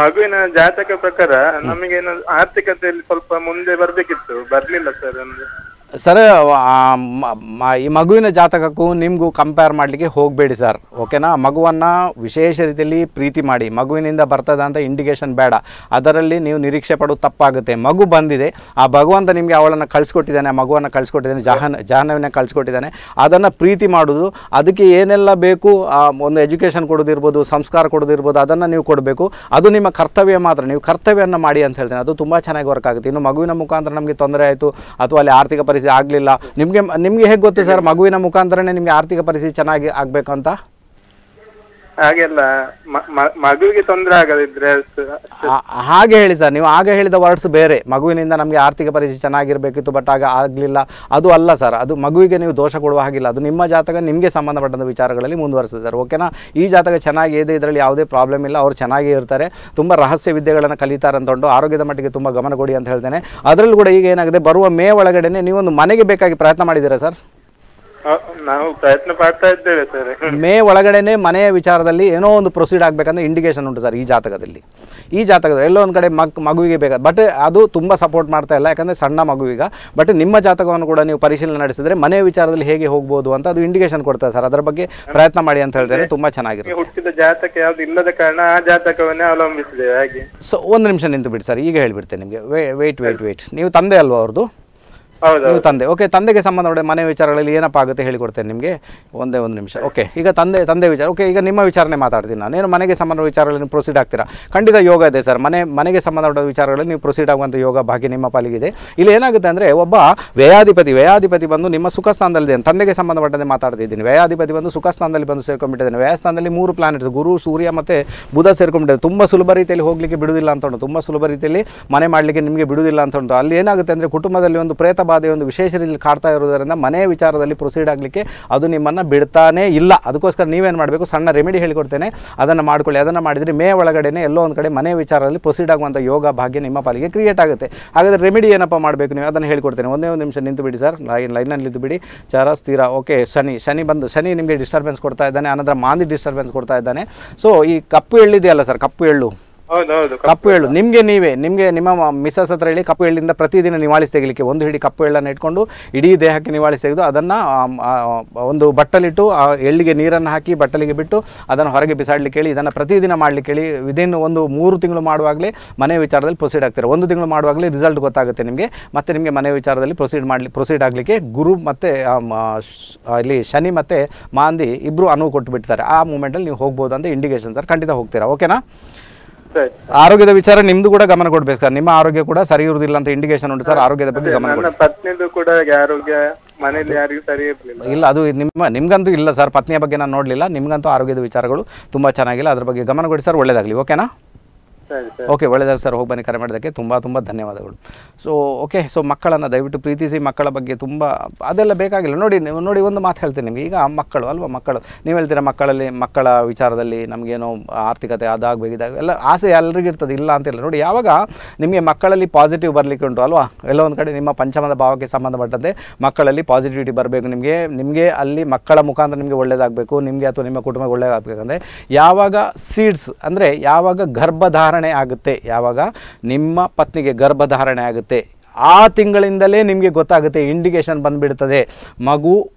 ಮಗುವಿನ ಜಾತಕ ಪ್ರಕಾರ ನಮಗೇನು ಆರ್ಥಿಕತೆಯಲ್ಲಿ ಸ್ವಲ್ಪ ಮುಂದೆ ಬರ್ಬೇಕಿತ್ತು. ಬರ್ಲಿಲ್ಲ ಸರ್ ಅಂದ್ರೆ ಸರ್ ಈ ಮಗುವಿನ ಜಾತಕಕ್ಕೂ ನಿಮಗೂ ಕಂಪೇರ್ ಮಾಡಲಿಕ್ಕೆ ಹೋಗಬೇಡಿ ಸರ್, ಓಕೆನಾ? ಮಗುವನ್ನು ವಿಶೇಷ ರೀತಿಯಲ್ಲಿ ಪ್ರೀತಿ ಮಾಡಿ, ಮಗುವಿನಿಂದ ಬರ್ತದೆ ಅಂತ ಇಂಡಿಕೇಶನ್ ಬೇಡ, ಅದರಲ್ಲಿ ನೀವು ನಿರೀಕ್ಷೆ ಪಡೋದು ತಪ್ಪಾಗುತ್ತೆ. ಮಗು ಬಂದಿದೆ, ಆ ಭಗವಂತ ನಿಮಗೆ ಅವಳನ್ನು ಕಳಿಸ್ಕೊಟ್ಟಿದ್ದಾನೆ, ಆ ಮಗುವನ್ನು ಕಳಿಸ್ಕೊಟ್ಟಿದ್ದಾನೆ, ಜಹನ್, ಜಹನವನ್ನ ಕಳಿಸ್ಕೊಟ್ಟಿದ್ದಾನೆ, ಅದನ್ನು ಪ್ರೀತಿ ಮಾಡೋದು ಅದಕ್ಕೆ ಏನೆಲ್ಲ ಬೇಕು ಒಂದು ಎಜುಕೇಷನ್ ಕೊಡೋದಿರ್ಬೋದು, ಸಂಸ್ಕಾರ ಕೊಡೋದಿರ್ಬೋದು, ಅದನ್ನು ನೀವು ಕೊಡಬೇಕು, ಅದು ನಿಮ್ಮ ಕರ್ತವ್ಯ ಮಾತ್ರ, ನೀವು ಕರ್ತವ್ಯವನ್ನು ಮಾಡಿ ಅಂತ ಹೇಳ್ತೇನೆ, ಅದು ತುಂಬ ಚೆನ್ನಾಗಿ ವರ್ಕ್ ಆಗುತ್ತೆ. ಇನ್ನು ಮಗುವಿನ ಮುಖಾಂತರ ನಮಗೆ ತೊಂದರೆ ಆಯಿತು, ಅಥವಾ ಅಲ್ಲಿ ಆರ್ಥಿಕ ಪರಿಸ್ಥಿತಿ ಆಗಲಿಲ್ಲ. ನಿಮಗೆ ನಿಮಗೆ ಹೇಗೆ ಗೊತ್ತು ಸರ್ ಮಗುವಿನ ಮುಖಾಂತರನೇ ನಿಮಗೆ ಆರ್ಥಿಕ ಪರಿಸ್ಥಿತಿ ಚೆನ್ನಾಗಿ ಆಗಬೇಕು ಅಂತ? ಹಾಗೆಲ್ಲ ಮಗುವಿಗೆ ತೊಂದರೆ ಆಗದಿದ್ರೆ ಹಾಗೆ ಹೇಳಿ ಸರ್, ನೀವು ಆಗ ಹೇಳಿದ ವರ್ಡ್ಸ್ ಬೇರೆ. ಮಗುವಿನಿಂದ ನಮಗೆ ಆರ್ಥಿಕ ಪರಿಸ್ಥಿತಿ ಚೆನ್ನಾಗಿರಬೇಕಿತ್ತು ಬಟ್ ಆಗ ಆಗಲಿಲ್ಲ. ಅದು ಅಲ್ಲ ಸರ್, ಅದು ಮಗುವಿಗೆ ನೀವು ದೋಷ ಕೊಡುವ ಹಾಗಿಲ್ಲ. ಅದು ನಿಮ್ಮ ಜಾತಕ, ನಿಮಗೆ ಸಂಬಂಧಪಟ್ಟಂಥ ವಿಚಾರಗಳಲ್ಲಿ ಮುಂದುವರಿಸಿದೆ ಸರ್ ಓಕೆನಾ ಈ ಜಾತಕ ಚೆನ್ನಾಗಿ ಇದೆ ಇದರಲ್ಲಿ ಯಾವುದೇ ಪ್ರಾಬ್ಲಮ್ ಇಲ್ಲ, ಅವ್ರು ಚೆನ್ನಾಗೇ ಇರ್ತಾರೆ. ತುಂಬ ರಹಸ್ಯ ವಿದ್ಯೆಗಳನ್ನು ಕಲಿತಾರೆ ಅಂತ ಉಂಟು ಆರೋಗ್ಯದ ಮಟ್ಟಿಗೆ ತುಂಬ ಗಮನ ಕೊಡಿ ಅಂತ ಹೇಳ್ತೇನೆ. ಅದರಲ್ಲೂ ಕೂಡ ಈಗ ಏನಾಗಿದೆ, ಬರುವ ಮೇ ಒಳಗಡೆನೆ ನೀವೊಂದು ಮನೆಗೆ ಬೇಕಾಗಿ ಪ್ರಯತ್ನ ಮಾಡಿದ್ದೀರಾ ಸರ್? ನಾವು ಪ್ರಯತ್ನ ಪಡ್ತಾ ಇದ್ದೇವೆ ಸರ್. ಮೇ ಒಳಗಡೆನೆ ಮನೆಯ ವಿಚಾರದಲ್ಲಿ ಏನೋ ಒಂದು ಪ್ರೊಸೀಡ್ ಆಗಬೇಕಂದ್ರೆ ಇಂಡಿಕೇಶನ್ ಉಂಟು ಸರ್ ಈ ಜಾತಕದಲ್ಲಿ. ಈ ಜಾತಕದಲ್ಲಿ ಎಲ್ಲೋ ಒಂದು ಕಡೆ ಮಗ್ ಮಗುವಿಗೆ ಬೇಕಾದ ಬಟ್ ಅದು ತುಂಬ ಸಪೋರ್ಟ್ ಮಾಡ್ತಾ ಇಲ್ಲ ಯಾಕಂದರೆ ಸಣ್ಣ ಮಗುವಿಗ ಬಟ್ ನಿಮ್ಮ ಜಾತಕವನ್ನು ಕೂಡ ನೀವು ಪರಿಶೀಲನೆ ನಡೆಸಿದ್ರೆ ಮನೆಯ ವಿಚಾರದಲ್ಲಿ ಹೇಗೆ ಹೋಗ್ಬೋದು ಅಂತ ಅದು ಇಂಡಿಕೇಶನ್ ಕೊಡ್ತಾರೆ ಸರ್. ಅದರ ಬಗ್ಗೆ ಪ್ರಯತ್ನ ಮಾಡಿ ಅಂತ ಹೇಳ್ತಾರೆ ತುಂಬ ಚೆನ್ನಾಗಿರುತ್ತೆ. ಹುಟ್ಟಿದ ಜಾತಕ ಯಾವ್ದು ಇಲ್ಲದ ಕಾರಣ ಆ ಜಾತಕವನ್ನೇ ಅವಲಂಬಿಸಿದೆ ಹಾಗೆ. ಸೊ ಒಂದು ನಿಮಿಷ ನಿಂತು ಬಿಡಿ ಸರ್ ಈಗ ಹೇಳಿಬಿಡ್ತೇನೆ ನಿಮಗೆ. ವೇಟ್ ವೇಟ್ ವೇಟ್ ನೀವು ತಂದೆ ಅಲ್ವಾ ಅವ್ರದ್ದು ನೀವು ತಂದೆ. ಓಕೆ ತಂದೆಗೆ ಸಂಬಂಧಪಟ್ಟ ಮನೆ ವಿಚಾರಗಳಲ್ಲಿ ಏನಪ್ಪ ಆಗುತ್ತೆ ಹೇಳಿಕೊಡ್ತೇನೆ ನಿಮಗೆ? ಒಂದೇ ಒಂದು ನಿಮಿಷ. ಓಕೆ ಈಗ ತಂದೆ ತಂದೆ ವಿಚಾರ. ಓಕೆ ಈಗ ನಿಮ್ಮ ವಿಚಾರನೆ ಮಾತಾಡ್ತೀನಿ ನಾನು. ಏನು ಮನೆಗೆ ಸಂಬಂಧ ವಿಚಾರಗಳಲ್ಲಿ ಪ್ರೊಸೀಡ್ ಆಗ್ತೀರಾ? ಖಂಡಿತ ಯೋಗ ಇದೆ ಸರ್. ಮನೆ, ಮನೆಗೆ ಸಂಬಂಧಪಟ್ಟ ವಿಚಾರಗಳಲ್ಲಿ ನೀವು ಪ್ರೊಸೀಡ್ ಆಗುವಂಥ ಯೋಗ ಭಾಗ್ಯ ನಿಮ್ಮ ಪಾಲಿಗಿದೆ. ಇಲ್ಲಿ ಏನಾಗುತ್ತೆ ಅಂದರೆ ಒಬ್ಬ ವ್ಯಯಾಧಿಪತಿ ವ್ಯಯಾಧಿಪತಿ ಬಂದು ನಿಮ್ಮ ಸುಖ ಸ್ಥಾನದಲ್ಲಿದೆ ತಂದೆಗೆ ಸಂಬಂಧಪಟ್ಟಂತೆ ಮಾತಾಡ್ತಿದ್ದೀನಿ. ವ್ಯಯಾಧಿಪತಿ ಬಂದು ಸುಖ ಸ್ಥಾನದಲ್ಲಿ ಬಂದು ಸೇರ್ಕೊಂಡ್ಬಿಟ್ಟಿದ್ದಾನೆ. ವ್ಯಯಸ್ಥಾನದಲ್ಲಿ ಮೂರು ಪ್ಲಾನೆಟ್ಸ್ ಗುರು, ಸೂರ್ಯ ಮತ್ತು ಬುಧ ಸೇರ್ಕೊಂಡ್ಬಿಟ್ಟಿದೆ ತುಂಬ ಸುಲಭ ರೀತಿಯಲ್ಲಿ ಹೋಗಲಿಕ್ಕೆ ಬಿಡುವುದಿಲ್ಲ ಅಂತ ಉಂಟು. ತುಂಬ ಸುಲಭ ರೀತಿಯಲ್ಲಿ ಮನೆ ಮಾಡಲಿಕ್ಕೆ ನಿಮಗೆ ಬಿಡುವುದಿಲ್ಲ ಅಂತ ಉಂಟು. ಅಲ್ಲಿ ಏನಾಗುತ್ತೆ ಅಂದರೆ ಕುಟುಂಬದಲ್ಲಿ ಒಂದು ಪ್ರೇತ ಬಾಧೆ ಒಂದು ವಿಶೇಷ ರೀತಿಯಲ್ಲಿ ಕಾಡ್ತಾ ಇರೋದರಿಂದ ಮನೆ ವಿಚಾರದಲ್ಲಿ ಪ್ರೊಸೀಡ್ ಆಗಲಿಕ್ಕೆ ಅದು ನಿಮ್ಮನ್ನು ಬಿಡ್ತಾನೇ ಇಲ್ಲ. ಅದಕ್ಕೋಸ್ಕರ ನೀವೇನು ಮಾಡಬೇಕು? ಸಣ್ಣ ರೆಮಿಡಿ ಹೇಳಿಕೊಡ್ತೇನೆ. ಅದನ್ನು ಮಾಡ್ಕೊಳ್ಳಿ. ಅದನ್ನು ಮಾಡಿದರೆ ಮೇ ಒಳಗಡೆನೆ ಎಲ್ಲೋ ಒಂದು ಕಡೆ ಮನೆ ವಿಚಾರದಲ್ಲಿ ಪ್ರೊಸೀಡ್ ಆಗುವಂಥ ಯೋಗ ಭಾಗ್ಯ ನಿಮ್ಮ ಪಾಲಿಗೆ ಕ್ರಿಯೇಟ್ ಆಗುತ್ತೆ. ಹಾಗಾದರೆ ರೆಮಿಡಿ ಏನಪ್ಪ ಮಾಡಬೇಕು ನೀವು? ಅದನ್ನು ಹೇಳ್ಕೊಡ್ತೇನೆ. ಒಂದೇ ಒಂದು ನಿಮಿಷ ನಿಂತು ಬಿಡಿ ಸರ್. ಲೈನ್ ಲೈನಲ್ಲಿ ನಿಂತು ಬಿಡಿ. ಚಾರ, ಸ್ಥಿರ. ಓಕೆ ಶನಿ. ಶನಿ ಬಂದು, ಶನಿ ನಿಮಗೆ ಡಿಸ್ಟರ್ಬೆನ್ಸ್ ಕೊಡ್ತಾ ಇದ್ದಾನೆ. ಆನಂತರ ಮಾಂದಿ ಡಿಸ್ಟರ್ಬೆನ್ಸ್ ಕೊಡ್ತಾ ಇದ್ದಾನೆ. ಸೊ ಈ ಕಪ್ಪು ಎಳ್ಳಿದೆಯಲ್ಲ ಸರ್? ಕಪ್ಪು ಎಳ್ಳು. ಕಪ್ಪು ಎಳ್ಳು. ನಿಮಗೆ ನೀವೇ ನಿಮಗೆ ನಿಮ್ಮ ಮಿಸಸ್ ಹತ್ರ ಹೇಳಿ ಕಪ್ಪು ಎಳ್ಳಿಂದ ಪ್ರತಿದಿನ ನಿವಾಳಿಸಿ ತೆಗಿಲಿಕ್ಕೆ ಒಂದು ಹಿಡಿ ಕಪ್ಪು ಎಳ್ಳನ್ನು ಇಟ್ಕೊಂಡು ಇಡೀ ದೇಹಕ್ಕೆ ನಿವಾಳಿಸಿ ತೆಗೆದು ಅದನ್ನು ಒಂದು ಬಟ್ಟಲಿಟ್ಟು ಆ ಎಳ್ಳಿಗೆ ನೀರನ್ನು ಹಾಕಿ ಬಟ್ಟಲಿಗೆ ಬಿಟ್ಟು ಅದನ್ನು ಹೊರಗೆ ಬಿಸಾಡಲಿಕ್ಕೆ ಹೇಳಿ ಇದನ್ನು ಪ್ರತಿದಿನ ಮಾಡಲಿಕ್ಕೆ ಹೇಳಿ ವಿದಿನ್ ಒಂದು ಮೂರು ತಿಂಗಳು ಮಾಡುವಾಗಲೇ ಮನೆ ವಿಚಾರದಲ್ಲಿ ಪ್ರೊಸೀಡ್ ಆಗ್ತಾರೆ. ಒಂದು ತಿಂಗಳು ಮಾಡುವಾಗಲೇ ರಿಸಲ್ಟ್ ಗೊತ್ತಾಗುತ್ತೆ ನಿಮಗೆ. ಮತ್ತೆ ನಿಮಗೆ ಮನೆ ವಿಚಾರದಲ್ಲಿ ಪ್ರೊಸೀಡ್ ಮಾಡಲಿ ಪ್ರೊಸೀಡ್ ಆಗಲಿಕ್ಕೆ ಗುರು ಮತ್ತು ಇಲ್ಲಿ ಶನಿ ಮತ್ತೆ ಮಾಂದಿ ಇಬ್ಬರು ಅನುವು ಕೊಟ್ಟು ಬಿಡ್ತಾರೆ ಆ ಮೂಮೆಂಟಲ್ಲಿ ನೀವು ಹೋಗ್ಬೋದು ಅಂತ ಇಂಡಿಕೇಶನ್ ಸರ್ ಖಂಡಿತ ಹೋಗ್ತೀರಾ. ಓಕೆನಾ ಆರೋಗ್ಯದ ವಿಚಾರ ನಿಮ್ದು ಕೂಡ ಗಮನ ಕೊಡ್ಬೇಕು ಸರ್. ನಿಮ್ಮ ಆರೋಗ್ಯ ಕೂಡ ಸರಿ ಇರುವುದಿಲ್ಲ ಅಂತ ಇಂಡಿಕೇಶನ್ ಉಂಟು ಸರ್. ಆರೋಗ್ಯದ ಬಗ್ಗೆ ಗಮನ ನನ್ನ ಕೊಡಿ ಪತ್ನಿದು ಕೂಡ ಆರೋಗ್ಯ ಮನೇಲಿ ಯಾರಿಗೂ ಸರಿ ಇರ್ಲಿಲ್ಲ. ಇಲ್ಲ ಅದು ನಿಮ್ಮ ನಿಮ್ಗಂತೂ ಇಲ್ಲ ಸರ್. ಪತ್ನಿಯ ಬಗ್ಗೆ ನಾನು ನೋಡಲಿಲ್ಲ. ನಿಮ್ಗಂತೂ ಆರೋಗ್ಯದ ವಿಚಾರಗಳು ತುಂಬಾ ಚೆನ್ನಾಗಿಲ್ಲ. ಅದ್ರ ಬಗ್ಗೆ ಗಮನ ಕೊಡಿ ಸರ್. ಒಳ್ಳೇದಾಗಲಿ. ಓಕೆನಾ? ಓಕೆ ಒಳ್ಳೆದಾಗ ಸರ್ ಹೋಗಿ ಬನ್ನಿ, ಕರೆ ಮಾಡೋದಕ್ಕೆ ತುಂಬ ತುಂಬ ಧನ್ಯವಾದಗಳು. ಸೊ ಓಕೆ ಸೊ ಮಕ್ಕಳನ್ನು ದಯವಿಟ್ಟು ಪ್ರೀತಿಸಿ ಮಕ್ಕಳ ಬಗ್ಗೆ ತುಂಬ, ಅದೆಲ್ಲ ಬೇಕಾಗಿಲ್ಲ. ನೋಡಿ ನೋಡಿ ಒಂದು ಮಾತು ಹೇಳ್ತೀನಿ ನಿಮಗೆ. ಈಗ ಮಕ್ಕಳು ಅಲ್ವಾ ಮಕ್ಕಳು? ನೀವು ಹೇಳ್ತೀರಾ ಮಕ್ಕಳಲ್ಲಿ, ಮಕ್ಕಳ ವಿಚಾರದಲ್ಲಿ ನಮಗೇನೋ ಆರ್ಥಿಕತೆ ಅದಾಗಬೇಕು ಇದಾಗ ಎಲ್ಲ ಆಸೆ ಎಲ್ಲರಿಗೂ ಇರ್ತದೆ, ಇಲ್ಲ ಅಂತಿಲ್ಲ. ನೋಡಿ, ಯಾವಾಗ ನಿಮಗೆ ಮಕ್ಕಳಲ್ಲಿ ಪಾಸಿಟಿವ್ ಬರಲಿಕ್ಕೆ ಉಂಟು, ಅಲ್ವಾ? ಎಲ್ಲ ಒಂದು ಕಡೆ ನಿಮ್ಮ ಪಂಚಮದ ಭಾವಕ್ಕೆ ಸಂಬಂಧಪಟ್ಟಂತೆ ಮಕ್ಕಳಲ್ಲಿ ಪಾಸಿಟಿವಿಟಿ ಬರಬೇಕು ನಿಮಗೆ. ನಿಮಗೆ ಅಲ್ಲಿ ಮಕ್ಕಳ ಮುಖಾಂತರ ನಿಮಗೆ ಒಳ್ಳೆಯದಾಗಬೇಕು ನಿಮಗೆ ಅಥವಾ ನಿಮ್ಮ ಕುಟುಂಬ ಒಳ್ಳೆಯದಾಗಬೇಕಂದ್ರೆ ಯಾವಾಗ ಸೀಡ್ಸ್ ಅಂದರೆ ಯಾವಾಗ ಗರ್ಭಧಾರಣೆ ಆಗುತ್ತೆ. ಯಾವಾಗ? ನಿಮ್ಮ ಪತ್ನಿಗೆ ಗರ್ಭಧಾರಣೆ ಆಗುತ್ತೆ. ಆ ತಿಂಗಳಿಂದಲೇ ನಿಮಗೆ ಗೊತ್ತಾಗುತ್ತೆ ಇಂಡಿಕೇಶನ್ ಬಂದುಬಿಡ್ತದೆ. ಮಗು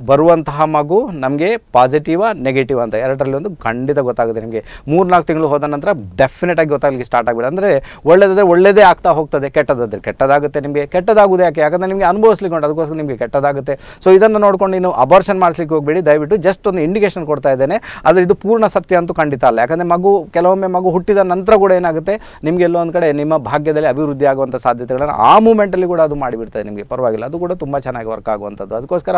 ಬರುವಂತಹ ಮಗು ನಮಗೆ ಪಾಸಿಟಿವ ನೆಗೆಟಿವ್ ಅಂತ. ಎರಡರಲ್ಲಿ ಒಂದು ಖಂಡಿತ ಗೊತ್ತಾಗುತ್ತೆ ನಿಮಗೆ. ಮೂರು ನಾಲ್ಕು ತಿಂಗಳು ಹೋದ ನಂತರ ಡೆಫಿನೆಟಾಗಿ ಗೊತ್ತಾಗಲಿಕ್ಕೆ ಸ್ಟಾರ್ಟ್ ಆಗಿಬಿಡ ಅಂದರೆ ಒಳ್ಳೆಯದಾದರೆ ಒಳ್ಳೆಯದೇ ಆಗ್ತಾ ಹೋಗ್ತದೆ, ಕೆಟ್ಟದಾದರೆ. ಕೆಟ್ಟದಾಗುತ್ತೆ ನಿಮಗೆ. ಕೆಟ್ಟದಾಗುವುದು ಯಾಕೆ? ಯಾಕಂದರೆ ನಿಮಗೆ ಅನುಭವಿಸ್ಲಿಕ್ಕೆ ಉಂಟು. ಅದಕ್ಕೋಸ್ಕರ ನಿಮಗೆ ಕೆಟ್ಟದಾಗುತ್ತೆ. ಸೊ ಇದನ್ನು ನೋಡ್ಕೊಂಡು ನೀವು ಅಬರ್ಷನ್ ಮಾಡಿಸ್ಲಿಕ್ಕೆ ಹೋಗಬೇಡಿ. ದಯವಿಟ್ಟು ಜಸ್ಟ್ ಒಂದು ಇಂಡಿಕೇಶನ್ ಕೊಡ್ತಾ ಇದ್ದೇನೆ. ಆದರೆ ಇದು ಪೂರ್ಣ ಸತ್ಯ ಅಂತೂ ಖಂಡಿತ ಅಲ್ಲ. ಯಾಕಂದರೆ ಮಗು, ಕೆಲವೊಮ್ಮೆ ಮಗು ಹುಟ್ಟಿದ ನಂತರ ಕೂಡ ಏನಾಗುತ್ತೆ? ನಿಮಗೆ ಎಲ್ಲೋ ಒಂದು ಕಡೆ ನಿಮ್ಮ ಭಾಗ್ಯದಲ್ಲಿ ಅಭಿವೃದ್ಧಿ ಆಗುವಂಥ ಸಾಧ್ಯತೆಗಳನ್ನು ಆ ಮೂಮೆಂಟಲ್ಲಿ ಕೂಡ ಅದು ಮಾಡಿಬಿಡ್ತದೆ ನಿಮಗೆ. ಪರವಾಗಿಲ್ಲ. ಅದು ಕೂಡ ತುಂಬ ಚೆನ್ನಾಗಿ ವರ್ಕ್ ಆಗುವಂಥದ್ದು. ಅದಕ್ಕೋಸ್ಕರ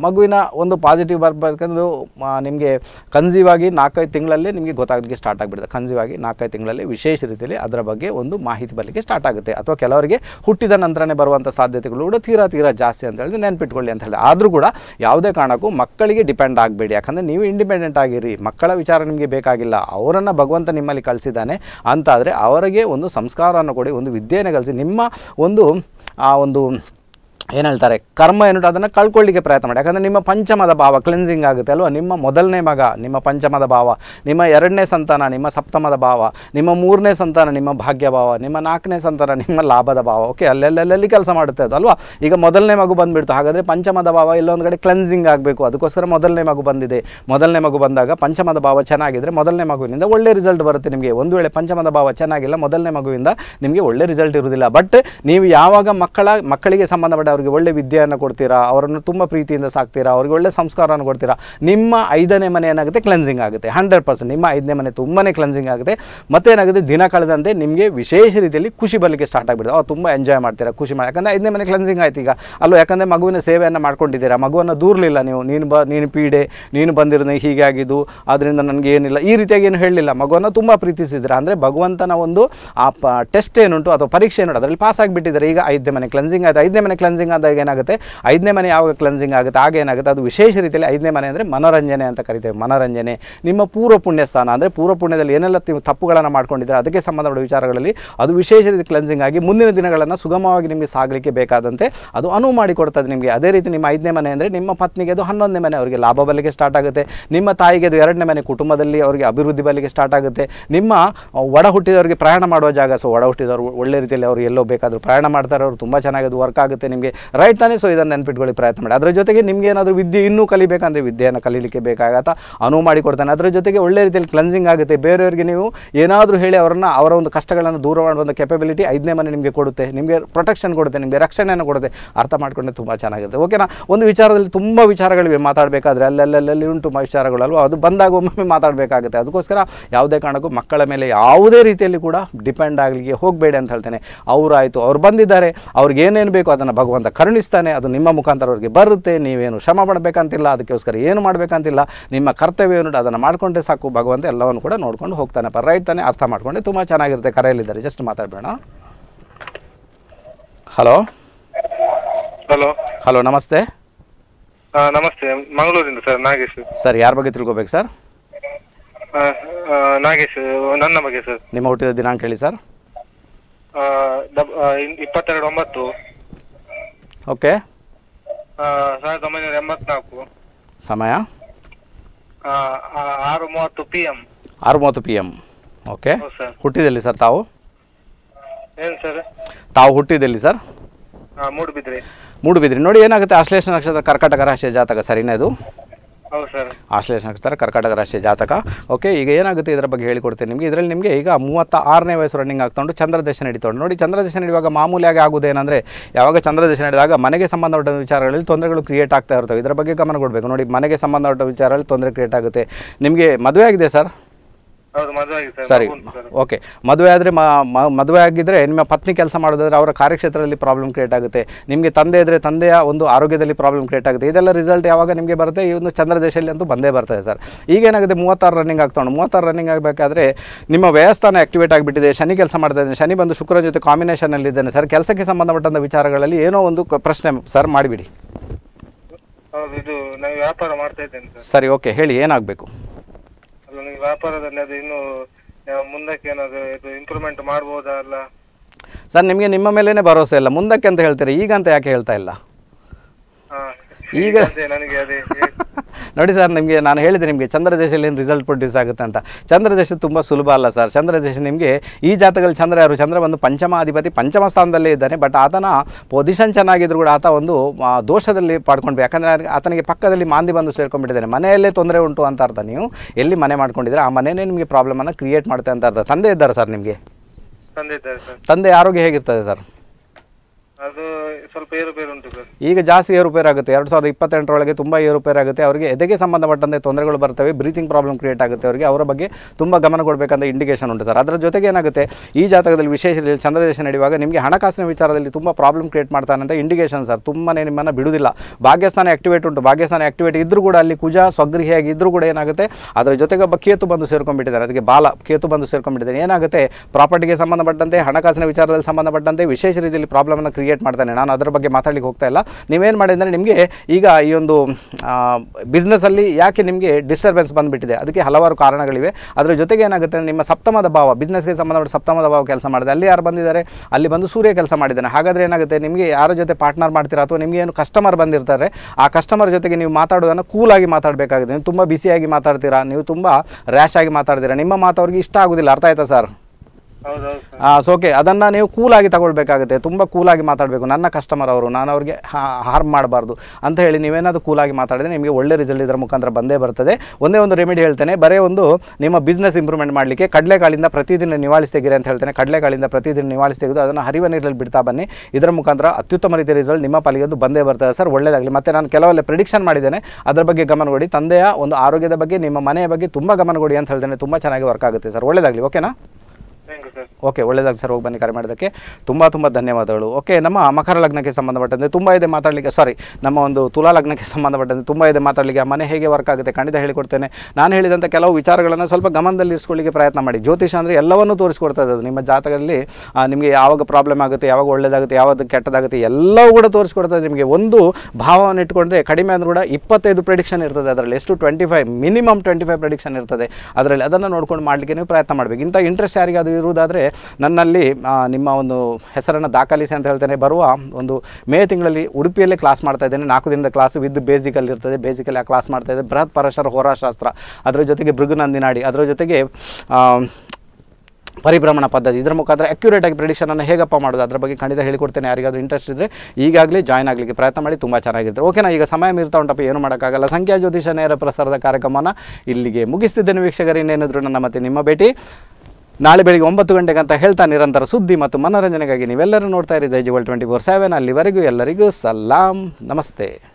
ಮಗುವಿನ ಒಂದು ಪಾಸಿಟಿವ್ ಬರಬೇಕಂದ್ರೆ ನಿಮಗೆ ಕನ್ಸೀವ್ ಆಗಿ ನಾಲ್ಕೈದು ತಿಂಗಳಲ್ಲೇ ನಿಮಗೆ ಗೊತ್ತಾಗಲಿಕ್ಕೆ ಸ್ಟಾರ್ಟ್ ಆಗಿಬಿಡುತ್ತೆ. ಕನ್ಸೀವ್ ಆಗಿ ನಾಲ್ಕೈದು ತಿಂಗಳಲ್ಲಿ ವಿಶೇಷ ರೀತಿಯಲ್ಲಿ ಅದರ ಬಗ್ಗೆ ಒಂದು ಮಾಹಿತಿ ಬರಲಿಕ್ಕೆ ಸ್ಟಾರ್ಟ್ ಆಗುತ್ತೆ. ಅಥವಾ ಕೆಲವರಿಗೆ ಹುಟ್ಟಿದ ನಂತರನೇ ಬರುವಂಥ ಸಾಧ್ಯತೆಗಳು ಕೂಡ ತೀರಾ ತೀರಾ ಜಾಸ್ತಿ ಅಂತ ಹೇಳಿದ್ರೆ ನೆನ್ಪಿಟ್ಕೊಳ್ಳಿ ಅಂತ ಹೇಳಿದೆ. ಆದರೂ ಕೂಡ ಯಾವುದೇ ಕಾರಣಕ್ಕೂ ಮಕ್ಕಳಿಗೆ ಡಿಪೆಂಡ್ ಆಗಬೇಡಿ. ಯಾಕಂದರೆ ನೀವು ಇಂಡಿಪೆಂಡೆಂಟ್ ಆಗಿರಿ. ಮಕ್ಕಳ ವಿಚಾರ ನಿಮಗೆ ಬೇಕಾಗಿಲ್ಲ. ಅವರನ್ನು ಭಗವಂತ ನಿಮ್ಮಲ್ಲಿ ಕಳಿಸಿದ್ದಾನೆ ಅಂತಾದರೆ ಅವರಿಗೆ ಒಂದು ಸಂಸ್ಕಾರವನ್ನು ಕೊಡಿ, ಒಂದು ವಿದ್ಯೆಯನ್ನು ಕಲಿಸಿ. ನಿಮ್ಮ ಒಂದು, ಆ, ಒಂದು ಏನು ಹೇಳ್ತಾರೆ? ಕರ್ಮ ಏನುಂಟು ಅದನ್ನು ಕಳ್ಕೊಳ್ಳಿಕ್ಕೆ ಪ್ರಯತ್ನ ಮಾಡಿ. ಯಾಕಂದರೆ ನಿಮ್ಮ ಪಂಚಮದ ಭಾವ ಕ್ಲೆನ್ಸಿಂಗ್ ಆಗುತ್ತೆ ಅಲ್ವಾ? ನಿಮ್ಮ ಮೊದಲನೇ ಮಗ, ನಿಮ್ಮ ಪಂಚಮದ ಭಾವ, ನಿಮ್ಮ ಎರಡನೇ ಸಂತಾನ, ನಿಮ್ಮ ಸಪ್ತಮದ ಭಾವ, ನಿಮ್ಮ ಮೂರನೇ ಸಂತಾನ, ನಿಮ್ಮ ಭಾಗ್ಯ ಭಾವ, ನಿಮ್ಮ ನಾಲ್ಕನೇ ಸಂತಾನ, ನಿಮ್ಮ ಲಾಭದ ಭಾವ. ಓಕೆ ಅಲ್ಲೆಲ್ಲೆಲ್ಲಿ ಕೆಲಸ ಮಾಡುತ್ತೆ ಅದು, ಅಲ್ವಾ? ಈಗ ಮೊದಲನೇ ಮಗು ಬಂದುಬಿಡ್ತು. ಹಾಗಾದರೆ ಪಂಚಮದ ಭಾವ ಇಲ್ಲೊಂದು ಕಡೆ ಕ್ಲೆನ್ಸಿಂಗ್ ಆಗಬೇಕು. ಅದಕ್ಕೋಸ್ಕರ ಮೊದಲನೇ ಮಗು ಬಂದಿದೆ. ಮೊದಲನೇ ಮಗು ಬಂದಾಗ ಪಂಚಮದ ಭಾವ ಚೆನ್ನಾಗಿದ್ದರೆ ಮೊದಲನೇ ಮಗುವಿನಿಂದ ಒಳ್ಳೆ ರಿಸಲ್ಟ್ ಬರುತ್ತೆ ನಿಮಗೆ. ಒಂದು ವೇಳೆ ಪಂಚಮದ ಭಾವ ಚೆನ್ನಾಗಿಲ್ಲ, ಮೊದಲನೇ ಮಗುವಿಂದ ನಿಮಗೆ ಒಳ್ಳೆ ರಿಸಲ್ಟ್ ಇರುವುದಿಲ್ಲ. ಬಟ್ ನೀವು ಯಾವಾಗ ಮಕ್ಕಳ, ಮಕ್ಕಳಿಗೆ ಸಂಬಂಧಪಟ್ಟ ಅವರಿಗೆ ಒಳ್ಳೆ ವಿದ್ಯೆಯನ್ನು ಕೊಡ್ತೀರಾ, ಅವರನ್ನು ತುಂಬ ಪ್ರೀತಿಯಿಂದ ಸಾಕ್ತೀರಾ, ಅವರಿಗೆ ಒಳ್ಳೆ ಸಂಸ್ಕಾರವನ್ನು ಕೊಡ್ತೀರಾ, ನಿಮ್ಮ ಐದನೇ ಮನೆ ಏನಾಗುತ್ತೆ? ಕ್ಲೆನ್ಸಿಂಗ್ ಆಗುತ್ತೆ. ಹಂಡ್ರೆಡ್ ಪರ್ಸೆಂಟ್ ನಿಮ್ಮ ಐದನೇ ಮನೆ ತುಂಬಾ ಕ್ಲೆನ್ಸಿಂಗ್ ಆಗುತ್ತೆ. ಮತ್ತೇನಾಗುತ್ತೆ? ದಿನ ಕಳೆದಂತೆ ನಿಮಗೆ ವಿಶೇಷ ರೀತಿಯಲ್ಲಿ ಖುಷಿ ಬರಲಿಕ್ಕೆ ಸ್ಟಾರ್ಟ್ ಆಗಿಬಿಡುತ್ತೆ. ಅವ್ರು ತುಂಬ ಎಂಜಾಯ್ ಮಾಡ್ತೀರಾ, ಖುಷಿ ಮಾಡಿ. ಯಾಕಂದರೆ ಐದನೇ ಮನೆ ಕ್ಲೆನ್ಸಿಂಗ್ ಆಯ್ತು ಈಗ. ಅಲ್ಲೂ, ಯಾಕಂದರೆ ಮಗುವಿನ ಸೇವೆಯನ್ನು ಮಾಡ್ಕೊಂಡಿದ್ದೀರಾ? ಮಗುವನ್ನು ದೂರಲಿಲ್ಲ ನೀವು. ನೀನು ಬ, ನೀನು ಪೀಡೆ, ನೀನು ಬಂದಿರೋದು ಹೀಗೆ ಆಗಿದ್ದು ಅದರಿಂದ ನನಗೆ ಏನಿಲ್ಲ. ಈ ರೀತಿಯಾಗಿ ಏನು ಹೇಳಲಿಲ್ಲ. ಮಗುವನ್ನು ತುಂಬ ಪ್ರೀತಿಸಿದ್ರೆ ಅಂದರೆ ಭಗವಂತನ ಒಂದು, ಆ ಟೆಸ್ಟ್ ಏನುಂಟು, ಅಥವಾ ಪರೀಕ್ಷೆ ಏನುಂಟು, ಅದರಲ್ಲಿ ಪಾಸ್ ಆಗಿಬಿಟ್ಟಿದ್ದಾರೆ. ಈಗ ಐದನೇ ಮನೆ ಕ್ಲೆನ್ಸಿಂಗ್ ಆಯಿತು. ಐದನೇ ಮನೆ ಕ್ಲೆನ್ಸಿಂಗ್ ಆದಾಗ ಏನಾಗುತ್ತೆ? ಐದನೇ ಮನೆ ಯಾವಾಗ ಕ್ಲೆನ್ಸಿಂಗ್ ಆಗುತ್ತೆ? ಆಗ ಏನಾಗುತ್ತೆ? ಅದು ವಿಶೇಷ ರೀತಿಯಲ್ಲಿ ಐದನೇ ಮನೆ ಅಂದರೆ ಮನೋರಂಜನೆ ಅಂತ ಕರಿತೇವೆ. ಮನೋರಂಜನೆ. ನಿಮ್ಮ ಪೂರ್ವ ಪುಣ್ಯ ಸ್ಥಾನ ಅಂದರೆ ಪೂರ್ವ ಪುಣ್ಯದಲ್ಲಿ ಏನೆಲ್ಲ ತಪ್ಪುಗಳನ್ನು ಮಾಡ್ಕೊಂಡಿದ್ದಾರೆ? ಅದಕ್ಕೆ ಸಂಬಂಧಪಟ್ಟ ವಿಚಾರಗಳಲ್ಲಿ ಅದು ವಿಶೇಷ ರೀತಿ ಕ್ಲೆನ್ಸಿಂಗ್ ಆಗಿ ಮುಂದಿನ ದಿನಗಳನ್ನು ಸುಗಮವಾಗಿ ನಿಮಗೆ ಸಾಗಲಿಕ್ಕೆ ಬೇಕಾದಂತೆ ಅದು ಅನುವು ಮಾಡಿಕೊಡ್ತದೆ ನಿಮಗೆ. ಅದೇ ರೀತಿ ನಿಮ್ಮ ಐದನೇ ಮನೆ ಅಂದರೆ ನಿಮ್ಮ ಪತ್ನಿಗೆ ಅದು ಹನ್ನೊಂದನೇ ಮನೆ, ಅವರಿಗೆ ಲಾಭ ಬಲಿಗೆ ಸ್ಟಾರ್ಟ್ ಆಗುತ್ತೆ. ನಿಮ್ಮ ತಾಯಿಗೆ ಅದು ಎರಡನೇ ಮನೆ, ಕುಟುಂಬದಲ್ಲಿ ಅವರಿಗೆ ಅಭಿವೃದ್ಧಿ ಬಲಿಗೆ ಸ್ಟಾರ್ಟ್ ಆಗುತ್ತೆ. ನಿಮ್ಮ ಒಡ ಹುಟ್ಟಿದವರಿಗೆ ಪ್ರಯಾಣ ಮಾಡುವ ಜಾಗ. ಸೊ ಒಡ ಹುಟ್ಟಿದವರು ಒಳ್ಳೆ ರೀತಿಯಲ್ಲಿ ಅವರು ಎಲ್ಲೋ ಬೇಕಾದರೂ ಪ್ರಯಾಣ ಮಾಡ್ತಾರೆ. ಅವರು ತುಂಬ ಚೆನ್ನಾಗಿ ಅದು ವರ್ಕ್ ಆಗುತ್ತೆ ನಿಮಗೆ. ರೈಟ್ ತಾನೇ ಸೊ ಇದನ್ನು ನೆನ್ಪಿಟ್ಕೊಳ್ಳಿ, ಪ್ರಯತ್ನ ಮಾಡಿ. ಅದರ ಜೊತೆಗೆ ನಿಮಗೆ ಏನಾದರೂ ವಿದ್ಯೆ ಇನ್ನೂ ಕಲಿಬೇಕಂದ್ರೆ ವಿದ್ಯೆಯನ್ನು ಕಲೀಲಿಕ್ಕೆ ಬೇಕಾಗತ್ತಾ? ಅನುವು ಮಾಡಿ ಕೊಡ್ತಾನೆ. ಅದರ ಜೊತೆಗೆ ಒಳ್ಳೆ ರೀತಿಯಲ್ಲಿ ಕ್ಲೆನ್ಸಿಂಗ್ ಆಗುತ್ತೆ. ಬೇರೆಯವರಿಗೆ ನೀವು ಏನಾದರೂ ಹೇಳಿ ಅವರನ್ನು, ಅವರ ಒಂದು ಕಷ್ಟಗಳನ್ನು ದೂರ ಒಂದು ಕೆಪಬಿಲಿಟಿ ಐದನೇ ಮನೆ ನಿಮಗೆ ಕೊಡುತ್ತೆ. ನಿಮಗೆ ಪ್ರೊಟೆಕ್ಷನ್ ಕೊಡುತ್ತೆ, ನಿಮಗೆ ರಕ್ಷಣೆಯನ್ನು ಕೊಡುತ್ತೆ. ಅರ್ಥ ಮಾಡಿಕೊಂಡ್ರೆ ತುಂಬ ಚೆನ್ನಾಗಿರುತ್ತೆ. ಓಕೆನಾ ಒಂದು ವಿಚಾರದಲ್ಲಿ ತುಂಬ ವಿಚಾರಗಳಿವೆ. ಮಾತಾಡಬೇಕಾದ್ರೆ ಅಲ್ಲಲ್ಲಲ್ಲಿ ಉಂಟು ವಿಚಾರಗಳು ಅದು ಬಂದಾಗ ಒಮ್ಮೊಮ್ಮೆ ಮಾತಾಡಬೇಕಾಗುತ್ತೆ. ಅದಕ್ಕೋಸ್ಕರ ಯಾವುದೇ ಕಾರಣಕ್ಕೂ ಮಕ್ಕಳ ಮೇಲೆ ಯಾವುದೇ ರೀತಿಯಲ್ಲಿ ಕೂಡ ಡಿಪೆಂಡ್ ಆಗಲಿಕ್ಕೆ ಹೋಗಬೇಡಿ ಅಂತ ಹೇಳ್ತೇನೆ. ಅವರಾಯಿತು, ಅವ್ರು ಬಂದಿದ್ದಾರೆ. ಅವ್ರಿಗೆ ಏನೇನು ಬೇಕು ಅದನ್ನು ಭಗವಂತ ಕರುಣಿಸ್ತಾನೆ ಅದು ನಿಮ್ಮ ಮುಖಾಂತರ ಅವರಿಗೆ ಬರುತ್ತೆ ನೀವೇನು ಶ್ರಮ ಪಡಬೇಕಂತಿಲ್ಲ ಅದಕ್ಕೋಸ್ಕರ ಏನು ಮಾಡಬೇಕಂತಿಲ್ಲ ನಿಮ್ಮ ಕರ್ತವ್ಯ ಏನು ಅದನ್ನು ಮಾಡಿಕೊಂಡೇ ಸಾಕು ಭಗವಂತ ಎಲ್ಲವನ್ನು ಕೂಡ ನೋಡ್ಕೊಂಡು ಹೋಗ್ತಾನೆ ಪರ್ ರೈಟ್ ತಾನೆ ಅರ್ಥ ಮಾಡ್ಕೊಂಡು ತುಂಬ ಚೆನ್ನಾಗಿರುತ್ತೆ ಕರೆಯಲ್ಲಿದ್ದಾರೆ ಜಸ್ಟ್ ಮಾತಾಡಬೇಡ ಹಲೋ? ಹಲೋ? ಹಲೋ ನಮಸ್ತೆ. ನಮಸ್ತೆ ಮಂಗಳೂರಿಂದ ಸರ್ ನಾಗೇಶ್. ಸರ್ ಯಾರ ಬಗ್ಗೆ ತಿಳ್ಕೋಬೇಕು ಸರ್? ನಾಗೇಶ್ ನನ್ನ ಬಗ್ಗೆ ಸರ್. ನಿಮ್ಮ ಹುಟ್ಟಿದ ದಿನಾಂಕ ಹೇಳಿ ಸರ್. ಇಪ್ಪತ್ತೆರಡು ಒಂಬತ್ತು. ಓಕೆ ಸಾವಿರದ ಒಂಬೈನೂರ ಎಂಬತ್ನಾಲ್ಕು. ಸಮಯ? ಆರು ಮೂವತ್ತು ಪಿ ಎಂ ಆರು ಮೂವತ್ತು ಪಿ ಎಂ ಓಕೆ ಹುಟ್ಟಿದಲ್ಲಿ ಸರ್. ತಾವು? ಏನು ಸರ್? ತಾವು ಹುಟ್ಟಿದಲ್ಲಿ ಸರ್? ಮೂಡುಬಿದ್ರಿ. ಮೂಡುಬಿದ್ರಿ. ನೋಡಿ ಏನಾಗುತ್ತೆ? ಆಶ್ಲೇಷ ನಕ್ಷತ್ರ ಕರ್ಕಾಟಕ ರಾಶಿಯ ಜಾತಕ ಸರಿನಾ ಇದು? ಆಶ್ಲೇಷ ನಕ್ಷತ್ರ ಕರ್ಕಾಟಕ ರಾಷ್ಟ್ರೀಯ ಜಾತಕ. ಓಕೆ ಈಗ ಏನಾಗುತ್ತೆ ಇದರ ಬಗ್ಗೆ ಹೇಳಿಕೊಡ್ತೇನೆ ನಿಮಗೆ. ಇದರಲ್ಲಿ ನಿಮಗೆ ಈಗ ಮೂವತ್ತ ಆರನೇ ವಯಸ್ಸು ರನ್ನಿಂಗ್ ಆಗ್ತೊಂಡು ಚಂದ್ರದರ್ಶನ ನಡೀತೊಂಡು. ನೋಡಿ, ಚಂದ್ರದೇಶ ನಡೆಯುವಾಗ ಮಾಮೂಲಿಯಾಗಿ ಆಗುವುದೇನೆಂದರೆ ಯಾವಾಗ ಚಂದ್ರದೇಶ ನಡೆದಾಗ ಮನೆಗೆ ಸಂಬಂಧಪಟ್ಟ ವಿಚಾರಗಳಲ್ಲಿ ತೊಂದರೆಗಳು ಕ್ರಿಯೇಟ್ ಆಗ್ತಾ ಇರ್ತವೆ. ಇದರ ಬಗ್ಗೆ ಗಮನ ಕೊಡಬೇಕು. ನೋಡಿ, ಮನೆಗೆ ಸಂಬಂಧಪಟ್ಟ ವಿಚಾರಗಳಲ್ಲಿ ತೊಂದರೆ ಕ್ರಿಯೇಟ್ ಆಗುತ್ತೆ. ನಿಮಗೆ ಮದುವೆ ಆಗಿದೆ ಸರ್? Sir okay. ಮದುವೆ ಆದರೆ ಮದುವೆ ಆಗಿದ್ದರೆ ನಿಮ್ಮ ಪತ್ನಿ ಕೆಲಸ ಮಾಡೋದಾದ್ರೆ ಅವರ ಕಾರ್ಯಕ್ಷೇತ್ರದಲ್ಲಿ ಪ್ರಾಬ್ಲಮ್ ಕ್ರಿಯೇಟ್ ಆಗುತ್ತೆ. ನಿಮಗೆ ತಂದೆ ಇದ್ದರೆ ತಂದೆಯ ಒಂದು ಆರೋಗ್ಯದಲ್ಲಿ ಪ್ರಾಬ್ಲಮ್ ಕ್ರಿಯೇಟ್ ಆಗುತ್ತೆ. ಇದೆಲ್ಲ ರಿಸಲ್ಟ್ ಯಾವಾಗ ನಿಮಗೆ ಬರುತ್ತೆ? ಈ ಒಂದು ಚಂದ್ರದೇಶದಲ್ಲಿ ಅಂತೂ ಬಂದೇ ಬರ್ತದೆ ಸರ್. ಈಗೇನಾಗುತ್ತೆ ಮೂವತ್ತಾರು ರನ್ನಿಂಗ್ ಆಗ್ತಾವೆ ಮೂವತ್ತಾರು ರನ್ನಿಂಗ್ ಆಗಬೇಕಾದ್ರೆ ನಿಮ್ಮ ವ್ಯವಸ್ಥಾನ ಆಕ್ಟಿವೇಟ್ ಆಗಿಬಿಟ್ಟಿದೆ. ಶನಿ ಕೆಲಸ ಮಾಡ್ತಾ ಇದ್ದಾನೆ. ಶನಿ ಬಂದು ಶುಕ್ರನ ಜೊತೆ ಕಾಂಬಿನೇಷನಲ್ಲಿ ಇದ್ದಾನೆ ಸರ್. ಕೆಲಸಕ್ಕೆ ಸಂಬಂಧಪಟ್ಟಂಥ ವಿಚಾರಗಳಲ್ಲಿ ಏನೋ ಒಂದು ಪ್ರಶ್ನೆ ಸರ್ ಮಾಡಿಬಿಡಿ. ಸರಿ ಓಕೆ. ಹೇಳಿ ಏನಾಗಬೇಕು? ನೀವು ವ್ಯಾಪಾರದಲ್ಲಿ ಅದು ಇನ್ನು ಮುಂದಕ್ಕೆ ಏನಾದ್ರು ಇದು ಇಂಪ್ರೂವ್ಮೆಂಟ್ ಮಾಡ್ಬೋದಾ ಅಲ್ಲ? ಸರ್, ನಿಮಗೆ ನಿಮ್ಮ ಮೇಲೇ ಭರವಸೆ ಇಲ್ಲ. ಮುಂದಕ್ಕೆ ಅಂತ ಹೇಳ್ತೀರಿ, ಈಗ ಅಂತ ಯಾಕೆ ಹೇಳ್ತಾ ಇಲ್ಲ? ಈಗ- ನನಗೆ ಅದೇ ನೋಡಿ ಸರ್ ನಿಮಗೆ ನಾನು ಹೇಳಿದೆ ನಿಮಗೆ ಚಂದ್ರದೇಶದಲ್ಲಿ ಏನು ರಿಸಲ್ಟ್ ಪ್ರೊಡ್ಯೂಸ್ ಆಗುತ್ತೆ ಅಂತ. ಚಂದ್ರದೇಶ ತುಂಬ ಸುಲಭ ಅಲ್ಲ ಸರ್. ಚಂದ್ರದೇಶ ನಿಮಗೆ ಈ ಜಾತಕದಲ್ಲಿ ಚಂದ್ರ ಯಾರು? ಚಂದ್ರ ಬಂದು ಪಂಚಮಾಧಿಪತಿ ಪಂಚಮ ಸ್ಥಾನದಲ್ಲೇ ಇದ್ದಾನೆ. ಬಟ್ ಆತನ ಪೊಸಿಷನ್ ಚೆನ್ನಾಗಿದ್ರು ಕೂಡ ಆತ ಒಂದು ದೋಷದಲ್ಲಿ ಪಡ್ಕೊಂಡು ಯಾಕಂದರೆ ಆತನಿಗೆ ಪಕ್ಕದಲ್ಲಿ ಮಾಂದಿ ಬಂದು ಸೇರ್ಕೊಂಡ್ಬಿಟ್ಟಿದ್ದಾನೆ. ಮನೆಯಲ್ಲೇ ತೊಂದರೆ ಉಂಟು ಅಂತ ಅರ್ಥ ನೀವು. ಎಲ್ಲಿ ಮನೆ ಮಾಡ್ಕೊಂಡಿದ್ರೆ ಆ ಮನೆಯೇ ನಿಮಗೆ ಪ್ರಾಬ್ಲಮನ್ನು ಕ್ರಿಯೇಟ್ ಮಾಡುತ್ತೆ ಅಂತ ಅರ್ಥ. ತಂದೆ ಇದ್ದಾರೆ ಸರ್ ನಿಮಗೆ? ತಂದೆ ಇದ್ದಾರೆ ಸರ್. ತಂದೆ ಆರೋಗ್ಯ ಹೇಗಿರ್ತದೆ ಸರ್? ಈಗ ಜಾಸ್ತಿ ಏರುಪೇರು ಆಗುತ್ತೆ. ಎರಡು ಸಾವಿರದ ಇಪ್ಪತ್ತೆಂಟರೊಳಗೆ ತುಂಬ ಏರುಪೇರು ಆಗುತ್ತೆ. ಅವರಿಗೆ ಎದೆಗೆ ಸಂಬಂಧಪಟ್ಟಂತೆ ತೊಂದರೆಗಳು ಬರ್ತವೆ ಬ್ರೀತಿಂಗ್ ಪ್ರಾಬ್ಲಮ್ ಕ್ರಿಯೇಟ್ ಆಗುತ್ತೆ ಅವರಿಗೆ. ಅವರ ಬಗ್ಗೆ ತುಂಬ ಗಮನ ಕೊಡಬೇಕಂತ ಇಂಡಿಕೇಶನ್ ಉಂಟು ಸರ್. ಅದರ ಜೊತೆಗೆ ಏನಾಗುತ್ತೆ, ಈ ಜಾತಕದಲ್ಲಿ ವಿಶೇಷ ಚಂದ್ರದೇಶ ನಡೆಯುವಾಗ ನಿಮಗೆ ಹಣಕಾಸಿನ ವಿಚಾರದಲ್ಲಿ ತುಂಬ ಪ್ರಾಬ್ಲಮ್ ಕ್ರಿಯೇಟ್ ಮಾಡ್ತಾನೆ ಅಂತ ಇಂಡಿಕೇಶನ್ ಸರ್. ತುಂಬಾ ನಿಮ್ಮನ್ನು ಬಿಡುವುದಿಲ್ಲ. ಭಾಗ್ಯಸ್ಥಾನ ಆಕ್ಟಿವೇಟ್ ಉಂಟು. ಭಾಗ್ಯಸ್ಥಾನ ಆಕ್ಟಿವೇಟ್ ಇದ್ರೂ ಕೂಡ ಅಲ್ಲಿ ಕುಜ ಸ್ವಗೃಹಿಯಾಗಿ ಇದ್ದರೂ ಕೂಡ ಏನಾಗುತ್ತೆ, ಅದರ ಜೊತೆಗೆ ಒಬ್ಬ ಕೇತು ಬಂದು ಸೇರ್ಕೊಂಡ್ಬಿಟ್ಟಿದ್ದಾರೆ. ಅದಕ್ಕೆ ಬಾಲ, ಕೇತು ಬಂದು ಸೇರ್ಕೊಂಡ್ಬಿಟ್ಟಿದ್ದಾರೆ. ಏನಾಗುತ್ತೆ ಪ್ರಾಪರ್ಟಿಗೆ ಸಂಬಂಧಪಟ್ಟಂತೆ, ಹಣಕಾಸಿನ ವಿಚಾರದಲ್ಲಿ ಸಂಬಂಧಪಟ್ಟಂತೆ ವಿಶೇಷ ರೀತಿಯಲ್ಲಿ ಪ್ರಾಬ್ಲಮನ್ನು ಕ್ರಿಯೇಟ್ ಮಾಡ್ತಾನೆ. ನಾನು ಅದರ ಬಗ್ಗೆ ಮಾತಾಡಲಿಕ್ಕೆ ಹೋಗ್ತಾ ಇಲ್ಲ. ನೀವೇನು ಮಾಡಿ ಅಂದರೆ ನಿಮಗೆ ಈಗ ಈ ಒಂದು ಬಿಸ್ನೆಸ್ಸಲ್ಲಿ ಯಾಕೆ ನಿಮಗೆ ಡಿಸ್ಟರ್ಬೆನ್ಸ್ ಬಂದುಬಿಟ್ಟಿದೆ? ಅದಕ್ಕೆ ಹಲವಾರು ಕಾರಣಗಳಿವೆ. ಅದರ ಜೊತೆಗೆ ಏನಾಗುತ್ತೆ ನಿಮ್ಮ ಸಪ್ತಮದ ಭಾವ ಬಿಸ್ನೆಸ್ಗೆ ಸಂಬಂಧಪಟ್ಟ ಸಪ್ತಮದ ಭಾವ ಕೆಲಸ ಮಾಡಿದೆ. ಅಲ್ಲಿ ಯಾರು ಬಂದಿದ್ದಾರೆ? ಅಲ್ಲಿ ಬಂದು ಸೂರ್ಯ ಕೆಲಸ ಮಾಡಿದ್ದಾನೆ. ಹಾಗಾದರೆ ಏನಾಗುತ್ತೆ? ನಿಮಗೆ ಯಾರ ಜೊತೆ ಪಾರ್ಟ್ನರ್ ಮಾಡ್ತೀರಾ? ಅಥವಾ ನಿಮಗೆ ಏನು ಕಸ್ಟಮರ್ ಬಂದಿರ್ತಾರೆ? ಆ ಕಸ್ಟಮರ್ ಜೊತೆಗೆ ನೀವು ಮಾತಾಡೋದನ್ನು ಕೂಲಾಗಿ ಮಾತಾಡಬೇಕಾಗುತ್ತೆ. ನೀವು ತುಂಬ ಬಿಸಿಯಾಗಿ ಮಾತಾಡ್ತೀರಾ? ನೀವು ತುಂಬ ರ್ಯಾಶ್ ಆಗಿ ಮಾತಾಡ್ತೀರಾ? ನಿಮ್ಮ ಮಾತು ಅವ್ರಿಗೆ ಇಷ್ಟ ಆಗೋದಿಲ್ಲ. ಅರ್ಥ ಆಯ್ತಾ ಸರ್? ಸೊ ಓಕೆ ಅದನ್ನು ನೀವು ಕೂಲಾಗಿ ತಗೊಳ್ಬೇಕಾಗುತ್ತೆ. ತುಂಬ ಕೂಲಾಗಿ ಮಾತಾಡಬೇಕು. ನನ್ನ ಕಸ್ಟಮರ್ ಅವರು, ನಾನು ಅವ್ರಿಗೆ ಹಾರ್ಮ್ ಮಾಡಬಾರ್ದು ಅಂತ ಹೇಳಿ ನೀವೇನಾದರೂ ಕೂಲಾಗಿ ಮಾತಾಡಿದ್ರೆ ನಿಮಗೆ ಒಳ್ಳೆ ರಿಸಲ್ಟ್ ಇದರ ಮುಖಾಂತರ ಬಂದೇ ಬರ್ತದೆ. ಒಂದೇ ಒಂದು ರೆಮಿಡಿ ಹೇಳ್ತೇನೆ. ಬರೇ ಒಂದು ನಿಮ್ಮ ಬಿಸ್ನೆಸ್ ಇಂಪ್ರೂವ್ಮೆಂಟ್ ಮಾಡಲಿಕ್ಕೆ ಕಡಲೆಕಾಳಿಂದ ಪ್ರತಿದಿನ ನಿವಾಳಿಸಿ ಅಂತ ಹೇಳ್ತೇನೆ. ಕಡಲೆಕಾಳಿಂದ ಪ್ರತಿದಿನ ನಿವಾಳಿಸಿ ಅದನ್ನು ಹರಿವ ನೀರಲ್ಲಿ ಬಿಡ್ತಾ ಬನ್ನಿ. ಇದರ ಮುಖಾಂತರ ಅತ್ಯುತ್ತಮ ರೀತಿಯ ರಿಸಲ್ಟ್ ನಿಮ್ಮ ಪಾಲಿಗೆ ಒಂದು ಬಂದೇ ಬರ್ತದೆ. ಸರ್ ಒಳ್ಳೆಯದಾಗಲಿ ಮತ್ತು ನಾನು ಕೆಲವೆಲ್ಲ ಪ್ರಿಡಿಕ್ಷನ್ ಮಾಡಿದ್ದೇನೆ. ಅದರ ಬಗ್ಗೆ ಗಮನ ಕೊಡಿ. ತಂದೆಯ ಒಂದು ಆರೋಗ್ಯದ ಬಗ್ಗೆ, ನಿಮ್ಮ ಮನೆಯ ಬಗ್ಗೆ ತುಂಬ ಗಮನ ಕೊಡಿ ಅಂತ ಹೇಳ್ತೇನೆ. ತುಂಬ ಚೆನ್ನಾಗಿ ವರ್ಕ್ ಆಗುತ್ತೆ, ಸರ್. ಒಳ್ಳೆಯದಾಗಲಿ ಓಕೆನಾ ಓಕೆ ಒಳ್ಳೆಯದಾಗಿ ಸರ್ ಹೋಗಿ ಬನ್ನಿ ಕರೆ ಮಾಡೋದಕ್ಕೆ ತುಂಬ ತುಂಬ ಧನ್ಯವಾದಗಳು. ಓಕೆ ನಮ್ಮ ಮಕರ ಲಗ್ನಕ್ಕೆ ಸಂಬಂಧಪಟ್ಟಂತೆ ತುಂಬ ಇದೆ ಮಾತಾಡಲಿಕ್ಕೆ ಸಾರಿ ನಮ್ಮ ಒಂದು ತುಲಾ ಲಗ್ನಕ್ಕೆ ಸಂಬಂಧಪಟ್ಟಂತೆ ತುಂಬ ಇದೆ ಮಾತಾಡಲಿಕ್ಕೆ. ಆ ಮನೆ ಹೇಗೆ ವರ್ಕ್ ಆಗುತ್ತೆ ಖಂಡಿತ ಹೇಳಿಕೊಡ್ತೇನೆ. ನಾನು ಹೇಳಿದಂಥ ಕೆಲವು ವಿಚಾರಗಳನ್ನು ಸ್ವಲ್ಪ ಗಮನದಲ್ಲಿ ಇರಿಸ್ಕೊಳ್ಳಿಕ್ಕೆ ಪ್ರಯತ್ನ ಮಾಡಿ. ಜ್ಯೋತಿಷ ಅಂದರೆ ಎಲ್ಲವನ್ನೂ ತೋರಿಸ್ಕೊಡ್ತಾ ಇದ್ದದು ನಿಮ್ಮ ಜಾತಕದಲ್ಲಿ ನಿಮಗೆ ಯಾವಾಗ ಪ್ರಾಬ್ಲಮ್ ಆಗುತ್ತೆ, ಯಾವಾಗ ಒಳ್ಳೆಯದಾಗುತ್ತೆ ಯಾವಾಗ ಕೆಟ್ಟದಾಗುತ್ತೆ, ಎಲ್ಲವೂ ಕೂಡ ತೋರಿಸ್ಕೊಡ್ತದೆ ನಿಮಗೆ ಒಂದು ಭಾವವನ್ನು ಇಟ್ಕೊಂಡ್ರೆ ಕಡಿಮೆ ಅಂದ್ರೂ ಕೂಡ ಇಪ್ಪತ್ತೈದು ಪ್ರೆಡಿಕ್ಷನ್ ಇರ್ತದೆ. ಅದರಲ್ಲಿ ಎಷ್ಟು? Twenty five minimum twenty five prediction ಇರ್ತದೆ. ಅದರಲ್ಲಿ ಅದನ್ನು ನೋಡ್ಕೊಂಡು ಮಾಡಲಿಕ್ಕೆ ನೀವು ಪ್ರಯತ್ನ ಮಾಡಬೇಕು. ಇಂಥ ಇಂಟ್ರೆಸ್ಟ್ ಯಾರಿಗಾದರೂ ಇರುವುದಾದರೆ ನನ್ನಲ್ಲಿ ನಿಮ್ಮ ಒಂದು ಹೆಸರನ್ನು ದಾಖಲಿಸಿ ಅಂತ ಹೇಳ್ತೇನೆ. ಬರುವ ಒಂದು ಮೇ ತಿಂಗಳಲ್ಲಿ ಉಡುಪಿಯಲ್ಲೇ ಕ್ಲಾಸ್ ಮಾಡ್ತಾ ಇದ್ದೇನೆ. ನಾಲ್ಕು ದಿನದ ಕ್ಲಾಸ್ ವಿದ್ ಬೇಸಿಕಲ್ಲಿ ಇರ್ತದೆ. ಬೇಸಿಕಲ್ಲಿ ಆ ಕ್ಲಾಸ್ ಮಾಡ್ತಾ ಇದ್ದೆ. ಬೃಹತ್ ಪರಶರ ಹೋರಾಶಾಸ್ತ್ರ ಅದರ ಜೊತೆಗೆ ಭೃಗುನಂದಿನಾಡಿ. ಅದರ ಜೊತೆಗೆ ಪರಿಭ್ರಮಣ ಪದ್ಧತಿ. ಇದರ ಮುಖಾಂತರ ಅಕ್ಯುರೇಟ್ ಆಗಿ ಪ್ರಿಡಿಕ್ಷನನ್ನು ಹೇಗಪ್ಪ ಮಾಡೋದು? ಅದರ ಬಗ್ಗೆ ಖಂಡಿತ ಹೇಳಿಕೊಡ್ತೇನೆ. ಯಾರಿಗಾದರೂ ಇಂಟ್ರೆಸ್ಟ್ ಇದ್ದರೆ ಈಗಾಗಲೇ ಜಾಯ್ನ್ ಆಗಲಿಕ್ಕೆ ಪ್ರಯತ್ನ ಮಾಡಿ ತುಂಬ ಚೆನ್ನಾಗಿರ್ತಾರೆ ಓಕೆನಾ ಈಗ ಸಮಯ ಮೀರ್ತಾ ಉಂಟಪ್ಪ. ಏನು ಮಾಡೋಕ್ಕಾಗಲ್ಲ. ಸಂಖ್ಯಾ ಜ್ಯೋತಿಷ ನೇರ ಪ್ರಸಾರದ ಕಾರ್ಯಕ್ರಮನ ಇಲ್ಲಿಗೆ ಮುಗಿಸ್ತಿದ್ದೇನೆ. ವೀಕ್ಷಕರು, ಇನ್ನೇನಿದ್ರು ನನ್ನ ಮತ್ತೆ ನಿಮ್ಮ ಭೇಟಿ. ನಾಳೆ ಬೆಳಿಗ್ಗೆ ಒಂಬತ್ತು ಗಂಟೆಗೆ ಅಂತ ಹೇಳ್ತಾ ನಿರಂತರ ಸುದ್ದಿ ಮತ್ತು ಮನೋರಂಜನೆಗಾಗಿ ನೀವೆಲ್ಲರೂ ನೋಡ್ತಾ ಇರಿ ಜೈಜುವಲ್ ಟ್ವೆಂಟಿ ಫೋರ್ ಸೆವೆನ್. ಅಲ್ಲಿವರೆಗೂ ಎಲ್ಲರಿಗೂ ಸಲಾಂ. ನಮಸ್ತೆ.